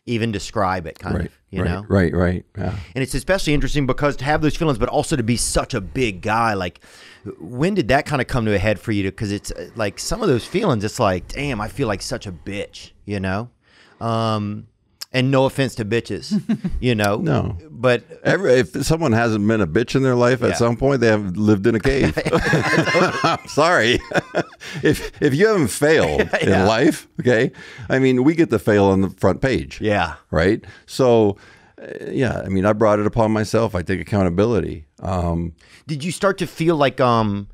[SPEAKER 1] even describe it, kind
[SPEAKER 3] Right.
[SPEAKER 1] of. You
[SPEAKER 3] right.
[SPEAKER 1] know.
[SPEAKER 3] Right. Right. Yeah.
[SPEAKER 1] And it's especially interesting because to have those feelings, but also to be such a big guy. Like, when did that kind of come to a head for you? Because it's uh, like some of those feelings. It's like, damn, I feel like such a bitch. You know. Um, and no offense to bitches, <laughs> you know.
[SPEAKER 3] No.
[SPEAKER 1] But
[SPEAKER 3] Every, if someone hasn't been a bitch in their life
[SPEAKER 1] Yeah.
[SPEAKER 3] at some point, they have lived in a cave. <laughs> I'm <laughs> sorry. if if you haven't failed
[SPEAKER 1] Yeah.
[SPEAKER 3] in life, okay, I mean, we get to fail on the front page.
[SPEAKER 1] yeah,
[SPEAKER 3] right? So, uh, yeah, I mean, I brought it upon myself. I take accountability. Um,
[SPEAKER 1] did you start to feel like um?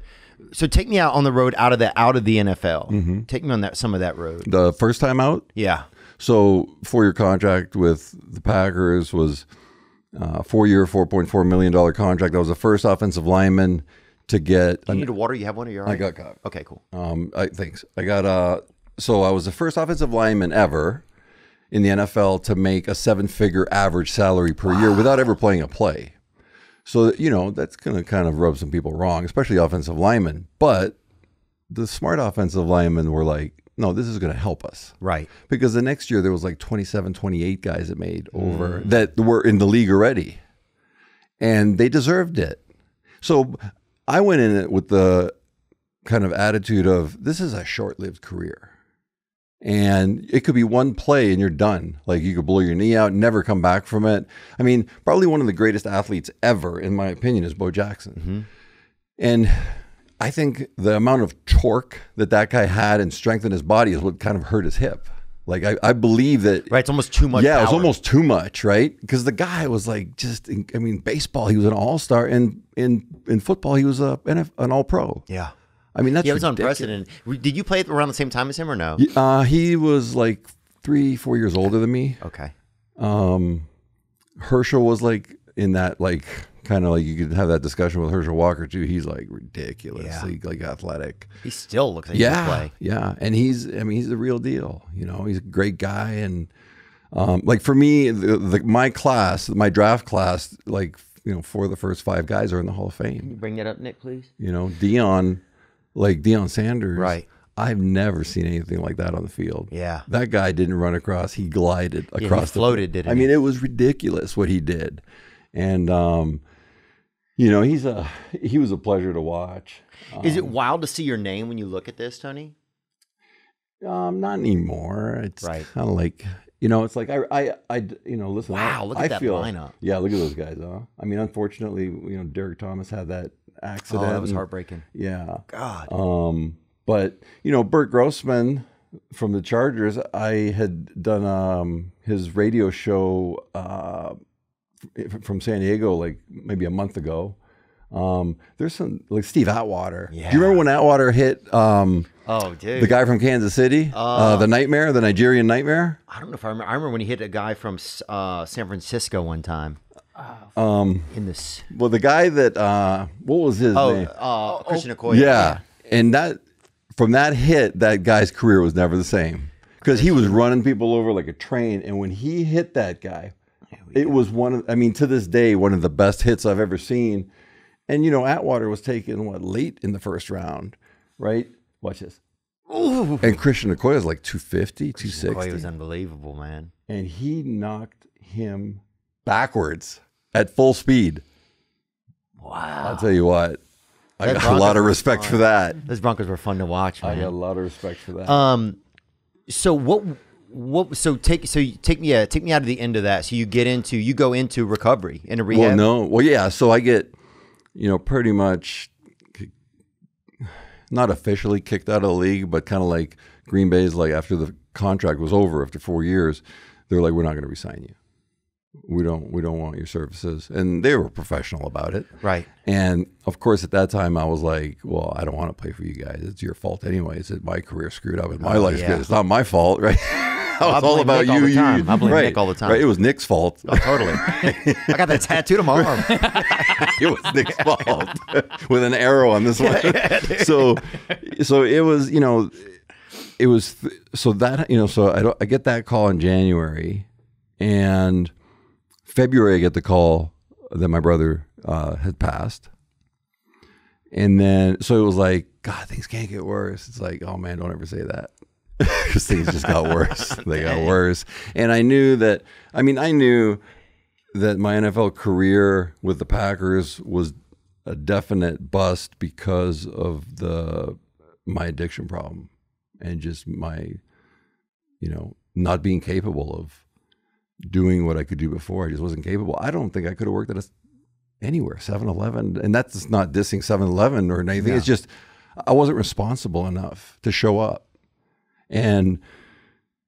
[SPEAKER 1] So take me out on the road out of the out of the NFL.
[SPEAKER 3] Mm-hmm.
[SPEAKER 1] Take me on that some of that road.
[SPEAKER 3] the first time out,
[SPEAKER 1] Yeah.
[SPEAKER 3] So four year contract with the Packers was uh, four year, four point four million dollar contract. That was the first offensive lineman to get.
[SPEAKER 1] Do you need a water? You have one? of your.
[SPEAKER 3] I
[SPEAKER 1] right?
[SPEAKER 3] got caught.
[SPEAKER 1] Okay, cool.
[SPEAKER 3] Um, I thanks. I got uh so I was the first offensive lineman ever in the NFL to make a seven-figure average salary per year without ever playing a play. So you know that's gonna kind of rub some people wrong, especially offensive linemen. But the smart offensive linemen were like, no, this is gonna help us.
[SPEAKER 1] Right.
[SPEAKER 3] Because the next year there was like 27, 28 guys that made over mm. that were in the league already. And they deserved it. So I went in it with the kind of attitude of this is a short-lived career. And it could be one play and you're done. Like you could blow your knee out, never come back from it. I mean, probably one of the greatest athletes ever, in my opinion, is Bo Jackson. Mm-hmm. And I think the amount of torque that that guy had and strength in his body is what kind of hurt his hip. Like I, I believe that.
[SPEAKER 1] Right. It's almost too much.
[SPEAKER 3] Yeah, it was almost too much, right? Because the guy was like just. I mean, baseball, he was an all star, and in in football, he was a an all pro.
[SPEAKER 1] Yeah.
[SPEAKER 3] I mean, that's
[SPEAKER 1] Yeah, it was
[SPEAKER 3] ridiculous.
[SPEAKER 1] unprecedented. Did you play around the same time as him or no?
[SPEAKER 3] Uh, he was like three, four years older than me.
[SPEAKER 1] Okay.
[SPEAKER 3] Um, Herschel was like in that like kind of like you could have that discussion with Herschel Walker too. He's like ridiculous,
[SPEAKER 1] Yeah.
[SPEAKER 3] like, athletic.
[SPEAKER 1] He still looks like
[SPEAKER 3] Yeah,
[SPEAKER 1] can play.
[SPEAKER 3] yeah, and he's I mean he's the real deal. You know, he's a great guy, and um, like for me, the, the, my class, my draft class, like you know, four of the first five guys are in the Hall of Fame.
[SPEAKER 1] Bring that up, Nick, please.
[SPEAKER 3] You know, Deion, like Deion Sanders,
[SPEAKER 1] Right.
[SPEAKER 3] I've never seen anything like that on the field.
[SPEAKER 1] Yeah.
[SPEAKER 3] that guy didn't run across; he glided
[SPEAKER 1] he
[SPEAKER 3] across. the
[SPEAKER 1] floated, didn't
[SPEAKER 3] I mean, it was ridiculous what he did, and um, you know, he's a he was a pleasure to watch.
[SPEAKER 1] Is it wild to see your name when you look at this, Tony?
[SPEAKER 3] Um, not anymore. It's
[SPEAKER 1] Right.
[SPEAKER 3] kind of like you know, it's like I, I, I, you know, listen.
[SPEAKER 1] Wow,
[SPEAKER 3] I,
[SPEAKER 1] look at
[SPEAKER 3] I
[SPEAKER 1] that
[SPEAKER 3] feel,
[SPEAKER 1] lineup.
[SPEAKER 3] Yeah, look at those guys. Huh? I mean, unfortunately, you know, Derrick Thomas had that accident.
[SPEAKER 1] Oh, that was
[SPEAKER 3] and-
[SPEAKER 1] heartbreaking.
[SPEAKER 3] Yeah.
[SPEAKER 1] God.
[SPEAKER 3] Um, but you know, Burt Grossman from the Chargers, I had done um his radio show uh from San Diego like maybe a month ago. Um, there's some like Steve Atwater. Yeah. Do you remember when Atwater hit um
[SPEAKER 1] Oh, dude.
[SPEAKER 3] the guy from Kansas City, uh, the Nightmare, the Nigerian Nightmare?
[SPEAKER 1] I don't know if I remember. I remember when he hit a guy from uh, San Francisco one time.
[SPEAKER 3] Um,
[SPEAKER 1] In this.
[SPEAKER 3] well, the guy that uh, what was his
[SPEAKER 1] Oh,
[SPEAKER 3] name?
[SPEAKER 1] uh, Christian Okoye.
[SPEAKER 3] Yeah. And that from that hit, that guy's career was never the same. Because he was running people over like a train. And when he hit that guy, it was one of I mean, to this day, one of the best hits I've ever seen. And you know, Atwater was taken what late in the first round, right? Watch this. And Christian Okoye was like 250,
[SPEAKER 1] Okoye
[SPEAKER 3] 260.
[SPEAKER 1] was unbelievable, man.
[SPEAKER 3] and he knocked him backwards at full speed.
[SPEAKER 1] Wow.
[SPEAKER 3] I'll tell you what. I
[SPEAKER 1] That
[SPEAKER 3] got a lot of respect for that.
[SPEAKER 1] Those Broncos were fun to watch,
[SPEAKER 3] I
[SPEAKER 1] man.
[SPEAKER 3] got a lot of respect for that.
[SPEAKER 1] Um, so what? What? So take so you take me yeah take me out of the end of that. So you get into you go into recovery into rehab.
[SPEAKER 3] well, no. Well, yeah. So I get, you know, pretty much not officially kicked out of the league, but kind of like Green Bay's like after the contract was over after four years, they're like, we're not going to resign you. We don't. We don't want your services, and they were professional about it.
[SPEAKER 1] Right.
[SPEAKER 3] And of course, at that time, I was like, "Well, I don't want to play for you guys. It's your fault, anyways. It, my career screwed up. It's my
[SPEAKER 1] Oh,
[SPEAKER 3] life's
[SPEAKER 1] yeah.
[SPEAKER 3] good. It's not my fault, <laughs> right? I was all about
[SPEAKER 1] Nick all
[SPEAKER 3] you.
[SPEAKER 1] the
[SPEAKER 3] you,
[SPEAKER 1] time.
[SPEAKER 3] you-
[SPEAKER 1] I blame
[SPEAKER 3] right,
[SPEAKER 1] Nick all the time.
[SPEAKER 3] Right? It was Nick's fault.
[SPEAKER 1] Oh, totally. <laughs> I got that tattooed on my arm. <laughs>
[SPEAKER 3] it was Nick's fault with an arrow on this one. so, so it was, you know, it was th- so that you know, so I don't, I get that call in January, and February I get the call that my brother uh, had passed, and then so it was like, God, things can't get worse. It's like, oh man, don't ever say that. <laughs> Because things just got <laughs> worse. they got worse. And I knew that, I mean, I knew that my NFL career with the Packers was a definite bust because of the my addiction problem and just my you know not being capable of doing what I could do before. I just wasn't capable. I don't think I could have worked at a, anywhere 7-Eleven and that's not dissing 7-Eleven or anything. It's just I wasn't responsible enough to show up. And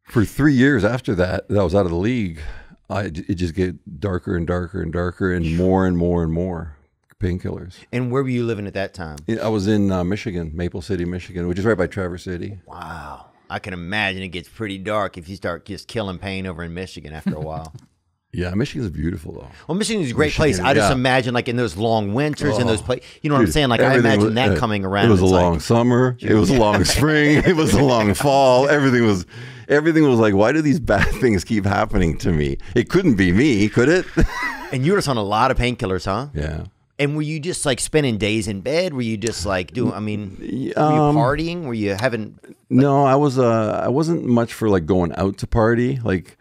[SPEAKER 3] for 3 years after that that I was out of the league, I it just get darker and darker and darker and more and more and more painkillers.
[SPEAKER 1] and where were you living at that time?
[SPEAKER 3] I was in uh, Michigan, Maple City, Michigan, which is right by Traverse City.
[SPEAKER 1] Wow. I can imagine it gets pretty dark if you start just killing pain over in Michigan after a while. <laughs>
[SPEAKER 3] Yeah, Michigan's beautiful though.
[SPEAKER 1] Well, Michigan's a great place.
[SPEAKER 3] Michigan,
[SPEAKER 1] I just
[SPEAKER 3] yeah.
[SPEAKER 1] imagine like in those long winters and those
[SPEAKER 3] Oh,
[SPEAKER 1] places. You know what I'm saying? Like I imagine
[SPEAKER 3] was-
[SPEAKER 1] that
[SPEAKER 3] uh,
[SPEAKER 1] coming around.
[SPEAKER 3] It was a
[SPEAKER 1] like-
[SPEAKER 3] long summer. It was a <laughs> long spring. It was a long fall. Everything was, everything was like, why do these bad <laughs> things keep happening to me? It couldn't be me, could it?
[SPEAKER 1] and you were just on a lot of painkillers, huh?
[SPEAKER 3] yeah.
[SPEAKER 1] And were you just like spending days in bed? Were you just like doing? I mean, were you
[SPEAKER 3] Um,
[SPEAKER 1] partying? Were you having?
[SPEAKER 3] No, I was. Uh, I wasn't much for like going out to party. Like,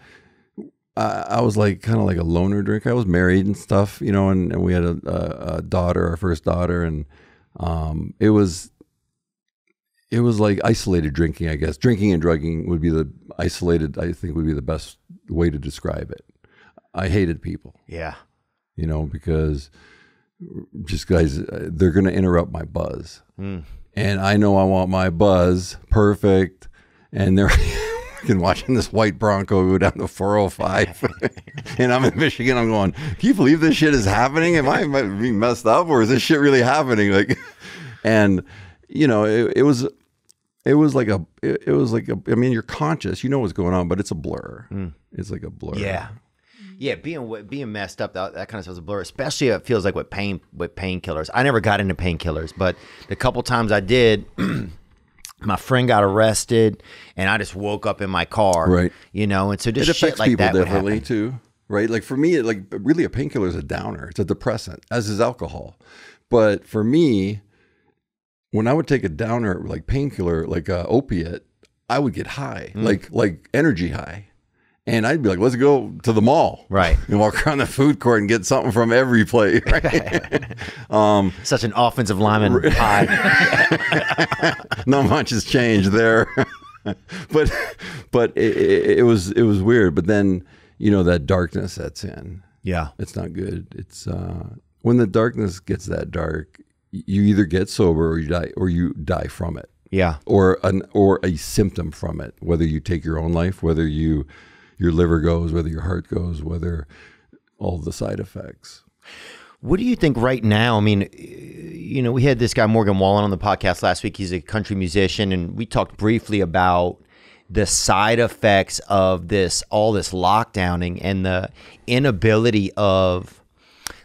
[SPEAKER 3] I, I was like kind of like a loner drinker. I was married and stuff, you know, and, and we had a, a, a daughter, our first daughter, and um, it was. It was like isolated drinking, I guess. Drinking and drugging would be the isolated. I think would be the best way to describe it. I hated people
[SPEAKER 1] Yeah.
[SPEAKER 3] you know, because just guys, uh, they're going to interrupt my buzz. And I know I want my buzz perfect. And they're <laughs> fucking watching this white Bronco go down the 405. <laughs> and I'm in Michigan. I'm going, can you believe this shit is happening? Am I being messed up or is this shit really happening? Like, <laughs> and, you know, it, it was. It was like a. It, it was like a. I mean, you're conscious, you know what's going on, but it's a blur. It's like a blur.
[SPEAKER 1] Yeah. Yeah, being being messed up, that, that kind of stuff's a blur. Especially it feels like with pain with painkillers. I never got into painkillers, but the couple times I did, <clears throat> my friend got arrested, and I just woke up in my car.
[SPEAKER 3] Right.
[SPEAKER 1] You know, and so
[SPEAKER 3] It
[SPEAKER 1] just
[SPEAKER 3] affects
[SPEAKER 1] shit like
[SPEAKER 3] people differently too, right? Like for me, like really a painkiller is a downer. It's a depressant, as is alcohol. But for me, when I would take a downer, like painkiller, like a opiate, I would get high,
[SPEAKER 1] Mm.
[SPEAKER 3] like like energy high. And I'd be like, let's go to the mall.
[SPEAKER 1] Right. <laughs>
[SPEAKER 3] And walk around the food court and get something from every place. Right. <laughs>
[SPEAKER 1] Such an offensive lineman high. <laughs>
[SPEAKER 3] Not much has changed there. but but it, it, it was it was weird. But then, you know, that darkness sets in.
[SPEAKER 1] Yeah.
[SPEAKER 3] It's not good. It's uh, when the darkness gets that dark, you either get sober or you die or you die from it.
[SPEAKER 1] Yeah.
[SPEAKER 3] Or an or a symptom from it, whether you take your own life, whether you your liver goes, whether your heart goes, whether all the side effects.
[SPEAKER 1] What do you think right now? I mean, you know, we had this guy Morgan Wallen on the podcast last week. He's a country musician, and we talked briefly about the side effects of this, all this lockdowning, and the inability of,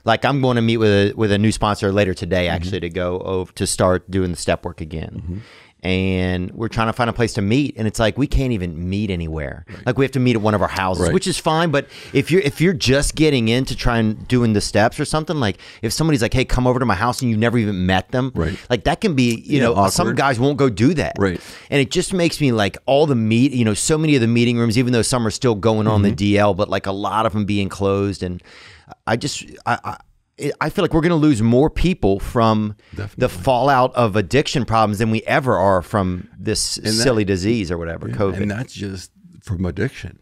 [SPEAKER 1] like, I'm going to meet with a with a new sponsor later today, mm-hmm. actually, to go over to start doing the step work again. Mm-hmm. And we're trying to find a place to meet, and it's like we can't even meet anywhere. Like we have to meet at one of our houses,
[SPEAKER 3] Right.
[SPEAKER 1] which is fine. But if you're if you're just getting into trying doing the steps or something, like if somebody's like, "Hey, come over to my house," and you've never even met them,
[SPEAKER 3] Right.
[SPEAKER 1] Like that can be, you
[SPEAKER 3] Yeah,
[SPEAKER 1] know, some guys won't go do that,
[SPEAKER 3] Right.
[SPEAKER 1] And it just makes me like all the meet, you know, so many of the meeting rooms, even though some are still going on
[SPEAKER 3] Mm-hmm.
[SPEAKER 1] the DL, but like a lot of them being closed, and I just I. I I feel like we're going to lose more people from the fallout of addiction problems than we ever are from this
[SPEAKER 3] that-
[SPEAKER 1] silly disease or whatever, COVID.
[SPEAKER 3] And that's just from addiction.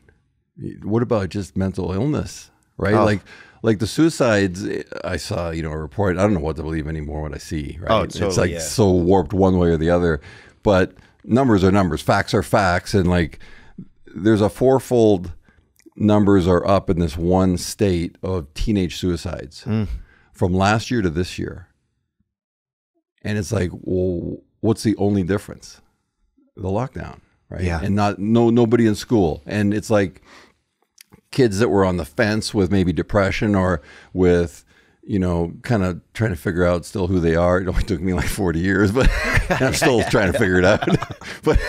[SPEAKER 3] What about just mental illness, right?
[SPEAKER 1] Oh.
[SPEAKER 3] Like like the suicides I saw, you know, a report. I don't know what to believe anymore what I see, right?
[SPEAKER 1] Oh,
[SPEAKER 3] it's like
[SPEAKER 1] yeah.
[SPEAKER 3] so warped one way or the other. But numbers are numbers, facts are facts and like there's a fourfold numbers are up in this one state of teenage suicides
[SPEAKER 1] Hmm.
[SPEAKER 3] From last year to this year. And it's like, well, what's the only difference? The lockdown, right?
[SPEAKER 1] Yeah.
[SPEAKER 3] And not no nobody in school. And it's like kids that were on the fence with maybe depression or with you know, kind of trying to figure out still who they are. <laughs> It only took me like 40 years, but <laughs> I'm still <laughs> trying to figure it out. but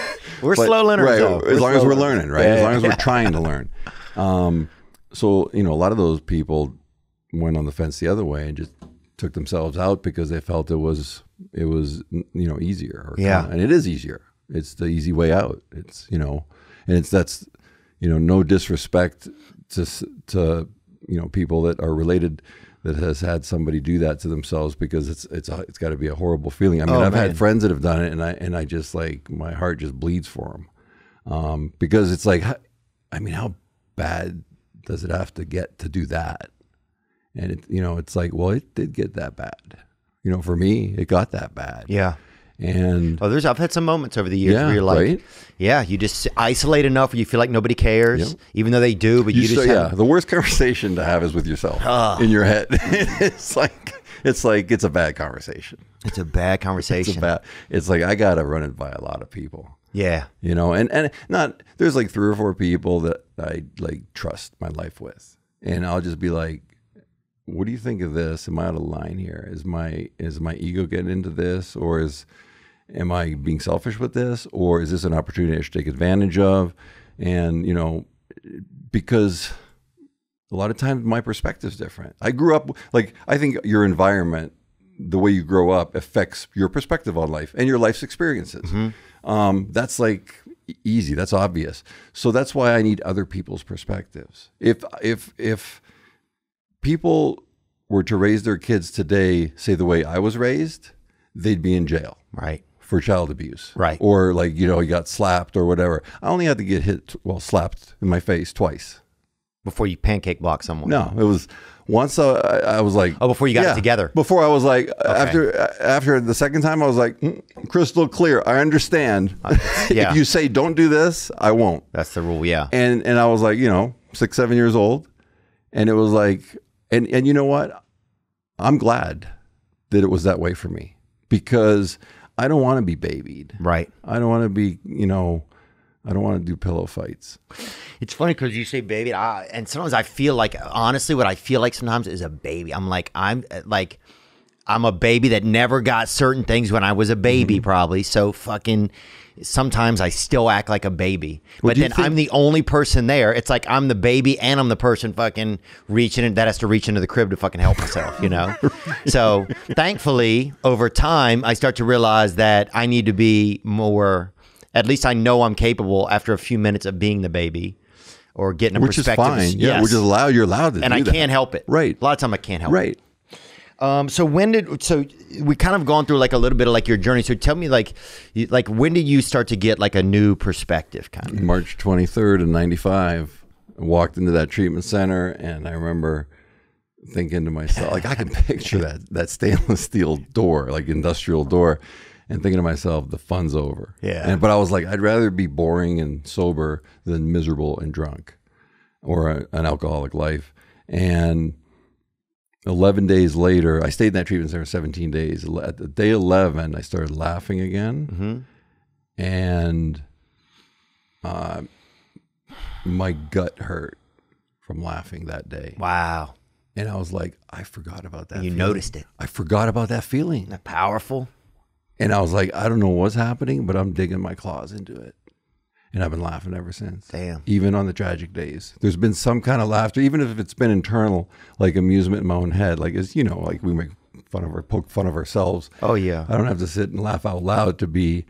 [SPEAKER 1] We're
[SPEAKER 3] but-
[SPEAKER 1] slow learners,
[SPEAKER 3] right?
[SPEAKER 1] though.
[SPEAKER 3] As
[SPEAKER 1] We're
[SPEAKER 3] long as we're learning, right?
[SPEAKER 1] Yeah,
[SPEAKER 3] As long as
[SPEAKER 1] yeah.
[SPEAKER 3] we're trying to learn. Um, so you know, a lot of those people went on the fence the other way and just took themselves out because they felt it was it was you know easier. Or
[SPEAKER 1] Yeah.
[SPEAKER 3] kinda- and it is easier. It's the easy way out. It's you know, and it's that's you know no disrespect to to you know people that are related that has had somebody do that to themselves because it's it's a, it's got to be a horrible feeling. I mean,
[SPEAKER 1] Oh,
[SPEAKER 3] I've
[SPEAKER 1] man.
[SPEAKER 3] had friends that have done it, and I and I just like my heart just bleeds for them um, because it's like, I mean, how bad does it have to get to do that? And it, you know, it's like, well, it did get that bad. You know, for me, it got that bad.
[SPEAKER 1] yeah.
[SPEAKER 3] And
[SPEAKER 1] Oh, there's I've had some moments over the years
[SPEAKER 3] Yeah,
[SPEAKER 1] where you're like,
[SPEAKER 3] right?
[SPEAKER 1] yeah, you just isolate enough where you feel like nobody cares,
[SPEAKER 3] Yep.
[SPEAKER 1] even though they do, but you,
[SPEAKER 3] you
[SPEAKER 1] just have,
[SPEAKER 3] yeah, the worst conversation to have is with yourself
[SPEAKER 1] Ah.
[SPEAKER 3] in your head. <laughs> it's like it's like it's a bad conversation.
[SPEAKER 1] it's a bad <laughs>
[SPEAKER 3] It's
[SPEAKER 1] conversation.
[SPEAKER 3] a bad. It's like I got to run it by a lot of people.
[SPEAKER 1] yeah,
[SPEAKER 3] you know and and not there's like three or four people that i like trust my life with and i'll just be like what do you think of this? Am i out of line here? Is my is my ego getting into this or is am i being selfish with this or is this an opportunity i should take advantage of? And you know because a lot of times my perspective's different. I grew up like i think your environment the way you grow up affects your perspective on life and your life's experiences. Um, that's like easy. That's obvious. So that's why i need other people's perspectives. If if if people were to raise their kids today say the way i was raised they'd be in jail
[SPEAKER 1] right.
[SPEAKER 3] for child abuse.
[SPEAKER 1] Right.
[SPEAKER 3] Or like, you know, he got slapped or whatever. I only had to get hit, well, slapped in my face twice.
[SPEAKER 1] Before you pancake block someone.
[SPEAKER 3] No, it was once uh, I, I was like,
[SPEAKER 1] Oh, before you got it together.
[SPEAKER 3] Before I was like, after after the second time, I was like, "Mm, crystal clear. I understand.
[SPEAKER 1] yeah. <laughs>
[SPEAKER 3] if you say don't do this, I won't.
[SPEAKER 1] That's the rule. Yeah.
[SPEAKER 3] And and I was like, you know, six, seven years old. And it was like, and and you know what? I'm glad that it was that way for me because I don't want to be babied.
[SPEAKER 1] right.
[SPEAKER 3] I don't want to be, you know, I don't want to do pillow fights.
[SPEAKER 1] It's funny because you say baby, I, and sometimes I feel like honestly, what I feel like sometimes is a baby. I'm like I'm uh, like I'm a baby that never got certain things when I was a baby,
[SPEAKER 3] Mm-hmm.
[SPEAKER 1] probably. So fucking. Sometimes I still act like a baby, but then I'm the only person there. It's like I'm the baby and I'm the person fucking reaching it that has to reach into the crib to fucking help myself, you know. <laughs> so thankfully, over time, I start to realize that I need to be more. At least I know I'm capable after a few minutes of being the baby or getting a
[SPEAKER 3] Which is
[SPEAKER 1] perspective.
[SPEAKER 3] fine. Yeah,
[SPEAKER 1] Yes.
[SPEAKER 3] which is allowed. You're allowed to
[SPEAKER 1] and I
[SPEAKER 3] that.
[SPEAKER 1] can't help it.
[SPEAKER 3] Right.
[SPEAKER 1] A lot of time I can't help it.
[SPEAKER 3] Right.
[SPEAKER 1] Um, so when did so we kind of gone through like a little bit of like your journey. So tell me like you, like when did you start to get like a new perspective kind of?
[SPEAKER 3] March 23rd of 95, I walked into that treatment center and I remember thinking to myself, like I can <laughs> picture that, that stainless steel door, like industrial door and thinking to myself, the fun's over.
[SPEAKER 1] Yeah.
[SPEAKER 3] And, but I was like, I'd rather be boring and sober than miserable and drunk or a, an alcoholic life. And 11 days later, I stayed in that treatment center 17 days. At day 11, I started laughing again. And uh, my gut hurt from laughing that day.
[SPEAKER 1] Wow.
[SPEAKER 3] And I was like, I forgot about that.
[SPEAKER 1] You
[SPEAKER 3] feeling.
[SPEAKER 1] noticed it.
[SPEAKER 3] I forgot about that feeling.
[SPEAKER 1] Isn't that powerful?
[SPEAKER 3] And I was like, I don't know what's happening, but I'm digging my claws into it. And I've been laughing ever since.
[SPEAKER 1] Damn.
[SPEAKER 3] Even on the tragic days. There's been some kind of laughter, even if it's been internal, like amusement in my own head. Like, as you know, like we make fun of or poke fun of ourselves.
[SPEAKER 1] Oh yeah.
[SPEAKER 3] I don't have to sit and laugh out loud to be,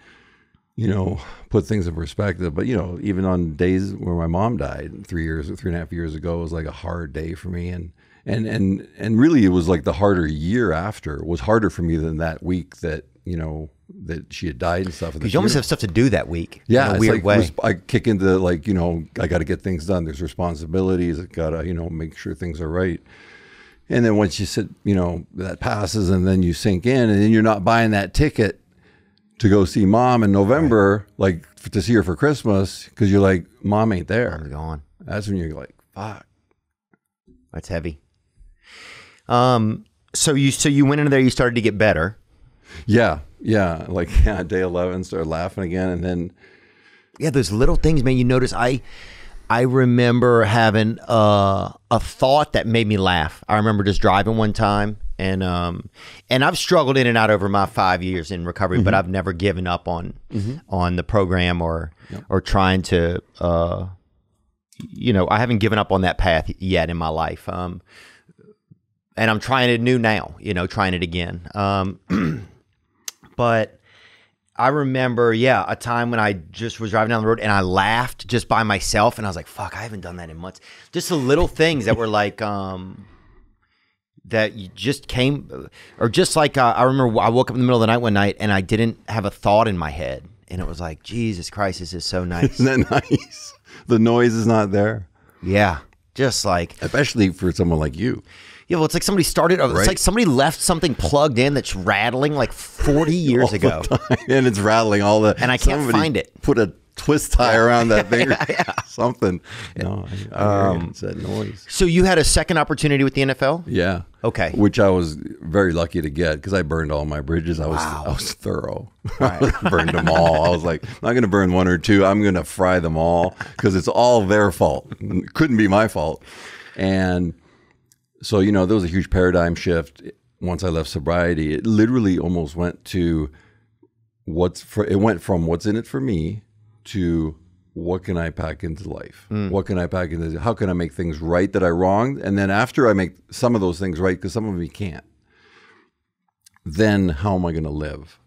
[SPEAKER 3] you know, put things in perspective. But you know, even on days where my mom died three years or three and a half years ago, it was like a hard day for me. And and and and really, it was like the harder year after was harder for me than that week that you know that she had died and stuff.
[SPEAKER 1] Because you almost have stuff to do that week.
[SPEAKER 3] yeah,
[SPEAKER 1] in a weird
[SPEAKER 3] like
[SPEAKER 1] way.
[SPEAKER 3] I kick into like you know I got to get things done. There's responsibilities. I gotta you know make sure things are right. And then once you sit, you know that passes, and then you sink in, and then you're not buying that ticket to go see mom in November, like f- to see her for Christmas, because you're like, mom ain't
[SPEAKER 1] I'm
[SPEAKER 3] there.
[SPEAKER 1] gone.
[SPEAKER 3] That's when you're like, fuck.
[SPEAKER 1] That's heavy. Um. So you so you went into there. You started to get better.
[SPEAKER 3] Yeah, yeah. Like <laughs> yeah, day eleven, started laughing again, and then
[SPEAKER 1] Yeah, those little things, man. You notice I. I remember having uh, a thought that made me laugh. I remember just driving one time, and um, and I've struggled in and out over my five years in recovery, but I've never given up on on the program or or trying to, uh, you know, I haven't given up on that path yet in my life. Um, and I'm trying it new now, you know, trying it again. Um, <clears throat> but I remember, yeah, a time when I just was driving down the road and I laughed just by myself, and I was like, "Fuck, I haven't done that in months." Just the little things that were like, um, that you just came, or just like uh, I remember, I woke up in the middle of the night one night and I didn't have a thought in my head, and it was like, Jesus Christ, this is so <laughs> nice.
[SPEAKER 3] isn't that nice? the noise is not there,
[SPEAKER 1] yeah, just like
[SPEAKER 3] especially for someone like you.
[SPEAKER 1] Yeah, well, it's like somebody started. It's like somebody left something plugged in that's rattling like forty <laughs> years ago.
[SPEAKER 3] and it's rattling all the
[SPEAKER 1] And I can't find it.
[SPEAKER 3] Put a twist tie around that <laughs> thing, or something. No, I, I
[SPEAKER 1] Um,
[SPEAKER 3] it's that noise.
[SPEAKER 1] So you had a second opportunity with the NFL.
[SPEAKER 3] Yeah.
[SPEAKER 1] Okay.
[SPEAKER 3] Which I was very lucky to get because I burned all my bridges. I was I was thorough. <laughs> I burned them all. I was like, I'm not going to burn one or two. I'm going to fry them all because it's all their fault. It couldn't be my fault. And so you know there was a huge paradigm shift once I left sobriety. It literally almost went to what's for. It went from what's in it for me to what can I pack into life? Hmm. What can I pack into? How can I make things right that I wronged? And then after I make some of those things right, because some of them you can't, then how am I going to live?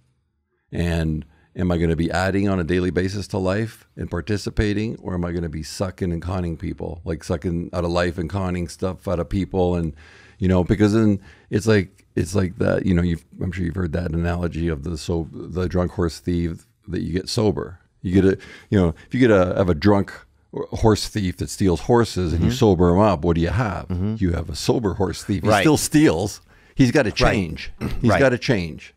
[SPEAKER 3] And am I going to be adding on a daily basis to life and participating, or am I going to be sucking and conning people, like sucking out of life and conning stuff out of people? And you know, because then it's like it's like that. You know, you've, I'm sure you've heard that analogy of the so the drunk horse thief that you get sober. You get a, you know, if you get a have a drunk horse thief that steals horses and you mm-hmm. sober him up, what do you have? Mm-hmm. You have a sober horse thief. He
[SPEAKER 1] Right.
[SPEAKER 3] still steals. He's got to change. <clears throat> He's
[SPEAKER 1] Right.
[SPEAKER 3] got to change.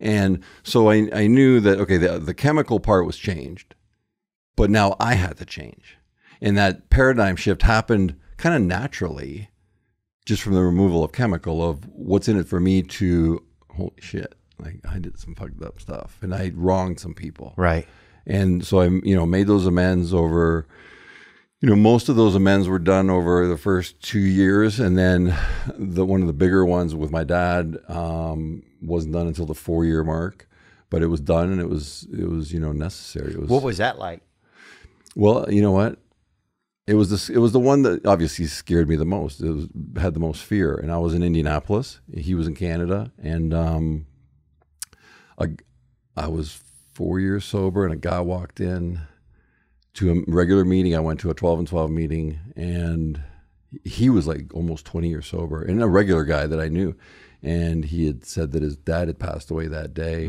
[SPEAKER 3] And so I, I knew that, okay, the, the chemical part was changed, but now I had to change. And that paradigm shift happened kind of naturally just from the removal of chemical of what's in it for me to, holy shit, like I did some fucked up stuff and I wronged some people.
[SPEAKER 1] Right.
[SPEAKER 3] and so I you know made those amends over. You know, most of those amends were done over the first two years, and then the one of the bigger ones with my dad um, wasn't done until the four year mark. But it was done, and it was it was you know necessary. It was
[SPEAKER 1] What was that like?
[SPEAKER 3] well, you know what? It was this. It was the one that obviously scared me the most. It was, had the most fear, and I was in Indianapolis. He was in Canada, and um, I, I was four years sober, and a guy walked in to a regular meeting. I went to a twelve and twelve meeting, and he was like almost twenty years sober, and a regular guy that I knew, and he had said that his dad had passed away that day,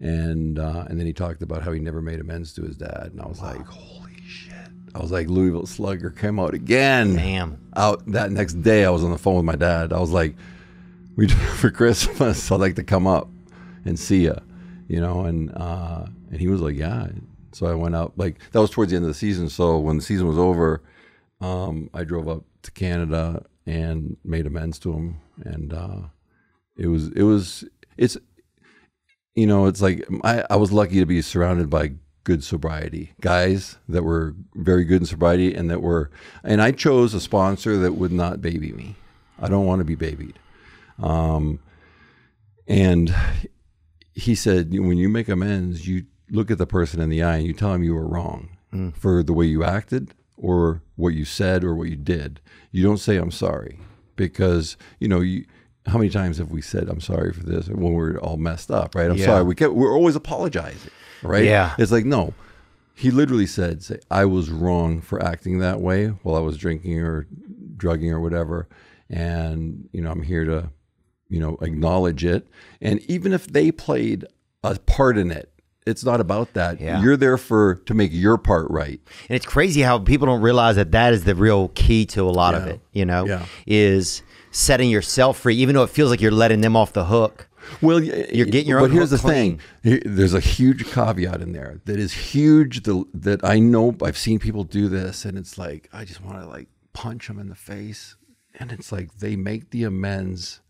[SPEAKER 3] and uh, and then he talked about how he never made amends to his dad, and I was like, holy shit! I was like, Louisville Slugger came out again.
[SPEAKER 1] Damn.
[SPEAKER 3] Out that next day, I was on the phone with my dad. I was like, we do it for <laughs> Christmas. I'd like to come up and see you, you know, and uh, and he was like, yeah. So I went out like that was towards the end of the season. So when the season was over, um, I drove up to Canada and made amends to him, and uh, it was it was it's you know it's like I, I was lucky to be surrounded by good sobriety guys that were very good in sobriety and that were and I chose a sponsor that would not baby me. I don't want to be babied. Um, and he said, when you make amends, you look at the person in the eye and you tell them you were wrong hmm. for the way you acted or what you said or what you did. You don't say, I'm sorry. Because, you know, you, how many times have we said, I'm sorry for this when we're all messed up, right? I'm
[SPEAKER 1] Yeah.
[SPEAKER 3] sorry. We get, we're always apologizing, right?
[SPEAKER 1] Yeah.
[SPEAKER 3] It's like, no. He literally said, say, I was wrong for acting that way while I was drinking or drugging or whatever. And, you know, I'm here to you know, acknowledge it. And even if they played a part in it, it's not about that.
[SPEAKER 1] Yeah.
[SPEAKER 3] You're there for to make your part right.
[SPEAKER 1] And it's crazy how people don't realize that that is the real key to a lot of it, you know,
[SPEAKER 3] Yeah.
[SPEAKER 1] is setting yourself free, even though it feels like you're letting them off the hook.
[SPEAKER 3] Well,
[SPEAKER 1] You're getting your own.
[SPEAKER 3] But here's the
[SPEAKER 1] hook
[SPEAKER 3] thing: there's a huge caveat in there that is huge. The, that I know I've seen people do this, and it's like I just want to like punch them in the face, and it's like they make the amends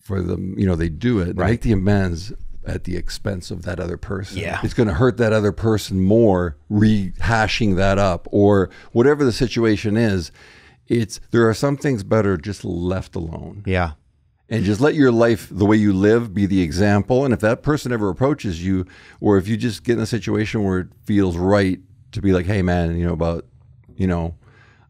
[SPEAKER 3] for them. You know, they do it. They
[SPEAKER 1] Right.
[SPEAKER 3] make the amends at the expense of that other person.
[SPEAKER 1] Yeah.
[SPEAKER 3] it's going to hurt that other person more rehashing that up or whatever the situation is. It's there are some things better just left alone
[SPEAKER 1] Yeah.
[SPEAKER 3] and just let your life the way you live be the example and if that person ever approaches you or if you just get in a situation where it feels right to be like hey man you know about you know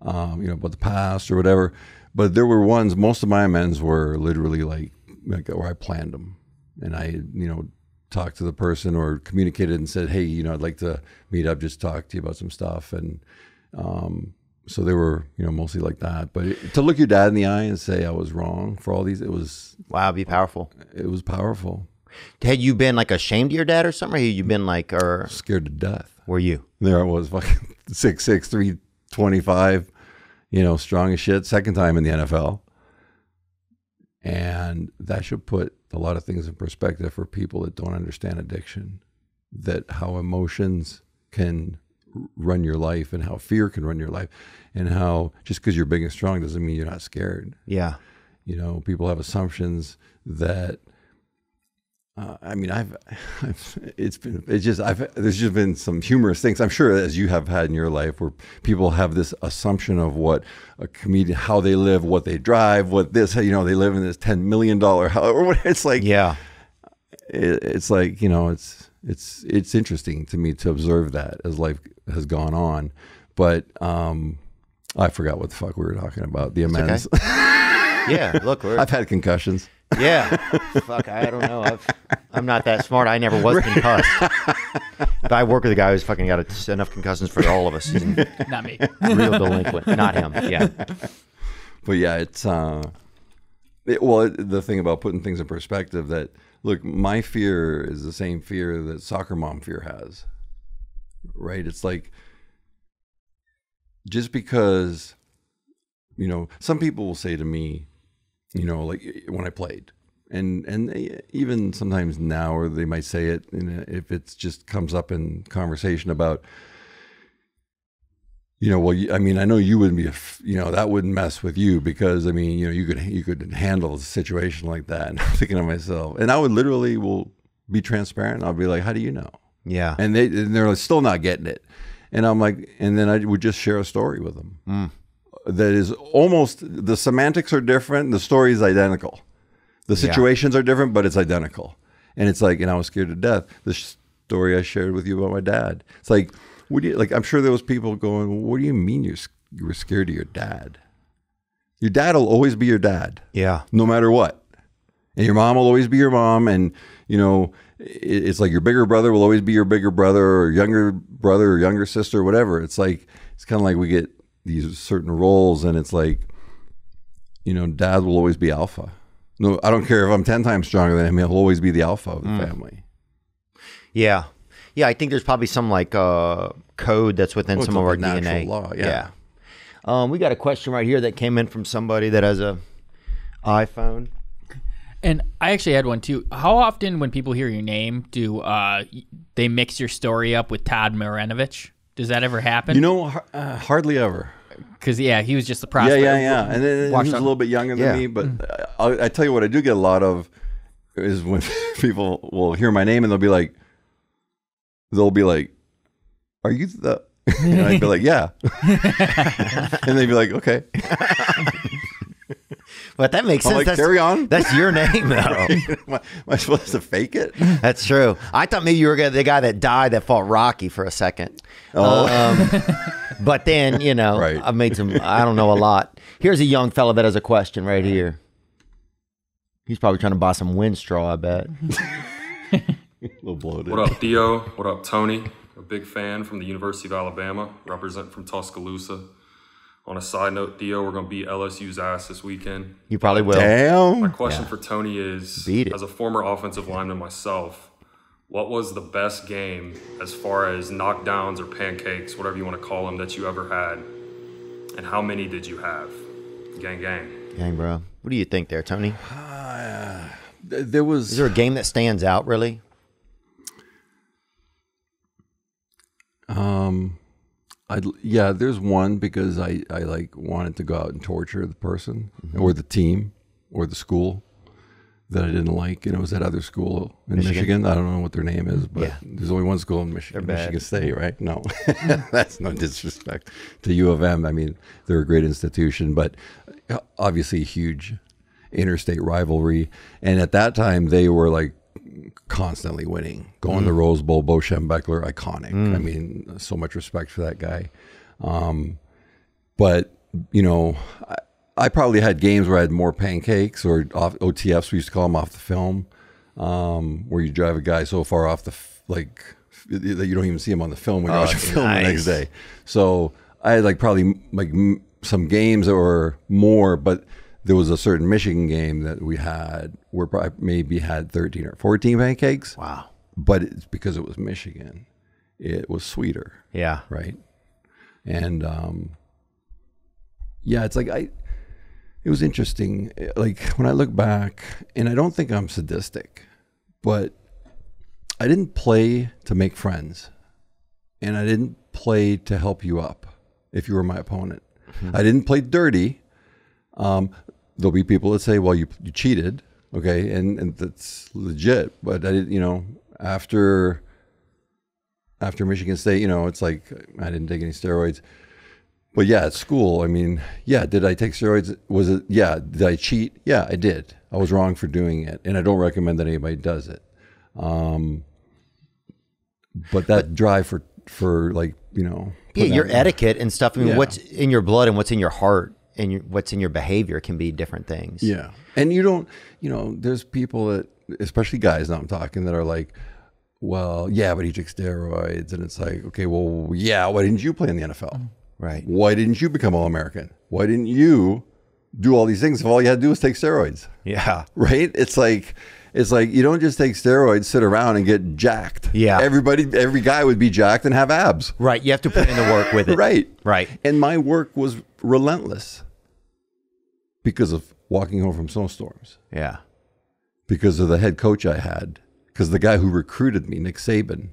[SPEAKER 3] um, you know about the past or whatever but there were ones most of my amends were literally like like where i planned them and i you know talked to the person or communicated and said hey you know i'd like to meet up just talk to you about some stuff and um, so they were you know mostly like that but it, to look your dad in the eye and say i was wrong for all these it was
[SPEAKER 1] Wow, be powerful.
[SPEAKER 3] it was powerful
[SPEAKER 1] Had you been like ashamed of your dad or something? Or had you been like, or
[SPEAKER 3] scared to death
[SPEAKER 1] were you?
[SPEAKER 3] there i was <laughs> fucking six six three twenty five you know strong as shit second time in the nfl and that should put a lot of things in perspective for people that don't understand addiction that how emotions can run your life and how fear can run your life and how just because you're big and strong doesn't mean you're not scared
[SPEAKER 1] Yeah.
[SPEAKER 3] you know people have assumptions that uh, I mean, I've, I've, <laughs> it's been, it's just, I've, there's just been some humorous things. I'm sure as you have had in your life where people have this assumption of what a comedian, how they live, what they drive, what this, you know, they live in this $10 million <laughs> house or what it's like,
[SPEAKER 1] Yeah.
[SPEAKER 3] it, it's like, you know, it's, it's, it's interesting to me to observe that as life has gone on. But, um, I forgot what the fuck we were talking about. The amends. <laughs>
[SPEAKER 1] Yeah. Look, we're,
[SPEAKER 3] I've had concussions.
[SPEAKER 1] Yeah. Fuck, I don't know. I've, I'm not that smart. I never was concussed. but I work with a guy who's fucking got a, enough concussions for all of us. He's a
[SPEAKER 4] Not me.
[SPEAKER 1] real delinquent. Not him. Yeah.
[SPEAKER 3] but yeah, it's uh, it, well, it, the thing about putting things in perspective that look, my fear is the same fear that soccer mom fear has, right? It's like just because you know, some people will say to me, you know, like eh, when I played, and and they, even sometimes now, or they might say it, in a, eh, if it just comes up in conversation about you know, well, I mean, I know you wouldn't be, you know, that wouldn't mess with you because I mean, you know, you could you could handle a situation like that. <laughs> And I'm thinking to myself, and I would literally will be transparent. I'll be like, how do you know?
[SPEAKER 1] Yeah.
[SPEAKER 3] and they and they're still not getting it. And I'm like, and then I would just share a story with them hmm. That is almost the semantics are different, the story is identical, the situations are different, but it's identical. And it's like, and I was scared to death. The story I shared with you about my dad. It's like, what do you like? I'm sure there was people going, "What do you mean you're you were scared of your dad? Your dad will always be your dad."
[SPEAKER 1] Yeah.
[SPEAKER 3] no matter what. And your mom will always be your mom. And, you know, it's like your bigger brother will always be your bigger brother or younger brother or younger sister, whatever. It's like, it's kind of like we get these certain roles and it's like, you know, dad will always be alpha. No, I don't care if I'm 10 times stronger than him, he'll always be the alpha of the family.
[SPEAKER 1] Yeah. Yeah, I think there's probably some like uh, code that's within
[SPEAKER 3] Well,
[SPEAKER 1] some of our DNA.
[SPEAKER 3] law, yeah.
[SPEAKER 1] Um, we got a question right here that came in from somebody that has a iPhone.
[SPEAKER 4] And I actually had one too. How often, when people hear your name, do uh, they mix your story up with Todd Marinovich? Does that ever happen?
[SPEAKER 3] You know, uh, hardly ever.
[SPEAKER 4] Because yeah, he was just the
[SPEAKER 3] Yeah,
[SPEAKER 4] prospect.
[SPEAKER 3] yeah, yeah. yeah. And then
[SPEAKER 4] Watched
[SPEAKER 3] he's a
[SPEAKER 4] on-
[SPEAKER 3] little bit younger than
[SPEAKER 1] Yeah.
[SPEAKER 3] me, but mm. I, I tell you what, I do get a lot of is when <laughs> people will hear my name and they'll be like, they'll be like, "Are you the?" <laughs> And I'd be like, "Yeah," <laughs> and they'd be like, "Okay."
[SPEAKER 1] But that makes
[SPEAKER 3] I'm
[SPEAKER 1] sense.
[SPEAKER 3] like,
[SPEAKER 1] that's,
[SPEAKER 3] "Carry on."
[SPEAKER 1] That's your name, though.
[SPEAKER 3] am, I, am I supposed to fake it?
[SPEAKER 1] that's true. I thought maybe you were the guy that died that fought Rocky for a second.
[SPEAKER 3] Oh,
[SPEAKER 1] Um, <laughs> but then, you know,
[SPEAKER 3] Right.
[SPEAKER 1] I've made some, I don't know a lot. Here's a young fella that has a question right here. He's probably trying to buy some wind straw, I bet. <laughs>
[SPEAKER 3] little.
[SPEAKER 6] What up, Theo? What up, Tony? A big fan from the University of Alabama, represent from Tuscaloosa. On a side note, Theo, we're gonna beat LSU's ass this weekend.
[SPEAKER 1] You probably will. Damn.
[SPEAKER 6] My
[SPEAKER 3] Damn.
[SPEAKER 6] question for Tony is:
[SPEAKER 1] Beat it.
[SPEAKER 6] As a former offensive lineman myself, what was the best game as far as knockdowns or pancakes, whatever you want to call them, that you ever had? And how many did you have? Gang, gang.
[SPEAKER 1] Gang, bro. What do you think there, Tony? <sighs>
[SPEAKER 3] Th- There was
[SPEAKER 1] Is there a game that stands out, really?
[SPEAKER 3] Um, I yeah, there's one because I I like wanted to go out and torture the person
[SPEAKER 1] Mm-hmm.
[SPEAKER 3] or the team or the school that I didn't like, and it was that other school in Michigan.
[SPEAKER 1] Michigan?
[SPEAKER 3] I don't know what their name is, but
[SPEAKER 1] Yeah.
[SPEAKER 3] there's only one school in Michigan. Michigan State, right? No, <laughs> that's no disrespect to U of M. I mean, they're a great institution, but uh, obviously huge interstate rivalry, and at that time they were like constantly winning, going to Rose Bowl. Bo Schembechler, iconic. I mean, so much respect for that guy. Um, but you know, I, I probably had games where I had more pancakes or off, OTFs. We used to call them off the film, um, where you drive a guy so far off the f- like f- that you don't even see him on the film when you watch a film the next day. So I had like probably like m- some games that were more, but there was a certain Michigan game that we had where I maybe had 13 or 14 pancakes.
[SPEAKER 1] Wow.
[SPEAKER 3] But it's because it was Michigan. It was sweeter
[SPEAKER 1] Yeah.
[SPEAKER 3] right? And um, yeah, it's like I. It was interesting. Like when I look back, and I don't think I'm sadistic, but I didn't play to make friends, and I didn't play to help you up if you were my opponent. I didn't play dirty. Um, there'll be people that say, "Well, you you cheated," okay, and and that's legit. But I didn't, you know, after after Michigan State, you know, it's like I didn't take any steroids. But yeah, at school, I mean, yeah, did I take steroids? Was it, yeah, did I cheat? Yeah, I did. I was wrong for doing it. And I don't recommend that anybody does it. Um, but that drive for, for like, you know,
[SPEAKER 1] Yeah, your
[SPEAKER 3] out-
[SPEAKER 1] etiquette and stuff. I mean,
[SPEAKER 3] Yeah.
[SPEAKER 1] what's in your blood and what's in your heart and your, what's in your behavior can be different things.
[SPEAKER 3] Yeah. And you don't, you know, there's people that, especially guys now I'm talking, that are like, well, yeah, but he took steroids. And it's like, okay, well, yeah, why didn't you play in the NFL?
[SPEAKER 1] Right.
[SPEAKER 3] Why didn't you become All American? Why didn't you do all these things if all you had to do was take steroids?
[SPEAKER 1] Yeah.
[SPEAKER 3] Right? It's like, it's like you don't just take steroids, sit around and get jacked.
[SPEAKER 1] Yeah.
[SPEAKER 3] Everybody, every guy would be jacked and have abs.
[SPEAKER 1] Right. You have to put in the work with it. <laughs>
[SPEAKER 3] Right.
[SPEAKER 1] Right.
[SPEAKER 3] And my work was relentless because of walking home from snowstorms
[SPEAKER 1] Yeah.
[SPEAKER 3] because of the head coach I had, because the guy who recruited me, Nick Saban,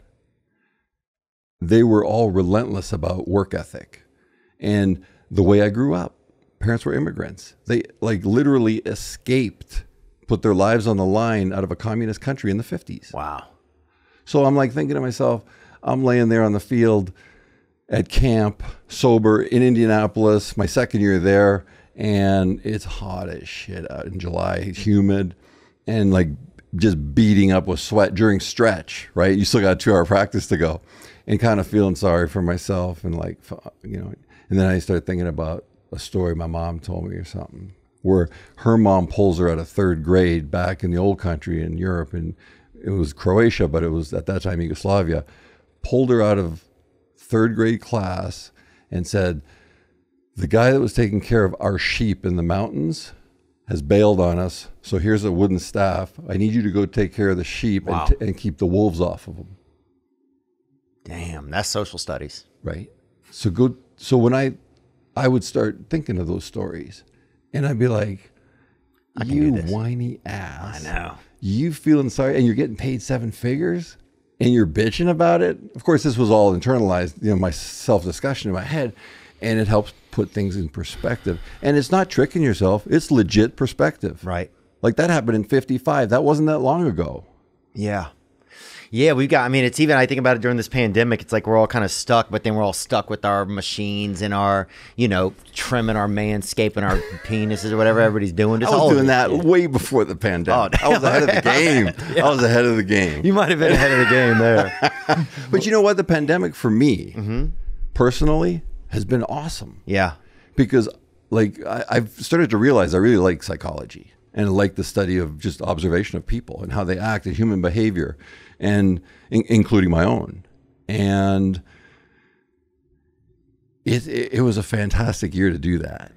[SPEAKER 3] they were all relentless about work ethic and the way I grew up. Parents were immigrants. They like literally escaped, put their lives on the line out of a communist country in the 50s.
[SPEAKER 1] Wow.
[SPEAKER 3] So I'm like thinking to myself, I'm laying there on the field at camp, sober in Indianapolis, my second year there, and it's hot as shit out in July, it's humid, and like just beating up with sweat during stretch, right? You still got a two hour practice to go, and kind of feeling sorry for myself, and like, you know, and then I started thinking about a story my mom told me or something where her mom pulls her out of third grade back in the old country in Europe, and it was Croatia, but it was at that time Yugoslavia, pulled her out of third grade class and said, The guy that was taking care of our sheep in the mountains has bailed on us. So here's a wooden staff. I need you to go take care of the sheep
[SPEAKER 1] Wow.
[SPEAKER 3] and, t- and keep the wolves off of them.
[SPEAKER 1] Damn, that's social studies.
[SPEAKER 3] Right. So go. So when I, I would start thinking of those stories, and I'd be like, "You whiny ass!
[SPEAKER 1] I know.
[SPEAKER 3] You feeling sorry, and you're getting paid seven figures, and you're bitching about it. Of course, this was all internalized. You know, my self discussion in my head, and it helps put things in perspective. And it's not tricking yourself; it's legit perspective.
[SPEAKER 1] Right.
[SPEAKER 3] Like that happened in '55. That wasn't that long ago.
[SPEAKER 1] Yeah. Yeah, we've got, I mean, it's even, I think about it during this pandemic, it's like we're all kind of stuck, but then we're all stuck with our machines and our, you know, trimming our manscaping our <laughs> penises or whatever everybody's doing.
[SPEAKER 3] I
[SPEAKER 1] Just all
[SPEAKER 3] was doing that way before the pandemic.
[SPEAKER 1] Oh,
[SPEAKER 3] I was ahead of the <laughs> game. I was ahead of the game.
[SPEAKER 1] You might have been ahead of the game there. <laughs>
[SPEAKER 3] But you know what? The pandemic for me
[SPEAKER 1] Mm-hmm.
[SPEAKER 3] personally has been awesome
[SPEAKER 1] Yeah.
[SPEAKER 3] because, like, I, I've started to realize I really like psychology and like the study of just observation of people and how they act and human behavior, and in, including my own. And it, it it was a fantastic year to do that,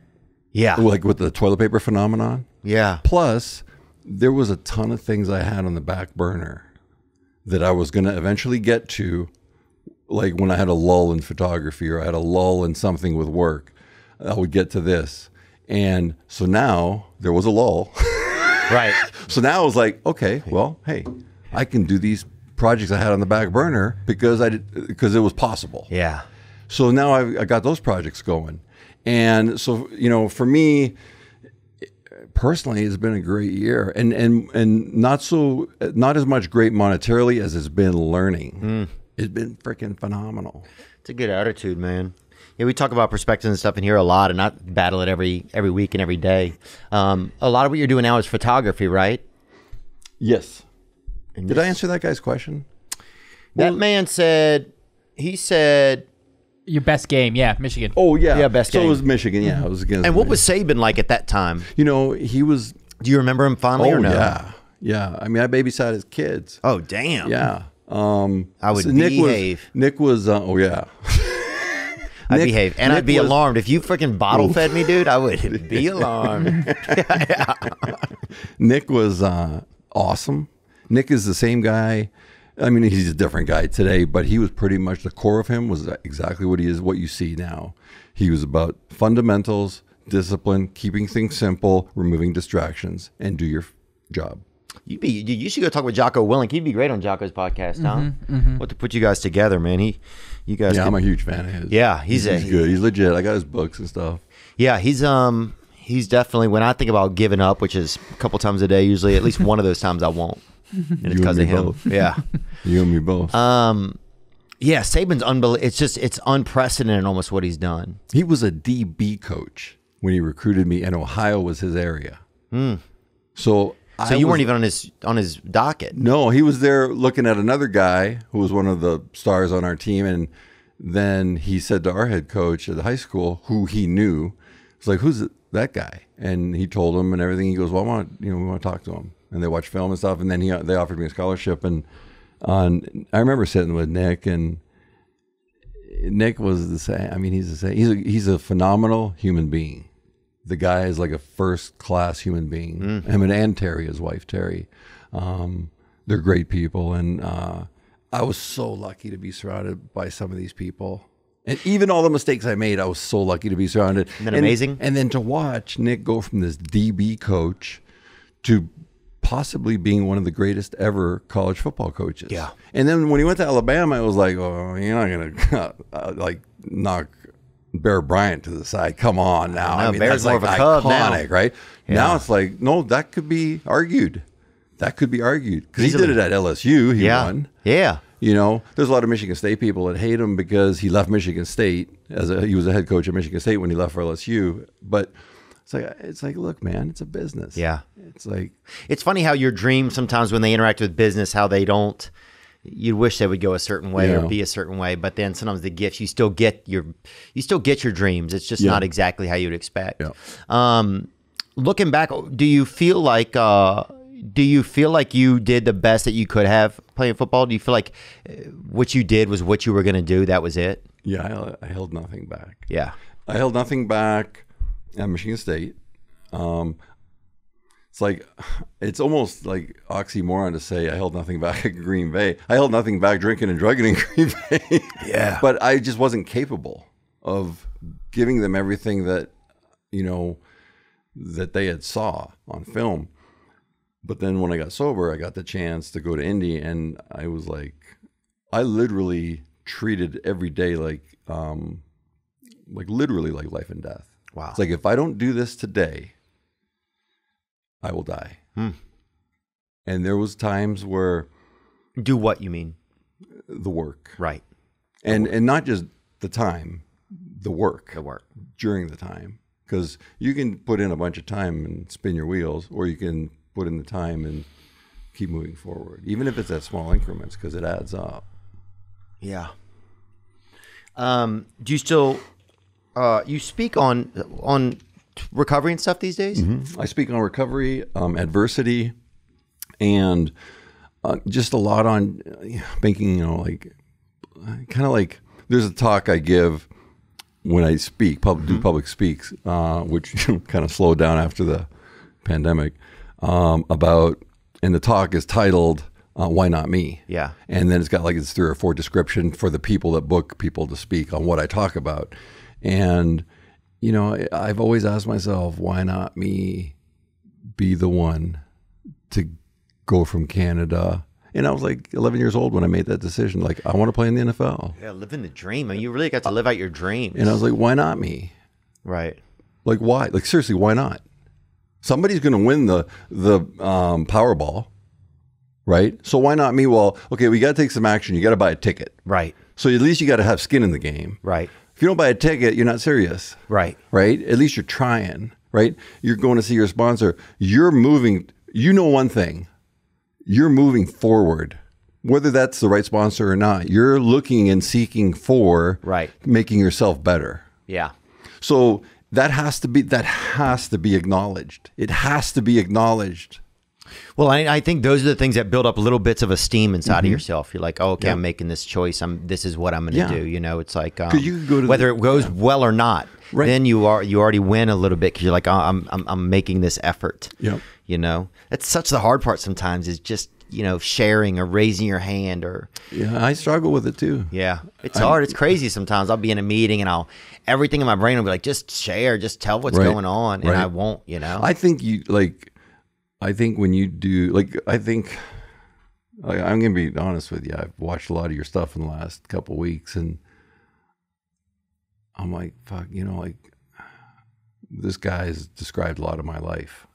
[SPEAKER 1] Yeah.
[SPEAKER 3] like with the toilet paper phenomenon.
[SPEAKER 1] Yeah.
[SPEAKER 3] Plus, there was a ton of things I had on the back burner that I was going to eventually get to, like when I had a lull in photography or I had a lull in something with work. I would get to this. And so now there was a lull.
[SPEAKER 1] Right. <laughs>
[SPEAKER 3] so now I was like, okay, well, hey, I can do these projects I had on the back burner because I did, because it was possible.
[SPEAKER 1] Yeah.
[SPEAKER 3] So now I, I got those projects going. And so, you know, for me personally, it's been a great year and, and, and not so, not as much great monetarily as it's been learning. It's been freaking phenomenal.
[SPEAKER 1] It's a good attitude, man. Yeah, we talk about perspectives and stuff in here a lot, and not battle it every every week and every day. Um, a lot of what you're doing now is photography, right?
[SPEAKER 3] Yes.
[SPEAKER 1] And
[SPEAKER 3] Did I answer that guy's question?
[SPEAKER 1] That man said, he said,
[SPEAKER 4] Your best game, yeah, Michigan.
[SPEAKER 3] Oh yeah.
[SPEAKER 1] Yeah, best
[SPEAKER 3] So
[SPEAKER 1] game.
[SPEAKER 3] it was Michigan. Yeah, it was against.
[SPEAKER 1] and what was Saban like at that time?
[SPEAKER 3] you know he was.
[SPEAKER 1] Do you remember him fondly
[SPEAKER 3] Oh
[SPEAKER 1] or no?
[SPEAKER 3] yeah, yeah. I mean, I babysat his kids.
[SPEAKER 1] Oh, damn.
[SPEAKER 3] Yeah. Um,
[SPEAKER 1] I would
[SPEAKER 3] Nick
[SPEAKER 1] behave.
[SPEAKER 3] Was, Nick was. Uh, oh yeah. <laughs>
[SPEAKER 1] I'd
[SPEAKER 3] Nick-
[SPEAKER 1] behave. And
[SPEAKER 3] Nick
[SPEAKER 1] I'd be
[SPEAKER 3] was-
[SPEAKER 1] alarmed. If you freaking bottle fed me, dude, I would <laughs> be alarmed. <laughs>
[SPEAKER 3] Nick was uh, awesome. Nick is the same guy. I mean, he's a different guy today, but he was pretty much the core of him was exactly what he is, what you see now. He was about fundamentals, discipline, keeping things simple, removing distractions, and do your job.
[SPEAKER 1] You'd be, you you should go talk with Jocko Willink. He'd be great on Jocko's podcast, huh?
[SPEAKER 3] Mm-hmm,
[SPEAKER 1] What to put you guys together, man. He, you guys,
[SPEAKER 3] Yeah,
[SPEAKER 1] could-
[SPEAKER 3] I'm a huge fan of his.
[SPEAKER 1] Yeah, he's a-
[SPEAKER 3] he's good. He's legit. I got his books and stuff.
[SPEAKER 1] yeah, he's um, he's definitely. When I think about giving up, which is a couple times a day, usually at least one of those times I won't, <laughs> and it's because of him.
[SPEAKER 3] both. <laughs>
[SPEAKER 1] Yeah,
[SPEAKER 3] You and me both.
[SPEAKER 1] um, yeah. Saban's unbelievable. It's just it's unprecedented, almost what he's done.
[SPEAKER 3] he was a DB coach when he recruited me, and Ohio was his area. So,
[SPEAKER 1] Hmm. So
[SPEAKER 3] I
[SPEAKER 1] you
[SPEAKER 3] was-
[SPEAKER 1] weren't even on his on his docket.
[SPEAKER 3] No, he was there looking at another guy who was one of the stars on our team, and then he said to our head coach at the high school, who he knew, was like, "Who's that guy?" And he told him and everything. He goes, "Well, I want you know, we want to talk to him." And they watched film and stuff, and then he they offered me a scholarship, and on I remember sitting with Nick and. Nick was the same. I mean, he's the same. He's a, he's a phenomenal human being. The guy is like a first class human being. Him and, and Terry, his wife Terry, um, they're great people, and uh, I was so lucky to be surrounded by some of these people. And even all the mistakes I made, I was so lucky to be surrounded.
[SPEAKER 1] that
[SPEAKER 3] and,
[SPEAKER 1] amazing?
[SPEAKER 3] And then to watch Nick go from this DB coach to possibly being one of the greatest ever college football coaches.
[SPEAKER 1] Yeah.
[SPEAKER 3] And then when he went to Alabama, it was like, oh, you're not gonna <laughs> uh, like knock Bear Bryant to the side. Come on now.
[SPEAKER 1] know,
[SPEAKER 3] I mean,
[SPEAKER 1] Bear's
[SPEAKER 3] that's
[SPEAKER 1] more
[SPEAKER 3] like
[SPEAKER 1] of a Cub now.
[SPEAKER 3] iconic, right? Now it's like, no, that could be argued that could be argued because he did it at LSU. He
[SPEAKER 1] Yeah.
[SPEAKER 3] won.
[SPEAKER 1] Yeah.
[SPEAKER 3] You know, there's a lot of Michigan State people that hate him because he left Michigan State as a, he was a head coach at Michigan State when he left for LSU. But it's like it's like, look, man, it's a business.
[SPEAKER 1] Yeah.
[SPEAKER 3] It's like
[SPEAKER 1] It's funny how your dreams sometimes when they interact with business, how they don't. You wish they would go a certain way
[SPEAKER 3] Yeah.
[SPEAKER 1] or be a certain way, but then sometimes the gifts you still get your you still get your dreams. It's just
[SPEAKER 3] Yeah.
[SPEAKER 1] not exactly how you'd expect.
[SPEAKER 3] Yeah.
[SPEAKER 1] Um, looking back, do you feel like uh, do you feel like you did the best that you could have playing football? Do you feel like uh, what you did was what you were going to do? That was it.
[SPEAKER 3] yeah, I, I held nothing back.
[SPEAKER 1] Yeah.
[SPEAKER 3] I held nothing back at Michigan State. Um, it's like it's almost like oxymoron to say I held nothing back at Green Bay. I held nothing back drinking and drugging in <laughs> Green Bay.
[SPEAKER 1] Yeah.
[SPEAKER 3] but I just wasn't capable of giving them everything that you know that they had saw on film. But then when I got sober, I got the chance to go to Indy, and I was like, I literally treated every day like um, like literally like life and death.
[SPEAKER 1] Wow.
[SPEAKER 3] It's like if I don't do this today, I will die.
[SPEAKER 1] Hmm.
[SPEAKER 3] And there was times where
[SPEAKER 1] Do what you mean?
[SPEAKER 3] the work
[SPEAKER 1] Right.
[SPEAKER 3] and and not just the time, the work
[SPEAKER 1] The work.
[SPEAKER 3] during the time because you can put in a bunch of time and spin your wheels, or you can put in the time and keep moving forward, even if it's at small increments because it adds up.
[SPEAKER 1] Yeah. Um, do you still uh, you speak on on recovery and stuff these days?
[SPEAKER 3] I speak on recovery, um, adversity, and uh, just a lot on uh, making, you know, like kind of like there's a talk I give when I speak, pub, do public speaks, uh, which <laughs> kind of slowed down after the pandemic, um, about, and the talk is titled, uh, Why Not Me?
[SPEAKER 1] Yeah.
[SPEAKER 3] And then it's got like it's three or four description for the people that book people to speak on what I talk about. And, you know, I've always asked myself, why not me be the one to go from Canada? And I was like 11 years old when I made that decision. Like, I want to play in the NFL.
[SPEAKER 1] Yeah, living the dream. I mean, you really got to live out your dreams.
[SPEAKER 3] And I was like, why not me?
[SPEAKER 1] right.
[SPEAKER 3] Like, why? Like, seriously, why not? Somebody's going to win the the um, Powerball, right? So why not me? Well, okay, we got to take some action. You got to buy a ticket.
[SPEAKER 1] Right.
[SPEAKER 3] So at least you got to have skin in the game.
[SPEAKER 1] Right.
[SPEAKER 3] If you don't buy a ticket, you're not serious.
[SPEAKER 1] Right.
[SPEAKER 3] Right? At least you're trying, right? You're going to see your sponsor. You're moving. You know one thing. You're moving forward. Whether that's the right sponsor or not, you're looking and seeking for
[SPEAKER 1] Right.
[SPEAKER 3] making yourself better.
[SPEAKER 1] Yeah.
[SPEAKER 3] So that has to be that has to be acknowledged. It has to be acknowledged.
[SPEAKER 1] Well, I, I think those are the things that build up little bits of esteem inside of yourself. You're like, oh, okay, I'm making this choice. I'm this is what I'm going to
[SPEAKER 3] Yeah.
[SPEAKER 1] do. You know, it's like um,
[SPEAKER 3] 'Cause you go to
[SPEAKER 1] whether
[SPEAKER 3] the-
[SPEAKER 1] it goes well or not.
[SPEAKER 3] Right.
[SPEAKER 1] Then you are you already win a little bit because you're like, oh, I'm, I'm I'm making this effort.
[SPEAKER 3] Yep.
[SPEAKER 1] You know, that's such the hard part sometimes is just you know sharing or raising your hand or
[SPEAKER 3] Yeah, I struggle with it too.
[SPEAKER 1] yeah, it's hard. It's crazy sometimes. I'll be in a meeting and I'll everything in my brain will be like, just share, just tell what's
[SPEAKER 3] Right.
[SPEAKER 1] going on, and
[SPEAKER 3] Right.
[SPEAKER 1] I won't. You know.
[SPEAKER 3] I think you like. I think when you do like, I think I, I'm gonna be honest with you. I've watched a lot of your stuff in the last couple weeks, and I'm like, fuck, you know, like this guy has described a lot of my life.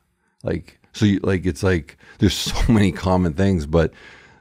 [SPEAKER 3] Like, so you like, it's like there's so <laughs> many common things, but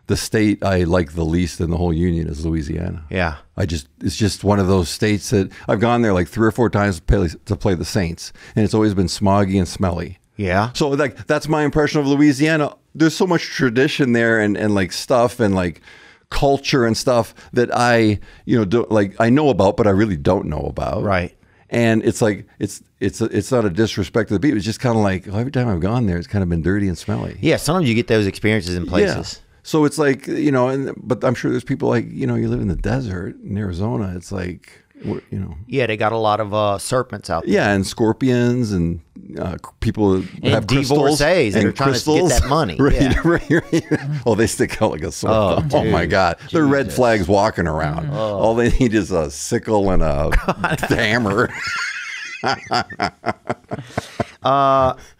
[SPEAKER 3] the state I like the least in the whole union is Louisiana.
[SPEAKER 1] yeah.
[SPEAKER 3] I just it's just one of those states that I've gone there like three or four times to play, to play the Saints, and it's always been smoggy and smelly.
[SPEAKER 1] Yeah.
[SPEAKER 3] So like that's my impression of Louisiana. There's so much tradition there and and like stuff and like culture and stuff that I you know don't like I know about, but I really don't know about.
[SPEAKER 1] Right.
[SPEAKER 3] And it's like it's it's it's not a disrespect to the people. It's just kind of like every time I've gone there, it's kind of been dirty and smelly.
[SPEAKER 1] Yeah. Sometimes you get those experiences in places.
[SPEAKER 3] Yeah. So it's like you know, and but I'm sure there's people like you know, you live in the desert in Arizona. It's like you know,
[SPEAKER 1] Yeah, they got a lot of uh, serpents out there.
[SPEAKER 3] yeah, and scorpions and uh, people that
[SPEAKER 1] And
[SPEAKER 3] have crystals
[SPEAKER 1] that
[SPEAKER 3] and
[SPEAKER 1] are trying to get that money.
[SPEAKER 3] right, <laughs>
[SPEAKER 1] Yeah.
[SPEAKER 3] right, right. Oh, they stick out like a sore
[SPEAKER 1] Oh.
[SPEAKER 3] Oh, my. God, they're red flags walking around. All they need is a sickle and a <laughs> <laughs> hammer.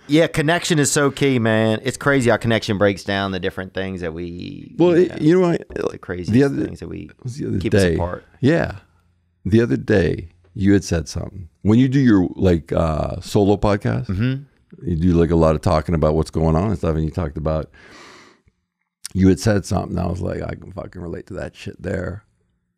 [SPEAKER 1] Yeah, connection is so key, man. It's crazy how connection breaks down the different things that we.
[SPEAKER 3] Well,
[SPEAKER 1] you know,
[SPEAKER 3] you know what?
[SPEAKER 1] the crazy
[SPEAKER 3] the other-
[SPEAKER 1] things that we keep
[SPEAKER 3] day.
[SPEAKER 1] us apart.
[SPEAKER 3] Yeah. The other day, you had said something. When you do your like uh, solo podcast,
[SPEAKER 1] Mm-hmm.
[SPEAKER 3] you do like a lot of talking about what's going on and stuff, and you talked about you had said something. I was like, I can fucking relate to that shit there.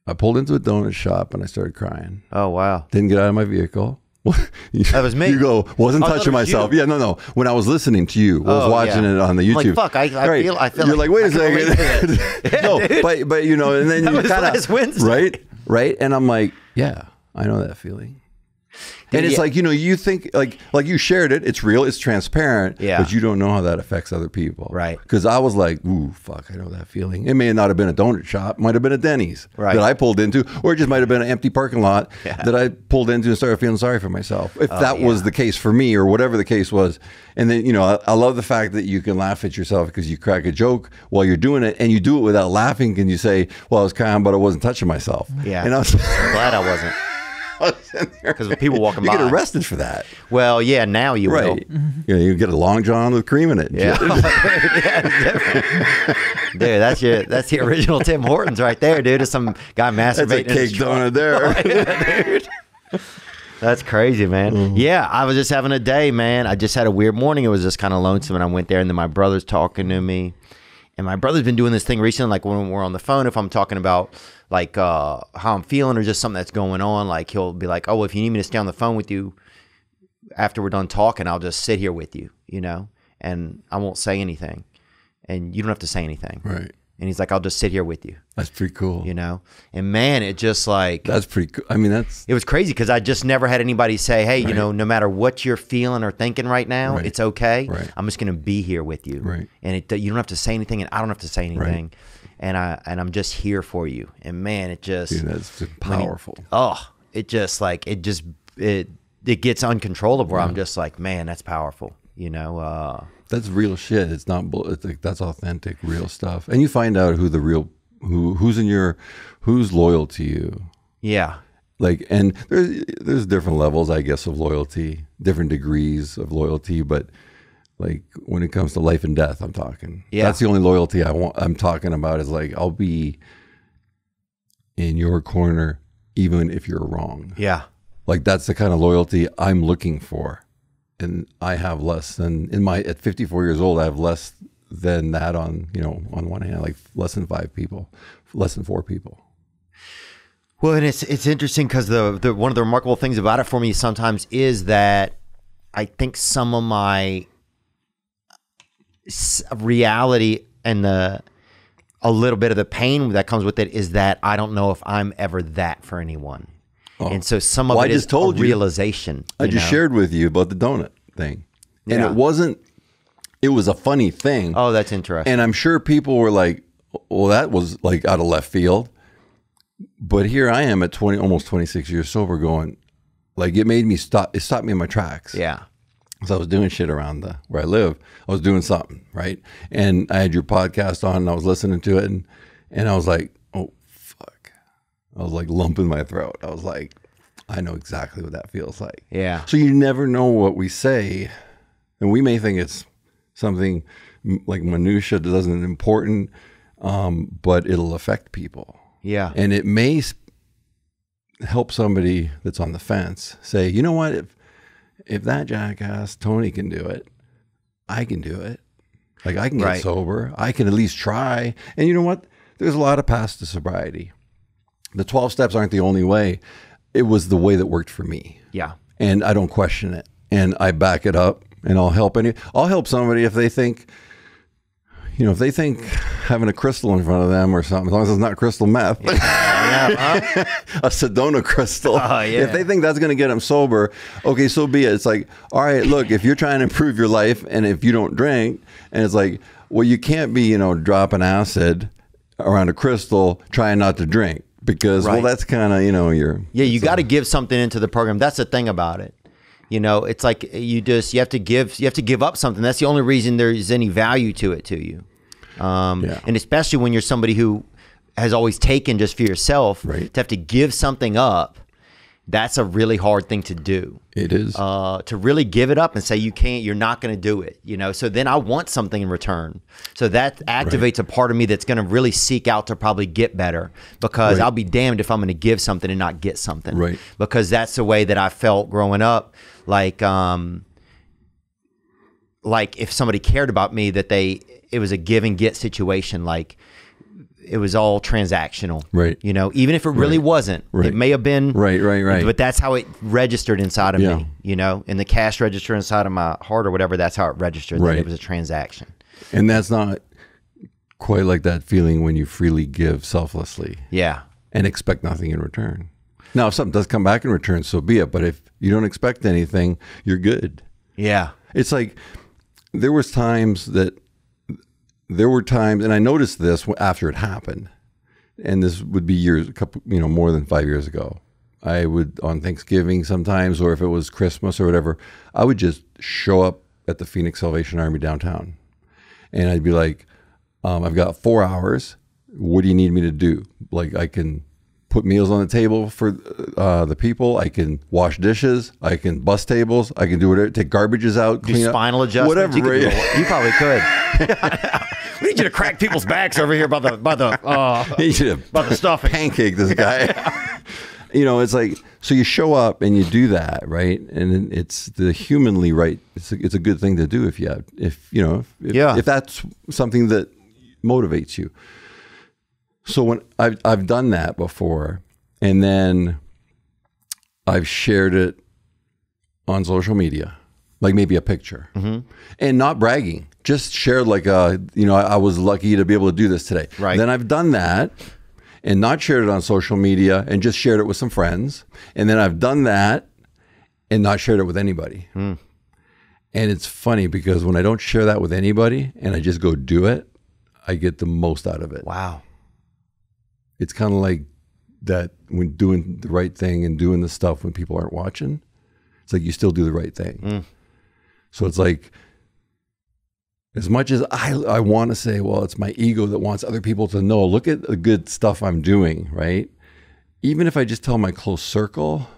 [SPEAKER 3] I pulled into a donut shop and I started crying.
[SPEAKER 1] Oh wow.
[SPEAKER 3] Didn't get out of my vehicle. <laughs>
[SPEAKER 1] That was me.
[SPEAKER 3] You go, wasn't
[SPEAKER 1] thought
[SPEAKER 3] touching
[SPEAKER 1] was
[SPEAKER 3] myself.
[SPEAKER 1] you.
[SPEAKER 3] Yeah, no, no. When I was listening to you, I was
[SPEAKER 1] Oh,
[SPEAKER 3] watching
[SPEAKER 1] yeah.
[SPEAKER 3] it on the
[SPEAKER 1] I'm like,
[SPEAKER 3] YouTube.
[SPEAKER 1] fuck, I- I feel- I feel
[SPEAKER 3] You're
[SPEAKER 1] like
[SPEAKER 3] like, wait a
[SPEAKER 1] I can relate to
[SPEAKER 3] second. <laughs> no, but but you know, and then <laughs> you kind of right, right, and I'm like, yeah, I know that feeling. And it's
[SPEAKER 1] Yeah.
[SPEAKER 3] like you know, you think like like you shared it. It's real. It's transparent.
[SPEAKER 1] Yeah.
[SPEAKER 3] But you don't know how that affects other people.
[SPEAKER 1] Right.
[SPEAKER 3] Because I was like, ooh, fuck, I know that feeling. It may not have been a donut shop. Might have been a Denny's
[SPEAKER 1] Right.
[SPEAKER 3] that I pulled into, or it just might have been an empty parking lot <laughs> that I pulled into and started feeling sorry for myself. If oh, that was
[SPEAKER 1] Oh,
[SPEAKER 3] the case for me, or whatever the case was. And then you know, I, I love the fact that you can laugh at yourself because you crack a joke while you're doing it, and you do it without laughing. And you say, "Well, I was crying, but I wasn't touching myself."
[SPEAKER 1] Yeah.
[SPEAKER 3] And I was.
[SPEAKER 1] I'm glad I wasn't. <laughs> Because people walking
[SPEAKER 3] you
[SPEAKER 1] by.
[SPEAKER 3] get arrested for that.
[SPEAKER 1] Well, yeah, now you will.
[SPEAKER 3] Right. Yeah, you get a long john with cream in it.
[SPEAKER 1] Yeah, <laughs> yeah dude. That's your that's the original Tim Hortons right there, dude. It's some guy
[SPEAKER 3] That's a
[SPEAKER 1] masturbating. in his
[SPEAKER 3] cake
[SPEAKER 1] truck.
[SPEAKER 3] donut there. <laughs>
[SPEAKER 1] That's crazy, man.
[SPEAKER 3] Mm-hmm.
[SPEAKER 1] Yeah, I was just having a day, man. I just had a weird morning. It was just kind of lonesome, and I went there, and then my brother's talking to me, and my brother's been doing this thing recently. Like when we're on the phone, if I'm talking about like uh, how I'm feeling or just something that's going on, like he'll be like, "Oh, if you need me to stay on the phone with you after we're done talking, I'll just sit here with you, you know, and I won't say anything, and you don't have to say anything."
[SPEAKER 3] right.
[SPEAKER 1] And he's like, "I'll just sit here with you,"
[SPEAKER 3] That's pretty cool.
[SPEAKER 1] you know. And man, it just like
[SPEAKER 3] That's pretty cool. I mean, that's
[SPEAKER 1] it was crazy because I just never had anybody say, "Hey, you know, no matter what you're feeling or thinking right now,
[SPEAKER 3] Right.
[SPEAKER 1] it's okay.
[SPEAKER 3] Right.
[SPEAKER 1] I'm just going to be here with you,
[SPEAKER 3] Right.
[SPEAKER 1] and it, you don't have to say anything, and I don't have to say anything, and I and I'm just here for you. And man, it just
[SPEAKER 3] dude, that's just
[SPEAKER 1] when he-
[SPEAKER 3] powerful.
[SPEAKER 1] oh, it just like it just it it gets uncontrollable. I'm just like, man, that's powerful. You know, uh,
[SPEAKER 3] That's real shit. It's not. It's like, that's authentic, real stuff. And you find out who the real who who's in your who's loyal to you.
[SPEAKER 1] yeah,
[SPEAKER 3] Like, and there's there's different levels, I guess, of loyalty, different degrees of loyalty. But like when it comes to life and death, I'm talking.
[SPEAKER 1] Yeah.
[SPEAKER 3] that's the only loyalty I want. I'm talking about is like I'll be in your corner even if you're wrong.
[SPEAKER 1] yeah,
[SPEAKER 3] Like that's the kind of loyalty I'm looking for. And I have less than in my at 54 years old, I have less than that on, you know, on one hand, like less than five people, less than four people.
[SPEAKER 1] Well, and it's it's interesting because the, the one of the remarkable things about it for me sometimes is that I think some of my reality and the a little bit of the pain that comes with it is that I don't know if I'm ever that for anyone, oh. and so some of
[SPEAKER 3] Oh. Well, I
[SPEAKER 1] it is
[SPEAKER 3] just told
[SPEAKER 1] a
[SPEAKER 3] you.
[SPEAKER 1] realization.
[SPEAKER 3] I
[SPEAKER 1] you
[SPEAKER 3] just
[SPEAKER 1] know?
[SPEAKER 3] shared with you about the donut thing. And
[SPEAKER 1] Yeah.
[SPEAKER 3] it wasn't it was a funny thing.
[SPEAKER 1] Oh, that's interesting.
[SPEAKER 3] And I'm sure people were like, well, that was like out of left field. But here I am at 20, almost 26 years sober going, like it made me stop, it stopped me in my tracks.
[SPEAKER 1] yeah,
[SPEAKER 3] So I was doing shit around the where I live. I was doing something, right? And I had your podcast on and I was listening to it and and I was like, oh fuck. I was like lumping my throat. I was like, I know exactly what that feels like.
[SPEAKER 1] yeah,
[SPEAKER 3] So you never know what we say, and we may think it's something like minutia that doesn't important, um, but it'll affect people,
[SPEAKER 1] yeah,
[SPEAKER 3] and it may help somebody that's on the fence say, you know what, if if that jackass Tony can do it, I can do it. Like I can get
[SPEAKER 1] Right.
[SPEAKER 3] sober. I can at least try. And you know what? There's a lot of paths to sobriety. The 12 steps aren't the only way. It was the way that worked for me
[SPEAKER 1] yeah,
[SPEAKER 3] and I don't question it, and I back it up, and I'll help any. I'll help somebody if they think, you know, if they think having a crystal in front of them or something, as long as it's not crystal meth, <laughs> a Sedona crystal.
[SPEAKER 1] Oh, yeah.
[SPEAKER 3] If they think that's going to get them sober, okay, so be it. It's like, all right, look, if you're trying to improve your life, and if you don't drink, and it's like, well, you can't be, you know, dropping acid around a crystal trying not to drink because, well, that's kind of, you know, your
[SPEAKER 1] Yeah, you got to give something into the program. That's the thing about it. You know, it's like you just you have to give you have to give up something. That's the only reason there's any value to it to you. Um,
[SPEAKER 3] Yeah.
[SPEAKER 1] And especially when you're somebody who has always taken just for yourself,
[SPEAKER 3] Right.
[SPEAKER 1] to have to give something up, that's a really hard thing to do.
[SPEAKER 3] It is.
[SPEAKER 1] Uh, to really give it up and say you can't, you're not going to do it. You know, so then I want something in return. So that activates a part of me that's going to really seek out to probably get better because
[SPEAKER 3] Right.
[SPEAKER 1] I'll be damned if I'm going to give something and not get something.
[SPEAKER 3] Right.
[SPEAKER 1] Because that's the way that I felt growing up. Like, um, like if somebody cared about me that they it was a give and get situation like it was all transactional
[SPEAKER 3] Right.
[SPEAKER 1] you know even if it really wasn't
[SPEAKER 3] Right.
[SPEAKER 1] it may have been
[SPEAKER 3] Right, right, right.
[SPEAKER 1] but that's how it registered inside of
[SPEAKER 3] Yeah.
[SPEAKER 1] me you know in the cash register inside of my heart or whatever that's how it registered that it was a transaction
[SPEAKER 3] And that's not quite like that feeling when you freely give selflessly
[SPEAKER 1] yeah
[SPEAKER 3] and expect nothing in return. Now, if something does come back in return, so be it. But if you don't expect anything, you're good.
[SPEAKER 1] yeah
[SPEAKER 3] It's like there was times that there were times, and I noticed this after it happened, and this would be years, a couple, you know, more than five years ago. I would on Thanksgiving sometimes, or if it was Christmas or whatever, I would just show up at the Phoenix Salvation Army downtown, and I'd be like, um, "I've got four hours. What do you need me to do? Like, I can." Put meals on the table for uh, the people. I can wash dishes. I can bus tables. I can do whatever. Take garbages out.
[SPEAKER 1] do
[SPEAKER 3] clean up,
[SPEAKER 1] spinal adjustments
[SPEAKER 3] Whatever.
[SPEAKER 1] you, could you probably could <laughs> <laughs> we need you to crack people's backs over here by the by the <laughs> uh,
[SPEAKER 3] should have
[SPEAKER 1] by the stuffing
[SPEAKER 3] pancake this guy. <laughs> you know, it's like so you show up and you do that, right? And it's the humanly right. It's a, it's a good thing to do if you have, if you know, if,
[SPEAKER 1] Yeah.
[SPEAKER 3] if that's something that motivates you. So when I've I've done that before, and then I've shared it on social media, like maybe a picture, and not bragging, just shared like a you know I, I was lucky to be able to do this today.
[SPEAKER 1] Right.
[SPEAKER 3] Then I've done that, and not shared it on social media, and just shared it with some friends, and then I've done that, and not shared it with anybody. Hmm. And it's funny because when I don't share that with anybody, and I just go do it, I get the most out of it
[SPEAKER 1] wow
[SPEAKER 3] it's kind of like that when doing the right thing and doing the stuff when people aren't watching it's like you still do the right thing hmm. so it's like as much as i i want to say well it's my ego that wants other people to know look at the good stuff i'm doing right? Even if i just tell my close circle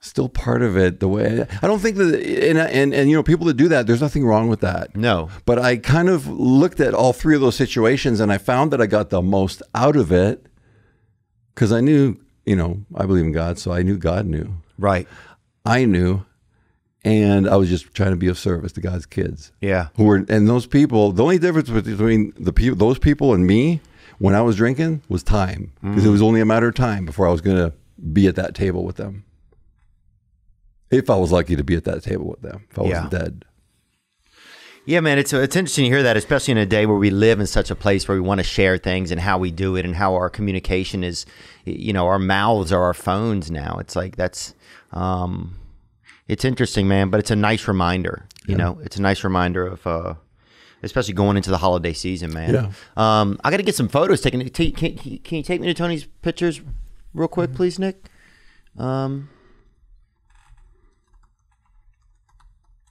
[SPEAKER 3] still part of it the way i don't think that and and, and you know people that do that there's nothing wrong with that.
[SPEAKER 1] No.
[SPEAKER 3] But I kind of looked at all three of those situations and I found that I got the most out of it because I knew, you know, I believe in God, so I knew God knew.
[SPEAKER 1] right.
[SPEAKER 3] I knew, and I was just trying to be of service to God's kids.
[SPEAKER 1] yeah
[SPEAKER 3] Who were and those people, the only difference between the people those people and me when I was drinking was time. Because it was only a matter of time before I was gonna be at that table with them. If I was lucky to be at that table with them, if I wasn't dead.
[SPEAKER 1] Yeah, man, it's it's interesting to hear that, especially in a day where we live in such a place where we want to share things and how we do it and how our communication is, you know, our mouths are our phones now. It's like that's, um, it's interesting, man, but it's a nice reminder. You know, it's a nice reminder of, uh, especially going into the holiday season, man.
[SPEAKER 3] Yeah.
[SPEAKER 1] Um, I got to get some photos taken. Can, can you take me to Tony's pictures, real quick, please, Nick? Um.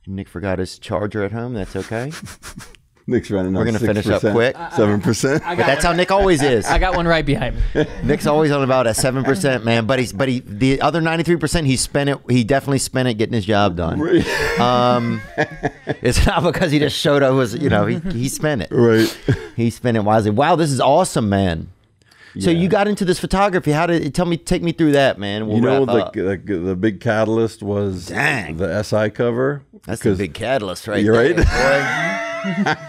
[SPEAKER 1] Nick forgot his charger at home. That's okay. <laughs>
[SPEAKER 3] Nick's running.
[SPEAKER 1] We're gonna finish up quick. <laughs>
[SPEAKER 3] Seven percent.
[SPEAKER 1] But that's how Nick always is.
[SPEAKER 4] I got one right behind me. <laughs>
[SPEAKER 1] Nick's always on about a seven percent, man. But he's but he the other ninety three percent he spent it. He definitely spent it getting his job done. Um, it's not because he just showed up. Was you know he he spent it.
[SPEAKER 3] Right.
[SPEAKER 1] He spent it wisely. Wow, this is awesome, man. So
[SPEAKER 3] Yeah.
[SPEAKER 1] you got into this photography. How did tell me? Take me through that, man. We'll
[SPEAKER 3] you know
[SPEAKER 1] wrap
[SPEAKER 3] the,
[SPEAKER 1] up.
[SPEAKER 3] the the big catalyst was
[SPEAKER 1] Dang.
[SPEAKER 3] the SI cover.
[SPEAKER 1] That's the big catalyst, right?
[SPEAKER 3] You're
[SPEAKER 1] there,
[SPEAKER 3] right. <laughs>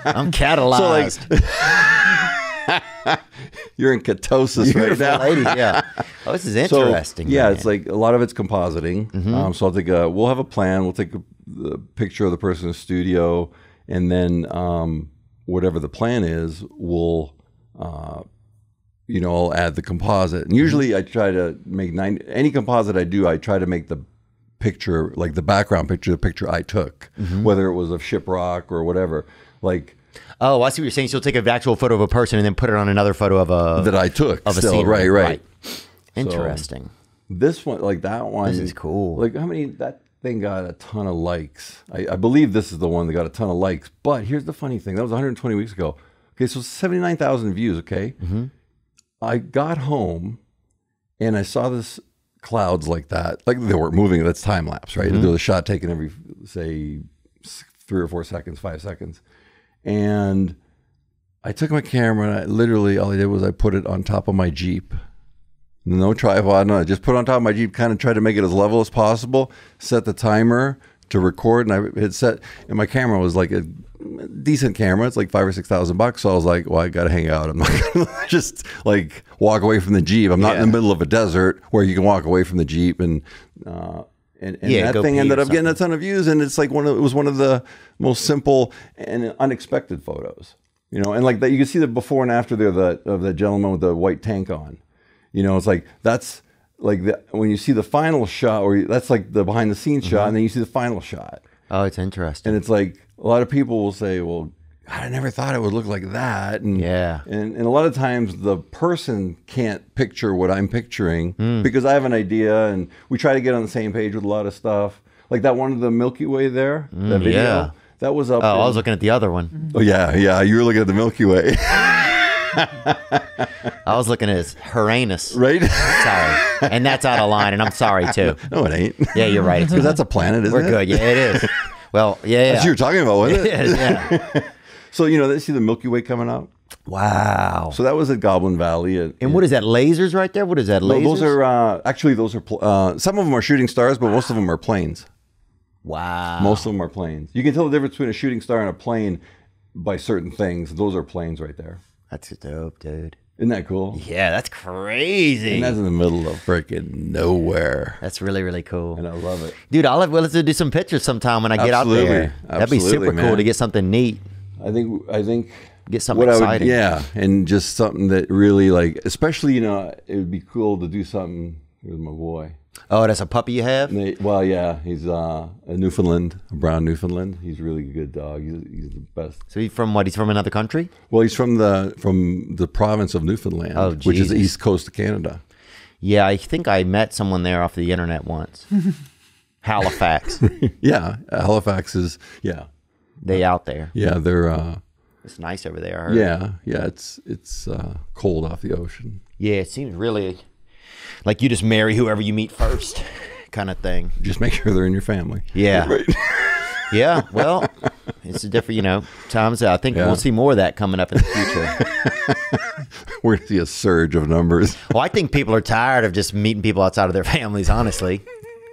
[SPEAKER 1] I'm catalyzed. <laughs>
[SPEAKER 3] You're in ketosis right now.
[SPEAKER 1] ladies, yeah. <laughs> Oh, this is
[SPEAKER 3] So,
[SPEAKER 1] interesting.
[SPEAKER 3] yeah,
[SPEAKER 1] man.
[SPEAKER 3] it's like a lot of it's compositing. Um, so I'll take a. We'll have a plan. We'll take a, the picture of the person in the studio, and then um, whatever the plan is, we'll. Uh, you know, I'll add the composite. And usually, I try to make nine. Any composite I do, I try to make the picture like the background picture, the picture I took, whether it was of shiprock or whatever, like
[SPEAKER 1] Oh, I see what you're saying. So you'll take an actual photo of a person and then put it on another photo of a
[SPEAKER 3] that I took.
[SPEAKER 1] of a scene.
[SPEAKER 3] right, right.
[SPEAKER 1] Interesting.
[SPEAKER 3] This one, like that one,
[SPEAKER 1] This is cool.
[SPEAKER 3] Like how many? That thing got a ton of likes. I, I believe this is the one that got a ton of likes. But here's the funny thing: that was 120 weeks ago. Okay, so 79,000 views. Okay,
[SPEAKER 1] Mm-hmm.
[SPEAKER 3] I got home and I saw this clouds like that. Like they weren't moving. That's time lapse, right?
[SPEAKER 1] Mm-hmm.
[SPEAKER 3] There was a shot taken every say three or four seconds, five seconds, and I took my camera and I literally all I did was I put it on top of my Jeep. No tripod, no. I just put it on top of my Jeep, kind of tried to make it as level as possible, set the timer, to record, and I had set, and my camera was like a decent camera. It's like five or six thousand bucks. So I was like, well, I got to hang out. I'm not <laughs> gonna just like walk away from the jeep. I'm not in the middle of a desert where you can walk away from the jeep and. Uh, and, and
[SPEAKER 1] Yeah,
[SPEAKER 3] that thing ended up getting a ton of views, and it's like one of it was one of the most simple and unexpected photos, you know. And like that, you can see the before and after there the of the gentleman with the white tank on, you know. It's like that's like the, when you see the final shot, or you- that's like the behind the scenes
[SPEAKER 1] Mm-hmm.
[SPEAKER 3] shot, and then you see the final shot,
[SPEAKER 1] Oh, it's interesting.
[SPEAKER 3] and it's like a lot of people will say, "Well, I never thought it would look like that." And
[SPEAKER 1] Yeah.
[SPEAKER 3] and, and a lot of times the person can't picture what I'm picturing
[SPEAKER 1] Hmm.
[SPEAKER 3] because I have an idea, and we try to get on the same page with a lot of stuff. Like that one of the Milky Way there, that video.
[SPEAKER 1] Yeah.
[SPEAKER 3] That was up.
[SPEAKER 1] oh, I was looking at the other one.
[SPEAKER 3] Oh yeah, yeah. You were looking at the Milky Way, <laughs>
[SPEAKER 1] I was looking at his Uranus.
[SPEAKER 3] right?
[SPEAKER 1] Sorry, and that's out of line, and I'm sorry too. <laughs>
[SPEAKER 3] no, it ain't.
[SPEAKER 1] Yeah, you're right. <laughs>
[SPEAKER 3] Because that's a planet, isn't
[SPEAKER 1] We're
[SPEAKER 3] it?
[SPEAKER 1] good. Yeah, it is. Well, yeah.
[SPEAKER 3] That's what you were talking about, wasn't it?
[SPEAKER 1] yeah.
[SPEAKER 3] So you know, they see the Milky Way coming up.
[SPEAKER 1] Wow.
[SPEAKER 3] So that was at Goblin Valley. And,
[SPEAKER 1] And what is that? Lasers right there? What is that?
[SPEAKER 3] No,
[SPEAKER 1] Lasers?
[SPEAKER 3] those are uh, actually those are pl- uh, some of them are shooting stars, but most of them are planes.
[SPEAKER 1] wow.
[SPEAKER 3] Most of them are planes. You can tell the difference between a shooting star and a plane by certain things. Those are planes right there.
[SPEAKER 1] That's dope, dude.
[SPEAKER 3] Isn't that cool?
[SPEAKER 1] Yeah, that's crazy.
[SPEAKER 3] And that's in the middle of freaking nowhere.
[SPEAKER 1] That's really really cool,
[SPEAKER 3] And I love it.
[SPEAKER 1] dude. I'll have, well, let's do some pictures sometime when I get out
[SPEAKER 3] Absolutely.
[SPEAKER 1] there. That'd be super
[SPEAKER 3] Absolutely,
[SPEAKER 1] cool to get something neat.
[SPEAKER 3] I think I think
[SPEAKER 1] Get something
[SPEAKER 3] I would-
[SPEAKER 1] exciting.
[SPEAKER 3] yeah, and just something that really like, especially you know, it would be cool to do something with my boy.
[SPEAKER 1] Oh, that's a puppy you have.
[SPEAKER 3] They- well, yeah, he's uh, a Newfoundland, a brown Newfoundland. He's really a really good dog. He's, he's the best.
[SPEAKER 1] So he's from what? He's from another country.
[SPEAKER 3] Well, he's from the from the province of Newfoundland,
[SPEAKER 1] Oh,
[SPEAKER 3] which is the east coast of Canada.
[SPEAKER 1] Yeah, I think I met someone there off the internet once. <laughs> Halifax. <laughs>
[SPEAKER 3] Yeah, Halifax is yeah,
[SPEAKER 1] they out there.
[SPEAKER 3] yeah. They're uh,
[SPEAKER 1] It's nice over there. I heard.
[SPEAKER 3] yeah, yeah. It's it's uh, cold off the ocean.
[SPEAKER 1] Yeah, it seems really like you just marry whoever you meet first, <laughs> kind of thing.
[SPEAKER 3] Just make sure they're in your family.
[SPEAKER 1] Yeah. <laughs>
[SPEAKER 3] Right.
[SPEAKER 1] Yeah. Well, it's a different, you know, times. I think
[SPEAKER 3] Yeah.
[SPEAKER 1] we'll see more of that coming up in the future. <laughs>
[SPEAKER 3] We're gonna see a surge of numbers.
[SPEAKER 1] well, I think people are tired of just meeting people outside of their families. Honestly,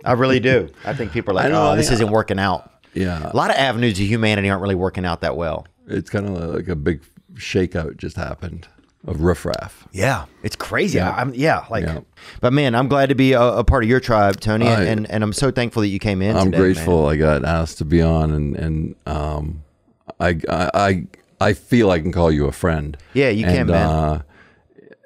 [SPEAKER 1] I really do. I think people are like,
[SPEAKER 3] know,
[SPEAKER 1] oh, this
[SPEAKER 3] I-
[SPEAKER 1] isn't working out.
[SPEAKER 3] Yeah,
[SPEAKER 1] A lot of avenues of humanity aren't really working out that well.
[SPEAKER 3] it's kind of like a big shakeout just happened of riffraff.
[SPEAKER 1] Yeah, it's crazy.
[SPEAKER 3] Yeah.
[SPEAKER 1] I, am yeah, like,
[SPEAKER 3] Yeah.
[SPEAKER 1] but man, I'm glad to be a, a part of your tribe, Tony, and,
[SPEAKER 3] I-
[SPEAKER 1] and and I'm so thankful that you came in.
[SPEAKER 3] I'm
[SPEAKER 1] today, man.
[SPEAKER 3] grateful I got asked to be on, and and um, I I I feel I can call you a friend.
[SPEAKER 1] Yeah, you can,
[SPEAKER 3] And,
[SPEAKER 1] man.
[SPEAKER 3] Uh,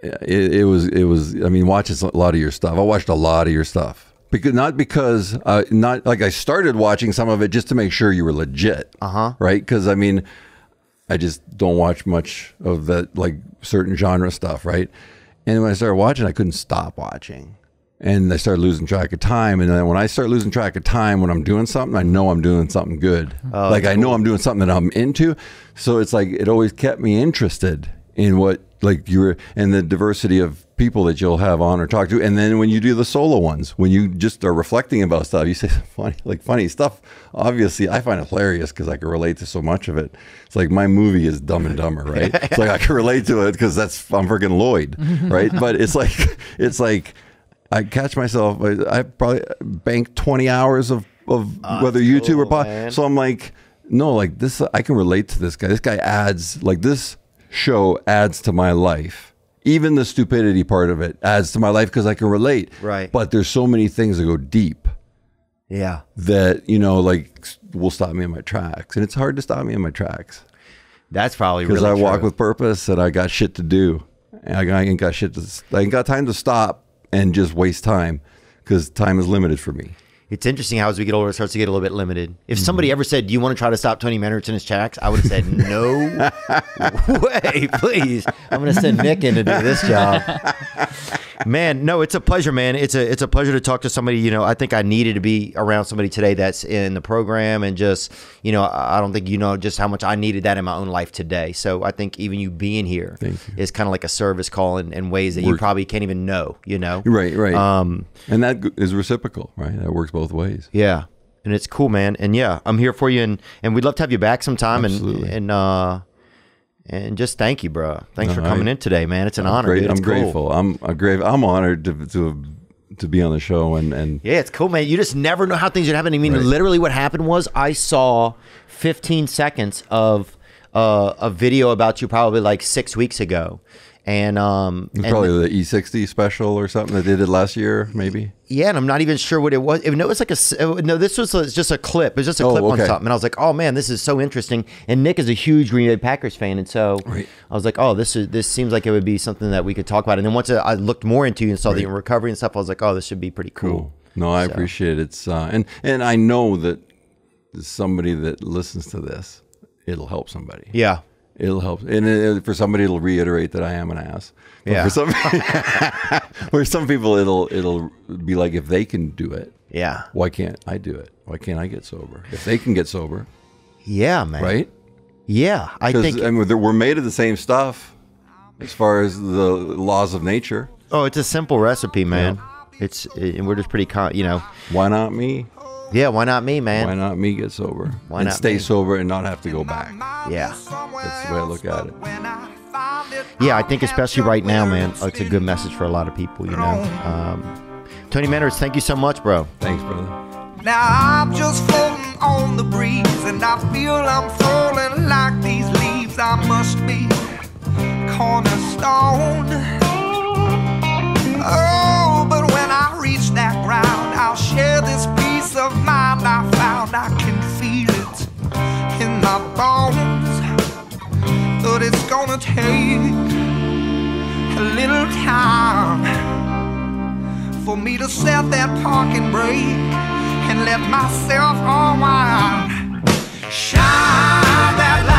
[SPEAKER 3] it, it was it was. I mean, watching a lot of your stuff. I watched a lot of your stuff because not because uh, not like I started watching some of it just to make sure you were legit. Uh
[SPEAKER 1] Uh-huh.
[SPEAKER 3] Right? Because I mean, I just don't watch much of that like certain genre stuff. Right? And when I started watching, I couldn't stop watching. And I started losing track of time. And then when I start losing track of time when I'm doing something, I know I'm doing something good.
[SPEAKER 1] Oh,
[SPEAKER 3] like I know I'm doing something that I'm into. So it's like it always kept me interested in what like you were and the diversity of people that you'll have on or talk to. And then when you do the solo ones, when you just are reflecting about stuff, you say <laughs> funny like funny stuff. Obviously, I find it hilarious because I can relate to so much of it. It's like my movie is Dumb and Dumber, right? <laughs> it's like I can relate to it because that's I'm freaking Lloyd, <laughs> right? but it's like it's like I catch myself. I, I probably bank twenty hours of of ah, whether YouTube or
[SPEAKER 1] cool,
[SPEAKER 3] pod.
[SPEAKER 1] man.
[SPEAKER 3] So I'm like, no, like this. I can relate to this guy. This guy adds like this show adds to my life. Even the stupidity part of it adds to my life because I can relate.
[SPEAKER 1] Right.
[SPEAKER 3] But there's so many things that go deep
[SPEAKER 1] Yeah,
[SPEAKER 3] that you know like will stop me in my tracks, and it's hard to stop me in my tracks
[SPEAKER 1] that's probably
[SPEAKER 3] because
[SPEAKER 1] really
[SPEAKER 3] I walk
[SPEAKER 1] true.
[SPEAKER 3] with purpose and I got shit to do. And I ain't got shit to. I ain't got time to stop and just waste time because time is limited for me.
[SPEAKER 1] It's interesting how as we get older, it starts to get a little bit limited. If
[SPEAKER 3] Mm-hmm.
[SPEAKER 1] somebody ever said, "Do you want to try to stop Tony Mandarich in his tracks?" I would have said, "No <laughs> way, please. I'm going to send Nick in to do this job." <laughs> Man, no, it's a pleasure, man. It's a it's a pleasure to talk to somebody. You know, I think I needed to be around somebody today that's in the program, and just you know, I don't think you know just how much I needed that in my own life today. So I think even you being here
[SPEAKER 3] you.
[SPEAKER 1] is kind of like a service call in, in ways that you probably can't even know. You know,
[SPEAKER 3] Right, right.
[SPEAKER 1] Um,
[SPEAKER 3] and that is reciprocal, right? That works both ways.
[SPEAKER 1] yeah, and it's cool, man. And yeah, I'm here for you, and and we'd love to have you back sometime.
[SPEAKER 3] Absolutely.
[SPEAKER 1] And and uh, and just thank you, bro. Thanks for coming
[SPEAKER 3] right.
[SPEAKER 1] in today, man. It's an honor.
[SPEAKER 3] Great. I'm
[SPEAKER 1] cool.
[SPEAKER 3] grateful. I'm a grave. I'm honored to to to be on the show and and
[SPEAKER 1] Yeah, it's cool, man. You just never know how things are happening. I mean,
[SPEAKER 3] Right.
[SPEAKER 1] literally, what happened was I saw 15 seconds of uh, a video about you probably like six weeks ago, and um, and-
[SPEAKER 3] probably the E60 special or something that they did last year, maybe.
[SPEAKER 1] yeah, and I'm not even sure what it was. No, it was like a uh, no. This was just a clip. It was just a
[SPEAKER 3] Oh,
[SPEAKER 1] clip on something, and I was like, oh man, this is so interesting. And Nick is a huge Green Bay Packers fan, and so
[SPEAKER 3] Right.
[SPEAKER 1] I was like, oh, this is this seems like it would be something that we could talk about. And then once I looked more into you and saw the
[SPEAKER 3] Right.
[SPEAKER 1] recovery and stuff, I was like, oh, this should be pretty cool.
[SPEAKER 3] No, I
[SPEAKER 1] So-
[SPEAKER 3] appreciate it. It's uh, and and I know that somebody that listens to this, it'll help somebody.
[SPEAKER 1] Yeah.
[SPEAKER 3] It'll help, and uh, for somebody, it'll reiterate that I am an ass. But
[SPEAKER 1] Yeah.
[SPEAKER 3] For some, <laughs> <laughs> for some people, it'll it'll be like if they can do it,
[SPEAKER 1] Yeah.
[SPEAKER 3] why can't I do it? Why can't I get sober? If they can get sober,
[SPEAKER 1] Yeah, man.
[SPEAKER 3] right?
[SPEAKER 1] Yeah, I think.
[SPEAKER 3] I mean, we're made of the same stuff as far as the laws of nature.
[SPEAKER 1] oh, it's a simple recipe, man. Yeah. It's and we're just pretty, con- you know.
[SPEAKER 3] Why not me?
[SPEAKER 1] Yeah, why not me, man?
[SPEAKER 3] Why not me get sober
[SPEAKER 1] Why
[SPEAKER 3] and
[SPEAKER 1] not
[SPEAKER 3] stay
[SPEAKER 1] me?
[SPEAKER 3] sober and not have to go back?
[SPEAKER 1] Yeah.
[SPEAKER 3] That's the way I look at it.
[SPEAKER 1] Yeah, I think especially right now, man, it's a good message for a lot of people. You know, um, Tony Mandarich, thank you so much, bro.
[SPEAKER 3] Thanks, brother.
[SPEAKER 2] Now I'm just floating on the breeze, and I feel I'm falling like these leaves. I must be cornerstone. Oh, but when I reach that ground, I'll share this peace of mind I found. I can feel it in my bones, but it's gonna take a little time for me to set that parking brake and let myself unwind. Shine that light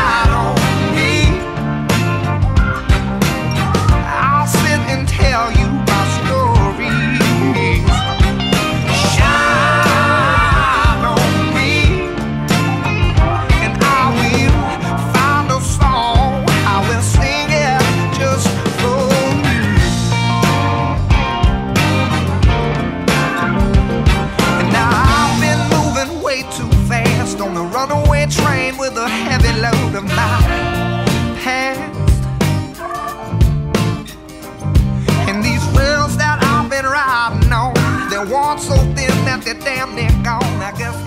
[SPEAKER 2] they're worn so thin that they're damn near gone. I guess